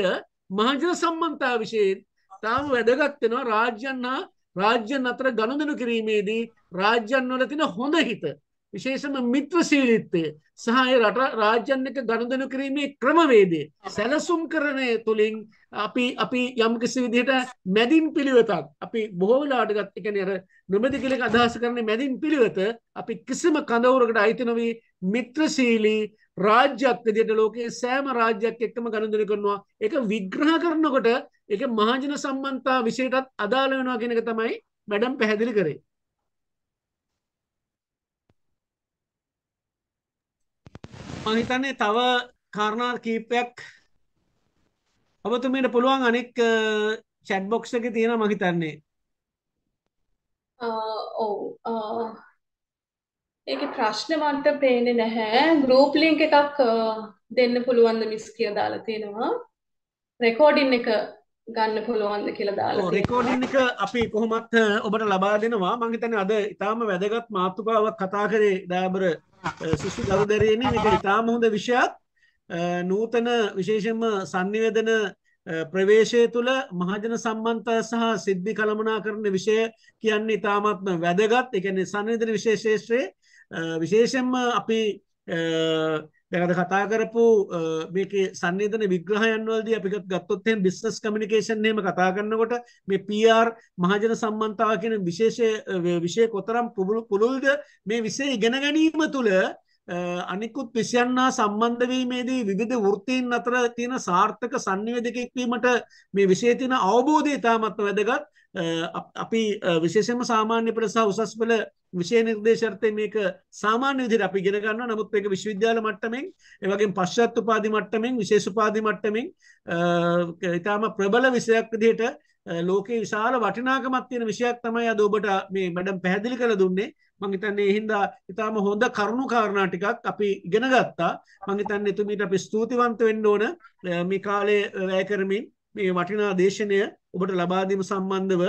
මහජන සම්බන්ධතා විෂයෙන් තාම වැදගත් වෙනවා රාජ්‍යන් හා රාජ්‍යන් අතර ගනුදෙනු කිරීමේදී රාජ්‍යන් වල තියෙන හොඳ හිත. විශේෂම මිත්‍රශීලිත්තය සහය රට රාජ්‍යන් එක ගණදනු කිරීමේ ක්‍රමවේදය සැලසුම් කරණය තුළින් අපි අපි යම්කිසි විදිහට මැදින් පිළිවෙතක් අපි බොහෝලාට ගත් එක නර නොමැති කෙලෙක් අදහස කරන මැදින් පිළිවෙත අපි කිසිම කඳවුරකට අයිතිනවී මිත්‍රශීලී රාජ්‍යයක් විදියට ලෝකයේ සෑම රාජ්‍යයක් එක්කම ගණදන කරනවා. එක විග්‍රහ කරනකොට එක මහජන සම්බන්තා විශයටත් අදාළ වෙනවා කෙනෙක තමයි මැඩම් පැහැදිලි කරේ. මහිතන්නේ තව කාරණා කීපයක් ඔබතුමීට පුළුවන් අනෙක් චැට් බොක්ස් එකේ තියෙනවා මම හිතන්නේ. ඔව්. ඒකේ ප්‍රශ්න මන්ට පේන්නේ නැහැ. ගෲප් ලින්ක් එකක් දෙන්න පුළුවන්ද මිස් කියලා දාලා තියෙනවා. රෙකෝඩින් එක ගන්න පුළුවන්ද කියලා දාලා රෙකෝඩින් එක අපි කොහොමත් ඔබට ලබා දෙනවා. මම හිතන්නේ අද ඊටාම වැදගත් මාතෘකාවක් කතා කරේ ඩාබර සිසු දරුදැරියනි මේක ඊටාම හොඳ විෂයක්. නූතන විශේෂයෙන්ම sannivedana ප්‍රවේශය තුළ මහජන සම්බන්ධය සහ සිද්ධි කළමනා කරන විෂය කියන්නේ ඉතාමත්ම වැදගත්. එකන සංවිධන විශේෂේත්‍රයේ විශේෂෙන්ම අපි දැකද කතා කරපු මේක සන්නිධන විග්‍රහයන් වලදී අපි ගත්තොත් එහෙනම් බිස්නස් කමියුනිකේෂන් එහෙම කතා කරනකොට මේ PR මහජන සම්බන්ධතාව කියන විශේෂ විෂය කොතරම් පුළුල්ද මේ විෂය ඉගෙන ගැනීම තුළ අනිකුත් විෂයන්නා සම්බන්ධවීමේදී විවිධ වෘත්තීන් අතර තියෙන සාර්ථක සංනිවේදකෙක් වීමට මේ විෂයේ තියෙන අවබෝධය ඉතාමත් වැදගත්. අපි විශේෂයෙන්ම සාමාන්‍ය පෙළ සහ උසස් පෙළ විෂය නිර්දේශර්ථය මේක සාමාන්‍ය විදිහට අපි ඉගෙන ගන්නවා. නමුත් මේක විශ්වවිද්‍යාල මට්ටමින් ඒ වගේම පශ්චාත් උපාධි මට්ටමින් විශේෂ උපාධි මට්ටමින් ඊටාම ප්‍රබල විෂයක් විදිහට ලෝකේ විශාල වටිනාකමක් තියෙන විෂයක් තමයි අද ඔබට මේ මැඩම් පැහැදිලි කරලා දුන්නේ. මං හිතන්නේ ඒ හින්දා ඊටාම හොඳ කරුණු කාරණා ටිකක් අපි ඉගෙන ගත්තා. මං හිතන්නේ එතුමීට අපි ස්තුතිවන්ත වෙන්න ඕන මේ කාලේ වැය කරමින් මේ වටිනා දේශනය ඔබට ලබාදීම සම්බන්ධව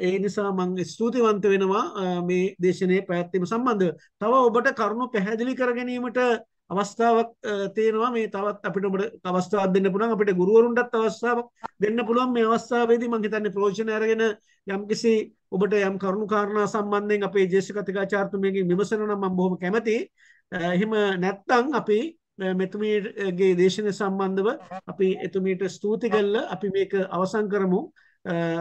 ඒ නිසා මං ස්තුතිවන්ත වෙනවා මේ දේශනය පැත්තිම සම්බන්ධ තව ඔබට කරුණු පැහැදිලි කර ගැනීමට අවස්ථාවක් තියෙනවා. මේ තවත් අපිට ඔබට අවස්ථාවක් දෙන්න පුළුවන්. අපිට ගුරුවරුන්ටත් අවස්ථාවක් දෙන්න පුළුවන්. මේ අවස්ථාවේදී මම හිතන්නේ ප්‍රයෝජන අරගෙන යම්කිසි ඔබට යම් කරුණු කාරණා සම්බන්ධයෙන් අපේ ජ්‍යෙෂ්ඨ කතිකාචාර්යතුමියගෙන් විමසනවා නම් මම බොහොම කැමතියි. එහෙම නැත්නම් අපි මෙතුමීගේ දේශනය සම්බන්ධව අපි එතුමීට ස්තුති කරලා අපි මේක අවසන් කරමු.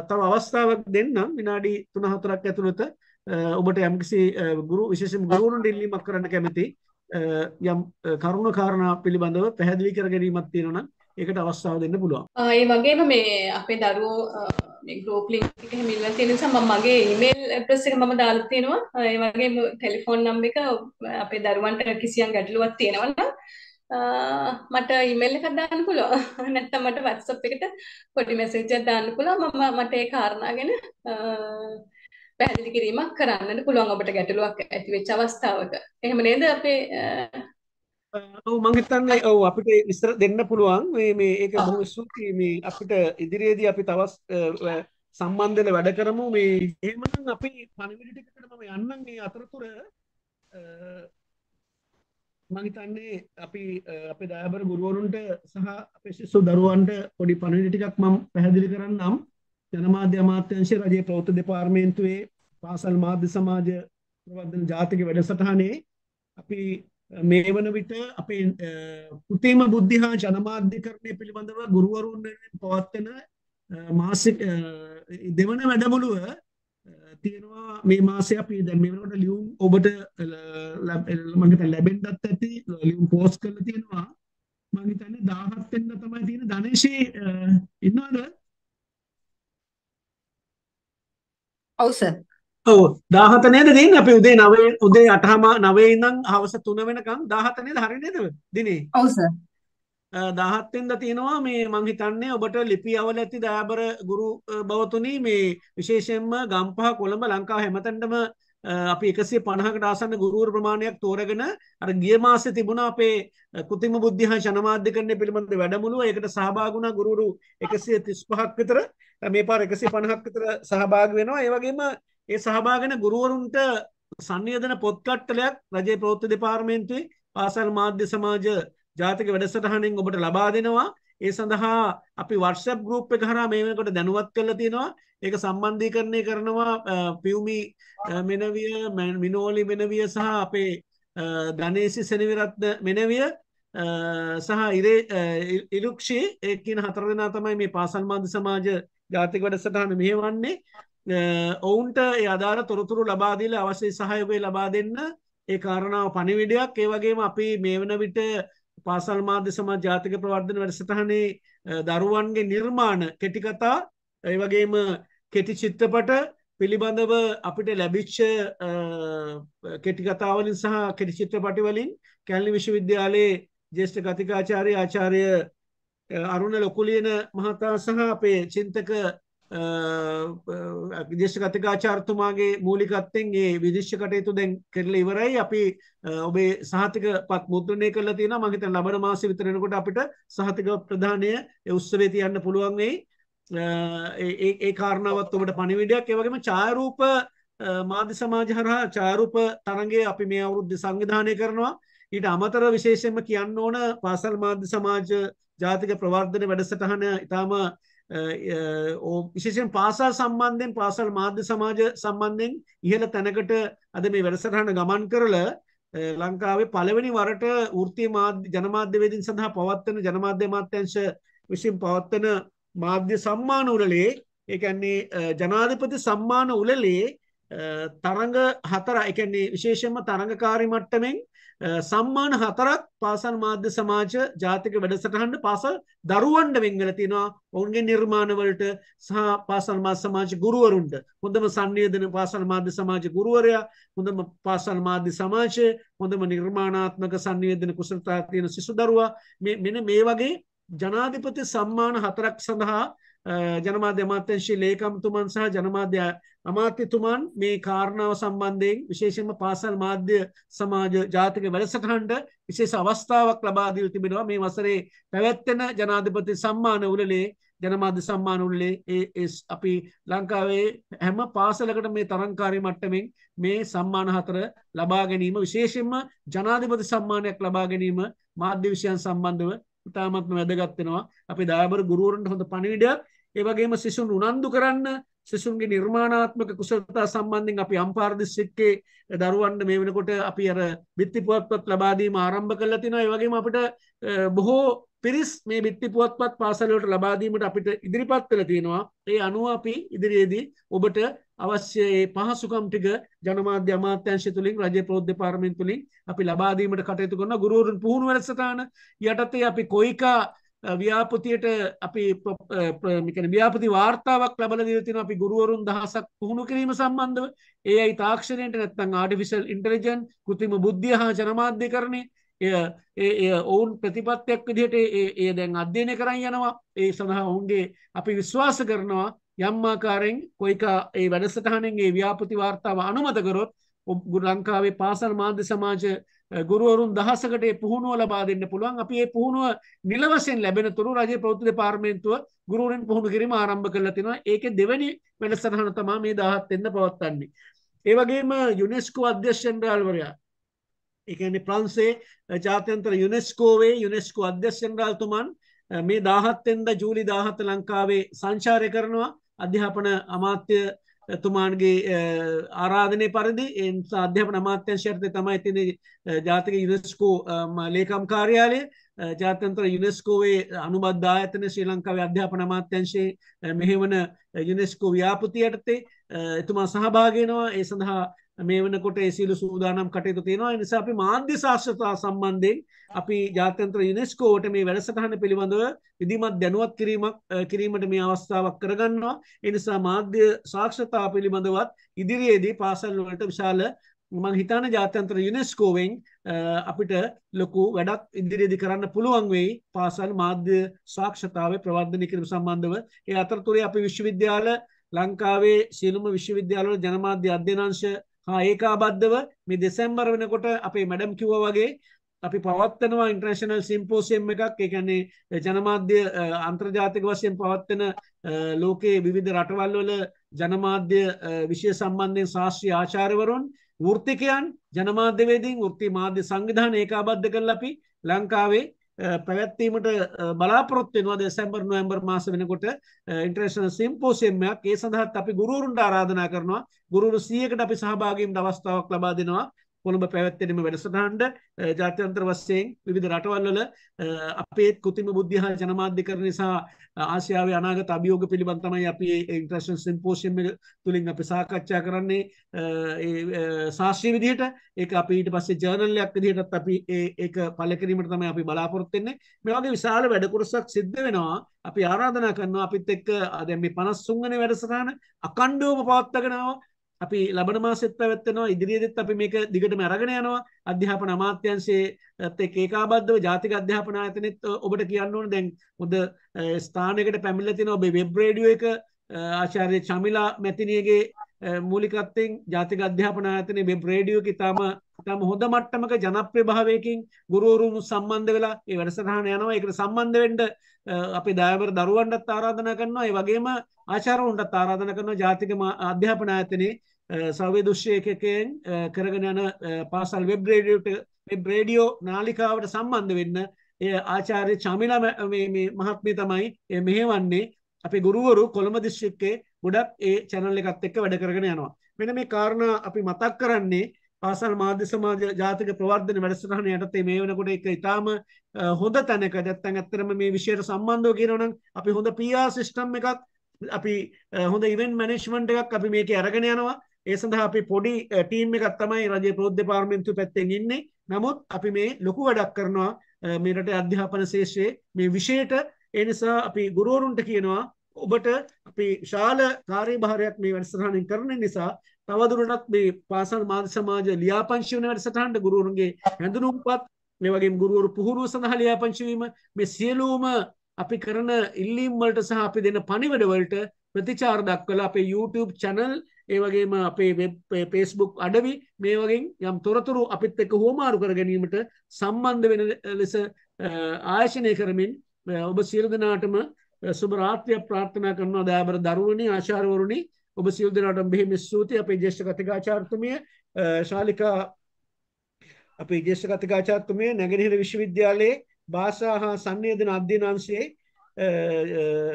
තව අවස්ථාවක් දෙන්නම් විනාඩි 3-4ක් ඇතුළත ඔබට යම්කිසි ගුරු විශේෂම ගුරුවරුන්ට ඉල්ලීමක් කරන්න කැමතියි. යම් කරුණ කාරණා පිළිබඳව පැහැදිලි කර ගැනීමක් තියෙනවා නම් ඒකට අවස්ථාව දෙන්න පුළුවන්. ඒ වගේම මේ අපේ දරුවෝ මේ ගෲප් ලින්ක් එක එහෙම ඉල්ලලා තියෙන නිසා මම මගේ ඊමේල් ඇඩ්‍රස් එක මම දාලා තියෙනවා. ඒ වගේම ටෙලිෆෝන් නම්බර් එක අපේ දරුවන්ට කිසියම් ගැටලුවක් තියෙනවා නම් මට ඊමේල් එකක් දාන්න පුළුවන්. නැත්නම් මට WhatsApp එකට පොඩි මැසේජ් එකක් දාන්න පුළුවන්. මම මට ඒ කාරණා ගැන පැහැදිලි කිරීමක් කරන්නට පුළුවන්. ඔබට ගැටලුවක් ඇති වෙච්ච අවස්ථාවක. එහෙම නේද අපේ ඔව් මං හිතන්නේ ඔව් අපිට විස්තර දෙන්න පුළුවන්. මේ මේ ඒක බොහොම ස්තුතියි. මේ අපිට ඉදිරියේදී අපි තවත් සම්බන්ධව වැඩ කරමු. මේ එහෙමනම් අපි පණිවිඩ ටිකකට මම යන්නම්. මේ අතරතුර මං හිතන්නේ අපි අපේ දයාබර ගුරුවරුන්ට සහ අපේ ශිෂ්‍ය දරුවන්ට පොඩි පණිවිඩ ටිකක් මම පැහැදිලි කරන්නම්. ජනමාධ්‍ය අමාත්‍යාංශයේ රජයේ ප්‍රවෘත්ති දෙපාර්තමේන්තුවේ පාසල් මාධ්‍ය සමාජ ප්‍රවර්ධන ජාතික වැඩසටහනේ අපි මේ වන විට අපේ කෘතිම බුද්ධි හා ජනමාධ්‍යකරණය පිළිබඳව ගුරුවරුන් පවත්වන මාසික දෙවන වැඩමුළුව තියෙනවා මේ මාසය අපි දැන් මේ වෙනකොට ලියුම් ඔබට මම හිතන්නේ ලැබෙන්නත් ඇති ලියුම් පෝස්ට් කරලා තියෙනවා. මම හිතන්නේ 17 වෙනිදා තමයි තියෙන ධනේෂේ ඉන්නවද? ඔව් සර් ඔව්. 17 නේද දෙන්නේ? අපි උදේ 9 උදේ 8ම 9 ඉඳන් හවස 3 වෙනකම් 17 නේද? හරි නේද? දිනේ? ඔව් සර් 17 වෙනිදා තියෙනවා මේ මං හිතන්නේ ඔබට ලිපි අවල ඇති දයාබර ගුරු බවතුනි මේ විශේෂයෙන්ම ගම්පහ කොළඹ ලංකාව හැමතැනටම අපි 150කට ආසන්න ගුරුවරු ප්‍රමාණයක් තෝරගෙන අර ගිය මාසේ තිබුණා අපේ කෘතිම බුද්ධි හා ජනමාධ්‍යකරණය පිළිබඳ වැඩමුළුව. ඒකට සහභාගී වුණා ගුරුවරු 135ක් විතර. මේ පාර 150ක් විතර සහභාගී වෙනවා. ඒ වගේම ඒ සහභාගන ගුරුවරුන්ට සංයෝජන පොත් කට්ටලයක් රජයේ ප්‍රවෘත්ති දෙපාර්තමේන්තුවේ පාසල් මාධ්‍ය සමාජ ජාතික වැඩසටහනෙන් ඔබට ලබා දෙනවා. ඒ සඳහා අපි WhatsApp group එක හරහා මේ වෙනකොට දැනුවත් කරලා තියෙනවා. ඒක සම්බන්ධීකරණය කරනවා පියුමි මෙනවිය, මිනෝලි මෙනවිය සහ අපේ ධනේසි සෙනවිරත්න මෙනවිය සහ ඉරේ ඉලුක්ෂි ඒ කියන හතර දෙනා තමයි මේ පාසල් මාධ්‍ය සමාජ ජාතික වැඩසටහන මෙහෙවන්නේ. ඔවුන්ට ඒ අදාළ තොරතුරු ලබාදීල අවශ්‍ය සහයෝගය ලබා දෙන්න ඒ කාරණාව පණිවිඩයක් ඒ වගේම අපි මේ වන විට පාසල් මාධ්‍ය සමාජ ජාතික ප්‍රවර්ධන වැඩසටහනේ දරුවන්ගේ නිර්මාණ කෙටිකතා ඒ වගේම කෙටි චිත්‍රපට පිළිබඳව අපිට ලැබිච්ච කෙටිකතාවලින් සහ කෙටි චිත්‍රපටි වලින් කැලණි විශ්වවිද්‍යාලයේ ජේෂ්ඨ කතිකාචාරය ආචාරය අරුණ ලොකුලියන මහතා සහ අපේ චින්තක විදේශ කතිකාචාර්තුමාගේ මූලිකත්තෙන් ඒ විදිශ්ෂ කටයුතු දැන් කෙරල ඉවරයි. අපි ඔබේ සහතික පත් මුද්‍රණය කල තියෙන මහිත ලබන මාස විතරෙනකොට අපිට සහතික ප්‍රධානය උත්සවේ තියන්න පුළුවන් වෙයි. ඒ කාරණාවත් ඔබට පණිවිඩයක්. ඒවගේම ඡායරූප මාධ්‍ය සමාජ හරහා ඡායරූප තරගේ අපි මේ අවුරුද්ධ සංවිධානය කරනවා. ඊට අමතර විශේෂයෙන්ම කියන්න ඕන පාසල් මාධ්‍ය සමාජ ජාතික ප්‍රවර්ධන වැඩසටහන ඉතාම විශේෂෙන් පාසල් සම්බන්ධයෙන් පාසල් මාධ්‍ය සමාජ සම්බන්ධයෙන් ඉහළ තැනකට අද මේ වැඩසටහන ගමන් කරල ලංකාවේ පළවෙනි වරට ෘතිය මාධ්‍ය ජනමාධ්‍යවේදින් සඳහා පවත්වන ජනමාධ්‍ය මාත්‍යංශ විසින් පවත්වන මාධ්‍ය සම්මාන උලලේ ඒකන්නේ ජනාධිපති සම්මාන උලලේ තරඟ හතර එකන්නේ විශේෂම තරඟකාරි මට්ටමෙන් සම්මාන හතරක් පාසල් මාධ්‍ය සමාජ ජාතික වැඩසටහන්ට පාසල් දරුවන්ට වෙංගල තියෙනවා. ඔවුන්ගේ නිර්මාණවලට සහ පාසල් මා සමාජ ගුරුවරුන්ට. හොඳම සංයෝධන පාසල් මාධ්‍ය සමාජ ගුරුවරයා හොඳම පාසල් මාධ්‍ය සමාජය හොඳම නිර්මාණාත්මක සංයෝධන කුසලතා තියෙන සිසු දරුවා. මෙන මේ වගේ ජනාධිපති සම්මාන හතරක් සඳහා ජනමාධ්‍ය අමාත්‍යංශී ලේකම්තුමන් සහ ජනමාධ්‍ය අමාත්‍යතුමන් මේ කාරණාව සම්බන්ධයෙන් විශේෂම පාසල් මාධ්‍ය සමාජ ජාතික වැඩසටහන්ට විශේෂ අවස්ථාවක් ලබාදීල් තිබෙනවා. මේ වසරේ පැවැත්වෙන ජනාධිපති සම්මාන උලලේ ජනමාධ්‍ය සම්මාන උල්ලේ ඒ අපි ලංකාවේ හැම පාසලකට මේ තරංකාරි මට්ටමින් මේ සම්මාන හතර ලබා ගැනීම විශේෂෙන්ම ජනාධිපති සම්මානයක් ලබා ගැනීම මාධ්‍ය විෂයන් සම්බන්ධව ඉතාමත්ම වැදගත්වෙනවා අපි දාබර ගුරුවරන්ට හොඳ පණිවිඩයක් ඒවගේම සිසුන් උනන්දු කරන්න සිසුන්ගේ නිර්මාණාත්මක කුසලතා සම්බන්ධින් අපි අම්පාර්දිශ්චික්කේ දරුවන්ට මේ වෙනකොට අපි අර බිත්ති පුවත්පත් ලබාදීම ආරම්භ කල තින ඒවගේම අපිට බොහෝ පිරිස් මේ බිත්ති පුවත්පත් පාසලට ලබාදීමට අපිට ඉදිරිපත් කළ තියෙනවා ඒ අනුව අපි ඉදිරියේදී ඔබට අවශ්‍යයේ පහසුකම් ටික ජනමාධ්‍ය අමාත්‍යංශ තුළින් රජ ප්‍රෝධ්‍ය පාර්මෙන් තුළින් අපි ලබාදීමට කටයුතු කරන ගුරුවරුන් පුහුණු වැඩසටාන යටතේ අපි කොයිකා ව්‍යාපතියට අපි මිකන ව්‍යාපති වාර්තාවක් ලබල දිතින අපි ගුරුවරුන් දහසක් පුහුණු කිරීම සම්බන්ධව. ඒ අයි තාක්ෂණයට නැත්තං ආඩිවිශල් ඉන්ටලිජන් කෘතිම බුද්ධිය හා ජනමාධ්‍ය කරණය එය ඔවුන් ප්‍රතිපත්තියක් විදිහට ඒ දැන් අධ්‍යයනය කරන්න යනවා. ඒ සඳහා ඔවුන්ගේ අපි විශ්වාස කරනවා යම්මාකාරෙන් කොයිකා ඒ වැඩසටහනෙන්ගේ ව්‍යාපති වාර්තාව අනුමතකරොත් ඔබ ලංකාවේ පාසල් මාධ්‍ය සමාජ ගුරුවරුන් දහසකට පුහුණුව ලබා දෙන්න පුළුවන්. අපි ඒ පුහුණුව නිලවසෙන් ලැබෙන තුරු රජ ප්‍රෞෘති පාර්මේන්තුව ගුරුවරෙන් පුහුණු කිරීම ආරම්භ කරලා තිනවා. ඒක දෙවැනි වැඩසටහන තමා මේ දහත් එන්න පවත්වන්නේ. ඒවගේම යුනෙස්කෝ අධ්‍යශ්ෂන්ඩාල්වරයා එකන්නේ ප්‍රන්සේ ජාත්‍යන්තර යුනෙස්කෝවේ යුනෙස්කෝ අධ්‍යශ්ෂන්ඩාල්තුමන් මේ දාහත්තෙන්ද ජූලි දාහත ලංකාවේ සංචාරය කරනවා. අධ්‍යාපන අමාත්‍ය තුමාන්ගේ ආරාධනය පරිදි එන්සා අධ්‍යාපන අමාත්‍යංශයර්තය තමයි තින ජාතික යුනෙස්කෝ ලේකම් කාර්යාලය. ජාතන්ත්‍ර යුනෙස්කෝවේ අනුබද්ධා ඇතන ශ්‍රී ලංකාව අධ්‍යාපන අමාත්‍යංශයේ මෙහෙවන යුනෙස්කෝ ව්‍යාපතියටතේ එතුමා සහභාගෙනවා ඒ සඳහා මේ වනකොට සිලු සූදානම් කටයුතු තියෙනවා. නිසා අපි මාධ්‍ය ශාස්ත්‍රතා සම්බන්ධයෙන් අපි ජාත්‍යන්ත්‍ර යුනෙස්කෝට මේ වැඩසටහන පිළිබඳව විදිමත් දැනුවත් කිරීමක් කිරීමට මේ අවස්ථාවක් කරගන්නවා. එනිසා මාධ්‍ය සාක්ෂතා පිළිබඳවත් ඉදිරියේදී පාසල්වලට විශාල මං හිතාන ජාත්‍යන්ත්‍ර යුනෙස්කෝවෙන් අපිට ලොකු වැඩක් ඉදිරිදි කරන්න පුළුවන් වෙයි පාසල් මාධ්‍ය සාක්ෂතාව ප්‍රවර්ධනය කිරීම සම්බන්ධව. ඒ අතරතුරේ අපි විශ්වවිද්‍යාල ලංකාවේ සියලුම විශ්වවිද්‍යාලවල ජනමාධ්‍ය අධ්‍යනාංශ හා ඒකාබද්ධව මේ දෙසැම්බර වෙනකොට අපේ මැඩම් කිව්ව වගේ අපි පවත්වනවා ඉන්ට්‍රේශනල් සිම්පෝසියම් එකක්. එකන්නේ ජනමාධ්‍ය අන්තර්ජාතික වශයෙන් පවත්වන ලෝකයේ විවිධ රටවල්වල ජනමාධ්‍ය විෂය සම්බන්ධයෙන් ශාස්ත්‍රී ආචාරවරුන් වෘර්තිකයන් ජනමාධ්‍යවේදින් වෘත්ති මාධ්‍ය සංවිධාන ඒකාබද්ධ කරල අපි ලංකාවේ පැවැත්වීමට බලාපොරොත්වෙනවා දෙසැම්බර් නොවම්බර් මාස වෙනකොට ඉන්ට්‍රේශන සිම්පෝසියම්මයක් ඒ සඳහත් අපි ගුරුරුන්ට ආරාධනා කරනවා ගුරුරු සියකට අපි සහභාගීම් අවස්ථාවක් ලබා දෙනවා කොළඹ පැවැත්වෙනම වැඩසටහන්ට ජාත්‍යන්ත්‍ර වස්සයෙන් විධ රටවල්වල අපේත් කෘතිම බුද්ධහ ජනමාධ්‍ය කර නිසා ආසියාව අනාගත අභියෝග පිළිබඳතමයි අපි ඉන්ට්‍රශන් සිම්පෝෂන් තුළින් අපි සාකච්ඡා කරන්නේ. ශාශ්‍රී විදිහට. ඒ අප ඊට පස්සේ ජර්නල්ලයක් දිහටත් අපි ඒක පලකිරීමට තමයි අපි බලාපොරොත්වෙන්නේ මේ වගේ විශාල වැඩකුරසක් සිද්ධ වෙනවා. අපි ආරාධනා කරනවා අපිත් එක්ක අද මේ පනස් සුංගන වැඩසටාන අකණ්ඩුවම පවත්තගෙනාව අපි ලබන මාසෙත් පැවැත්වෙනවා ඉදිරියේදීත් අපි මේක දිගටම අරගෙන යනවා. අධ්‍යාපන අමාත්‍යාංශයේත් එක්ක ඒකාබද්ධව ජාතික අධ්‍යාපන ආයතනෙත් ඔබට කියන්න ඕන. දැන් හොඳ ස්ථානයකට පැමිණලා තියෙනවා ඔබේ වෙබ් රේඩියෝ එක ආචාර්ය චමිලා මැතිනියගේ මූලිකත්වයෙන් ජාතික අධ්‍යාපන ආයතනයේ වෙබ් රේඩියෝ එක ඉතාම ඉතාම හොඳ මට්ටමක ජනප්‍රිය භාවයකින් ගුරුවරුන් සම්බන්ධ වෙලා ඒ වැඩසටහන යනවා ඒකට සම්බන්ධ වෙන්න අපේ දායවර දරුවන්ටත් ආරාධනා කරනවා ඒ වගේම ආචාර්යවරුන්ටත් ආරාධනා කරනවා ජාතික අධ්‍යාපන ආයතනයේ සෞව්‍ය දුෂ්‍යකයෙන් කරගෙන යන පාසල් වෙබ් රේඩියෝට වෙබ් රේඩියෝ නාලිකාවට සම්බන්ධ වෙන්න ඒ ආචාර්ය චමිලා මහත්මිය තමයි මෙහෙවන්නේ අපේ ගුරුවරු කොළඹ දිස්ත්‍රික්කේ ගොඩක් ඒ චැනල් එකත් එක්ක වැඩ කරගෙන යනවා. මෙන්න මේ කාරණා අපි මතක් කරන්නේ පාසල් මාධ්‍ය සමාජ ජාතික ප්‍රවර්ධන වැඩසටහන යටතේ මේ වෙනකොට ඒක ඊටාම හොඳ තැනක නැත්නම් ඇත්තටම මේ විෂයට සම්බන්ධව කියනවනම් අපි හොඳ PR සිස්ටම් එකක් අපි හොඳ ඉවෙන්ට් මැනේජ්මන්ට් එකක් අපි මේකේ අරගෙන යනවා. ඒ සඳහා අපි පොඩි ටීම් එකක් තමයි රජයේ ප්‍රවෘත්ති දෙපාර්තමේන්තුව පැත්තෙන් ඉන්නේ. නමුත් අපි මේ ලොකු වැඩක් කරනවා මේ රටේ අධ්‍යාපන ශාස්ත්‍රයේ මේ විෂයට ඒ නිසා අපි ගුරුවරුන්ට කියනවා ඔබට අපි ශාල කාර්යභාරයක් මේ වැඩසටහනින් කරන නිසා තවදුරටත් මේ පාසල් මාධ්‍ය සමාජ ලියාපදිංචි වෙන වැඩසටහනට ගුරුවරුන්ගේ හැඳුනුම්පත් මේ වගේම ගුරුවරු පුහුණුව සඳහා ලියාපදිංචි වීම මේ සියලුම අපි කරන ඉල්ලීම් වලට සහ අපි දෙන පණිවිඩ වලට ප්‍රතිචාර දක්වලා අපේ YouTube channel ඒ වගේම අපේ වෙබ් Facebook අඩවි මේ වගේ යම් තොරතුරු අපිත් එක්ක හුවමාරු කර ගැනීමට සම්බන්ධ වෙන ලෙස ආයෝජනය කරමින් ඔබ සියලු දෙනාටම සුබ රාත්‍රියක් ප්‍රාර්ථනා කරනවා දෑබර දරුවනි ආචාර්යවරුනි ඔබ සියලු දෙනාට බෙහෙම ස්තුතියි. අපේ ජ්‍යෙෂ්ඨ කතිකාචාර්යතුමිය ශාලිකා අපේ ජ්‍යෙෂ්ඨ කතිකාචාර්යතුමිය නැගෙනහිර විශ්වවිද්‍යාලයේ භාෂා හා සංවේදන අධ්‍යයන අංශයේ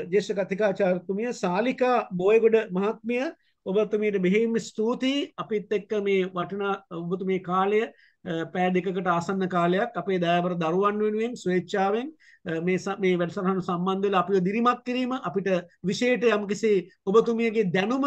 ජ්‍යෙෂ්ඨ කතිකාචාර්යතුමිය ශාලිකා බෝයගොඩ මහත්මිය ඔබතුමීට බෙහෙම ස්තුතියි. අපිත් එක්ක මේ වටිනා ඔබතුමේ කාලය පෑ දෙකට ආසන්න කාලයක් අපේ දෑවර දරුවන් වෙනුවෙන් ස්වේච්චාවෙන් මේ මේ වැඩසටහන සම්බන්ධ වෙලා අපිව දිරිමත් කිරීම අපිට විශේෂයට යම්කිසි ඔබතුමියගේ දැනුම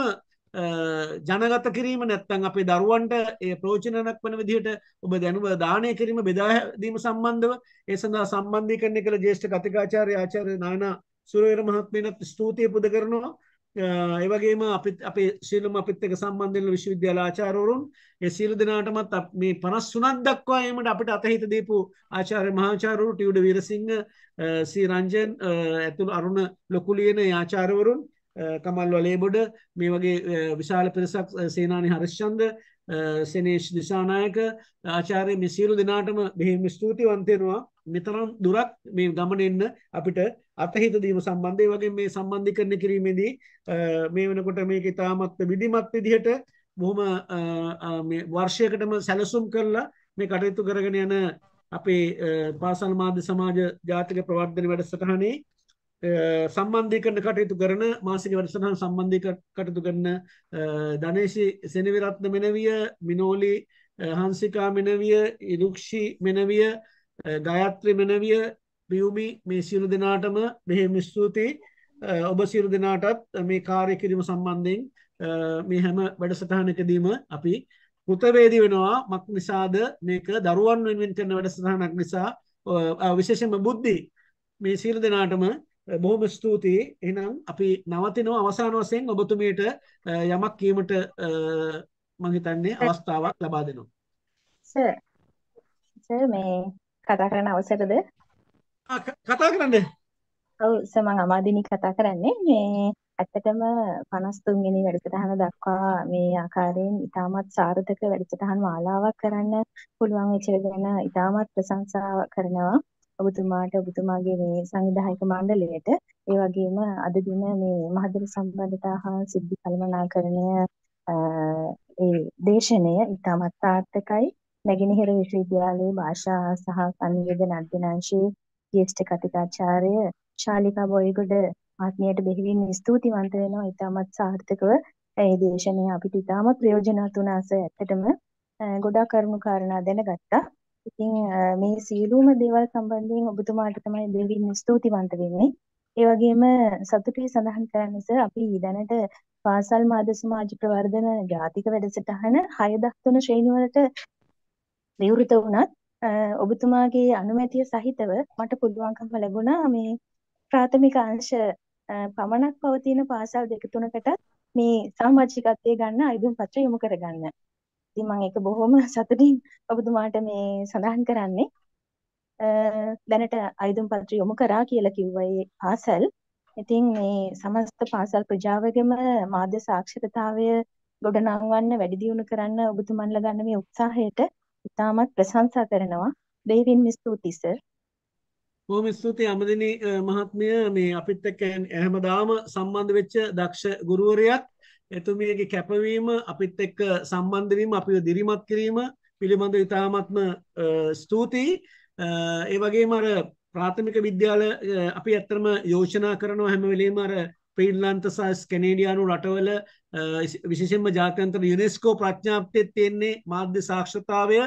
ජනගත කිරීම නැත්තං අපේ දරුවන්ට ඒ ප්‍රෝචනයක් වන විදිහට ඔබ දැනුව දානය කිරීම බෙදාදීම සම්බන්ධව ඒ සඳහා සම්බන්ධී කරන කළ ජේෂ්ඨ කතිකාචාරය ආචාරය නායනා සුරවර මහත්මයනත් ස්තුතිය පුද කරනවා. ඒවගේම අපිත් අපේ ශීලම අපිත් එක සම්බන්ධල විශ්වවිද්‍යාල ආචාරවරුන් ඒ සියලු දෙනාටමත් මේ පනස් සුනක් දක්වායමට අපිට අතහිත දීපු ආචාර්ය මහාචාරරු ටියුඩ වීරසිංහ සී රංජන් ඇතුළ අරුණ ලොකුලියන ආචාරවරුන් කමල් වලේබොඩ මේ වගේ විශාල පිරිසක් සේනානි හරිශ්චන්ද සනේෂ් දිසානායක ආචාරය මේ සියලු දෙනාටම බෙහිම ස්තුතිවන්තයෙනවා මෙතරම් දුරක් මේ ගමන එන්න අපිට අතහිත දීම සම්බන්ධය වගේ මේ සම්බන්ධි කරන කිරීමේදී මේ වෙනකොට මේක ඉතාමත් විදිමත් විදිහට බොහොම වර්ෂයකටම සැලසුම් කරලා මේ කටයුතු කරගෙන යන අපේ පාසල් මාධ්‍ය සමාජ ජාතික ප්‍රවර්ධන වැඩසටහනේ සම්බන්ධය කරන කටයුතු කරන මාසික වැඩසටහන් සම්බන්ධය කටයුතු කරන ධනේශි සෙනවිරත්න මෙනවිය මිනෝලි හංසිකා මෙනවිය ඉරුක්ෂි මෙනවිය ගයත්‍රි මෙනවිය පියුමි මේ සියලු දෙනාටම මෙහෙම ස්තුතියි. ඔබ සියලු දෙනාටත් මේ කාර්ය කිරීම සම්බන්ධයෙන් මේ හැම වැඩසටහනකදීම අපි කෘතවේදී වෙනවා. මක් නිසාද? මේක දරුවන් වෙනුවෙන් කරන වැඩසටහනක් නිසා විශේෂයෙන්ම බුද්ධි. මේ සියලු දෙනාටම බොහොම ස්තුතියි. එහෙනම් අපි නවතිනවා අවසාන වශයෙන් ඔබතුමීට යමක් කීමට මම හිතන්නේ අවස්ථාවක් ලබා දෙනවා. සර්. සර් මේ කතා කරන්න අවසරද? කතා කරන්න. ඔව් සර් මම අමාදිනී කතා කරන්නේ. මේ ඇත්තටම 53 වෙනි වැඩසටහන දක්වා මේ ආකාරයෙන් ඉතාමත් සාර්ථක වැඩසටහන් මාලාවක් කරන්න පුළුවන් වෙච්ච ගැන ඉතාමත් ප්‍රශංසා කරනවා ඔබතුමාට ඔබතුමාගේ මේ සංවිධායක මණ්ඩලයට ඒ වගේම අද දින මේ මහදර සම්බන්ධතා හා සිද්ධි කළමනාකරණය ඒ දේශනය ඉතාමත් සාර්ථකයි. නැගෙනහිර විශ්වවිද්‍යාලයේ භාෂා සහ සංවේදන අධ්‍යනාංශයේ ජ්‍යෙෂ්ඨ කතිකාචාර්ය ශාලිකා බොයිගොඩ මහත්මියට බෙහෙවින් ස්තුතිවන්ත වෙනවා. ඉතාමත් සාර්ථකව ඒ දේශනය අපිට ඉතාමත් ප්‍රයෝජනවත් වුණාස ඇත්තටම. ගොඩාක් කරුණු කාරණා දැනගත්තා. ඉතින් මේ සියලුම දේවල් සම්බන්ධයෙන් ඔබතුමාට තමයි බෙහෙවින් ස්තුතිවන්ත වෙන්නේ. ඒ වගේම සතුටුයි සඳහන් කරන්න අපි දැනට පාසල් මාධ්‍ය සමාජ ප්‍රවර්ධන ජාතික වැඩසටහන 6 දක්වන ශ්‍රේණි වලට විවෘත වුණත් ඔබතුමාගේ අනුමැතිය සහිතව මට පුළුවන්කම ලැබුණා මේ ප්‍රාථමික අංශ පමණක් පවතින පාසල් දෙක තුනකට මේ සමාජිකත්වයේ ගන්න අයදුම් පත්‍ර යොමු කරගන්න. ඉතින් මම ඒක බොහොම සතුටින් ඔබතුමාට මේ සඳහන් කරන්නේ. දැනට අයදුම් පත්‍ර යොමු කරා කියලා කිව්වා ඒ පාසල්. ඉතින් මේ සමස්ත පාසල් ප්‍රජාවගේම මාධ්‍ය සාක්ෂරතාවය ගොඩනංවන්න වැඩි දියුණු කරන්න ඔබතුමන්ලා ගන්න මේ උත්සාහයට ඉතාමත් ප්‍රශංසා කරනවා. දෙවියන් ස්තුතියි සර්. බොහොම ස්තුතියි අමදිනී මහත්මිය මේ අපිත් එක්ක හැමදාම සම්බන්ධ වෙච්ච දක්ෂ ගුරුවරයෙක් එතුමියගේ කැපවීම අපිත් එක්ක සම්බන්ධ වීම අපිව දිරිමත් කිරීම පිළිබඳව ඉතාමත්ම ස්තුතියි. ඒ වගේම අර ප්‍රාථමික විද්‍යාල අපි ඇත්තටම යෝජනා කරනවා හැම වෙලේම අර ක්‍රීන්ලන්ත සහ කැනේඩියානු රටවල විශේෂයෙන්ම ජාත්‍යන්තර යුනෙස්කෝ ප්‍රඥාප්තියේ තියෙන්නේ මාධ්‍ය සාක්ෂරතාවය.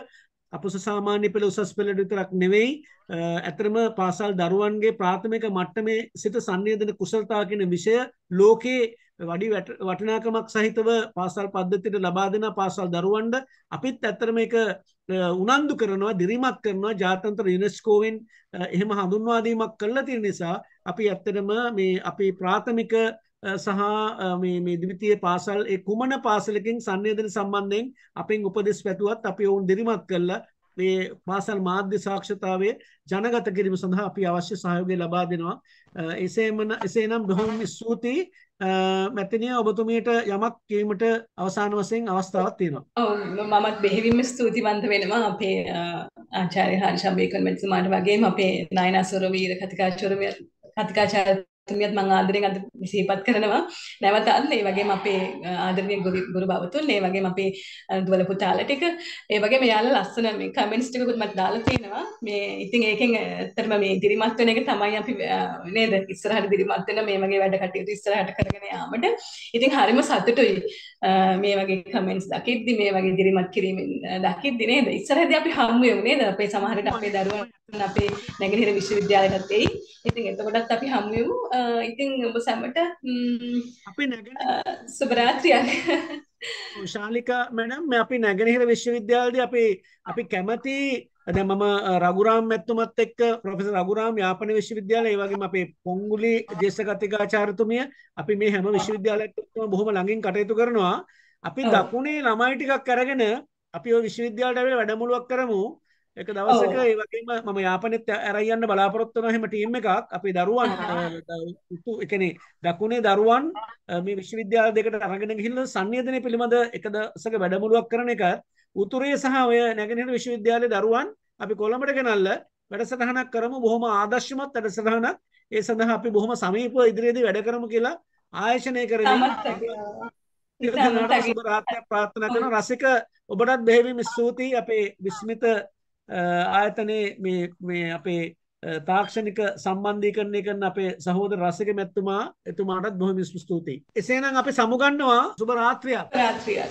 අපුස සාමාන්‍ය පෙළ උසස් පෙළට විතරක් නෙවෙයි. ඇතරම පාසල් දරුවන්ගේ ප්‍රාථමික මට්ටමේ සිට සංවේදන කුසලතා කියන විෂය ලෝකයේ වඩි වටිනාකමක් සහිතව පාසල් පද්ධතියට ලබා දෙන පාසල් දරුවන්ට අපිත් ඇත්තරම එක උනන්දු කරනවා දිරිමත් කරනවා. ජාතන්ත්‍ර යුනෙස්කෝවෙන් එහෙම හඳුන්වාදීමක් කරලා තියෙන නිසා අපි ඇත්තටම මේ අපි ප්‍රාථමික සහ මේ දිවිතිය පාසල් ඒ කුමන පාසලකින් සංවේදන සම්බන්ධයෙන් අපෙන් උපදෙස් පැතුවත් අපි ඔවුන් දිරිමත් කරලා මේ පාසල් මාධ්‍ය සාක්ෂතාවය ජනගත කිරීම සඳහා අපි අවශ්‍ය සහයෝගය ලබා දෙනවා. එසේම එසේනම් බොහොම ස්තුතියි. මැතිනිය ඔබතුමීට යමක් කීමට අවසාන වශයෙන් අවස්ථාවක් තියෙනවා. ඔව් මමත් බෙහෙවින්ම ස්තුතිවන්ත වෙනවා අපේ ආචාර්ය හර්ෂ බේකන් මැතිතුමාට වගේම අපේ නයනසුර වීර කතිකාචාර්ය කතිකාචාර්ය තුමියත් මං ආදරෙන් අද සිහිපත් කරනවා. නැවතත් ඒ වගේම අපේ ආදරණීය ගුරු බවතුන් ඒ වගේම අපේ දුවල පුතාලා ටික ඒ වගේම එයාලා ලස්සන මේ කමෙන්ට්ස් ටිකකුත් මට දාලා තියෙනවා. මේ ඉතින් ඒකෙන් ඇත්තටම මේ දිරිමත් වෙන එක තමයි අපි නේද? ඉස්සරහට දිරිමත් වෙන මේ වගේ වැඩ කටයුතු ඉස්සරහට කරගෙන යාමට. ඉතින් හරිම සතුටුයි. මේ වගේ කමෙන්ට්ස් දකිද්දි මේ වගේ දිරිමත් කිරීමෙන් දකිද්දි නේද? ඉස්සරහදී අපි හම්බ වෙමු නේද? අපේ සමහරට අපේ දරුවන් අපේ නැගෙනහිර විශ්වවිද්‍යාලයටත් එයි. ඉතින් එතකොටත් අපි හම්බ වෙමු. ඉතින් ඔබ සැමට අපි නැගෙන සුබරාත්‍රියක් ශාලිකා මැඩම් අපි නැගෙනහිර විශ්වවිද්‍යාලදී අපි අපි කැමති දැන් මම රඝුරාම් මැතිතුමත් එක්ක ප්‍රොෆෙසර් රඝුරාම් යාපන විශ්වවිද්‍යාලය ඒ වගේම අපේ පොංගුලි ජේෂ්ඨ කතිකාචාර්යතුමිය අපි මේ හැම විශ්වවිද්‍යාලයක් එක්කම බොහොම ළඟින් කටයුතු කරනවා. අපි දකුණේ ළමයි ටිකක් අරගෙන අපි ওই විශ්වවිද්‍යාලයට ඇවිල්ලා වැඩමුළුවක් කරමු එක දවසක ඒ වගේම මම යාපනෙත් ඇරයන්න බලාපොරොත්තු වෙන හැම ටීම් එකක්. අපි දරුවන් උතු කියන්නේ දකුණේ දරුවන් මේ විශ්වවිද්‍යාල දෙකට අරගෙන ගිහිල්ලා සංනිවේදනය පිළිබඳ එක දවසක වැඩමුළුවක් කරන එක. උතුරේ සහ ඔය නැගෙනහිර විශ්වවිද්‍යාලයේ දරුවන් අපි කොළඹට ගෙනල්ලා වැඩසටහනක් කරමු. බොහොම ආදර්ශමත් වැඩසටහනක්. ඒ සඳහා අපි බොහොම සමීපව ඉදිරියේදී වැඩ කරමු කියලා ආයෝජනය රාත්‍රියක් ප්‍රාර්ථනා කරන රසික ඔබටත් බෙහෙවින් ස්තුතියි. අපේ විස්මිත ආයතනයේ මේ මේ අපේ තාක්ෂණික සම්බන්ධීකරණය කරන අපේ සහෝදර රසික මැතිතුමා එතුමාටත් බොහොම ස්තුතියි. එසේනම් අපි සමුගන්නවා සුබ රාත්‍රියක්. රාත්‍රියක්.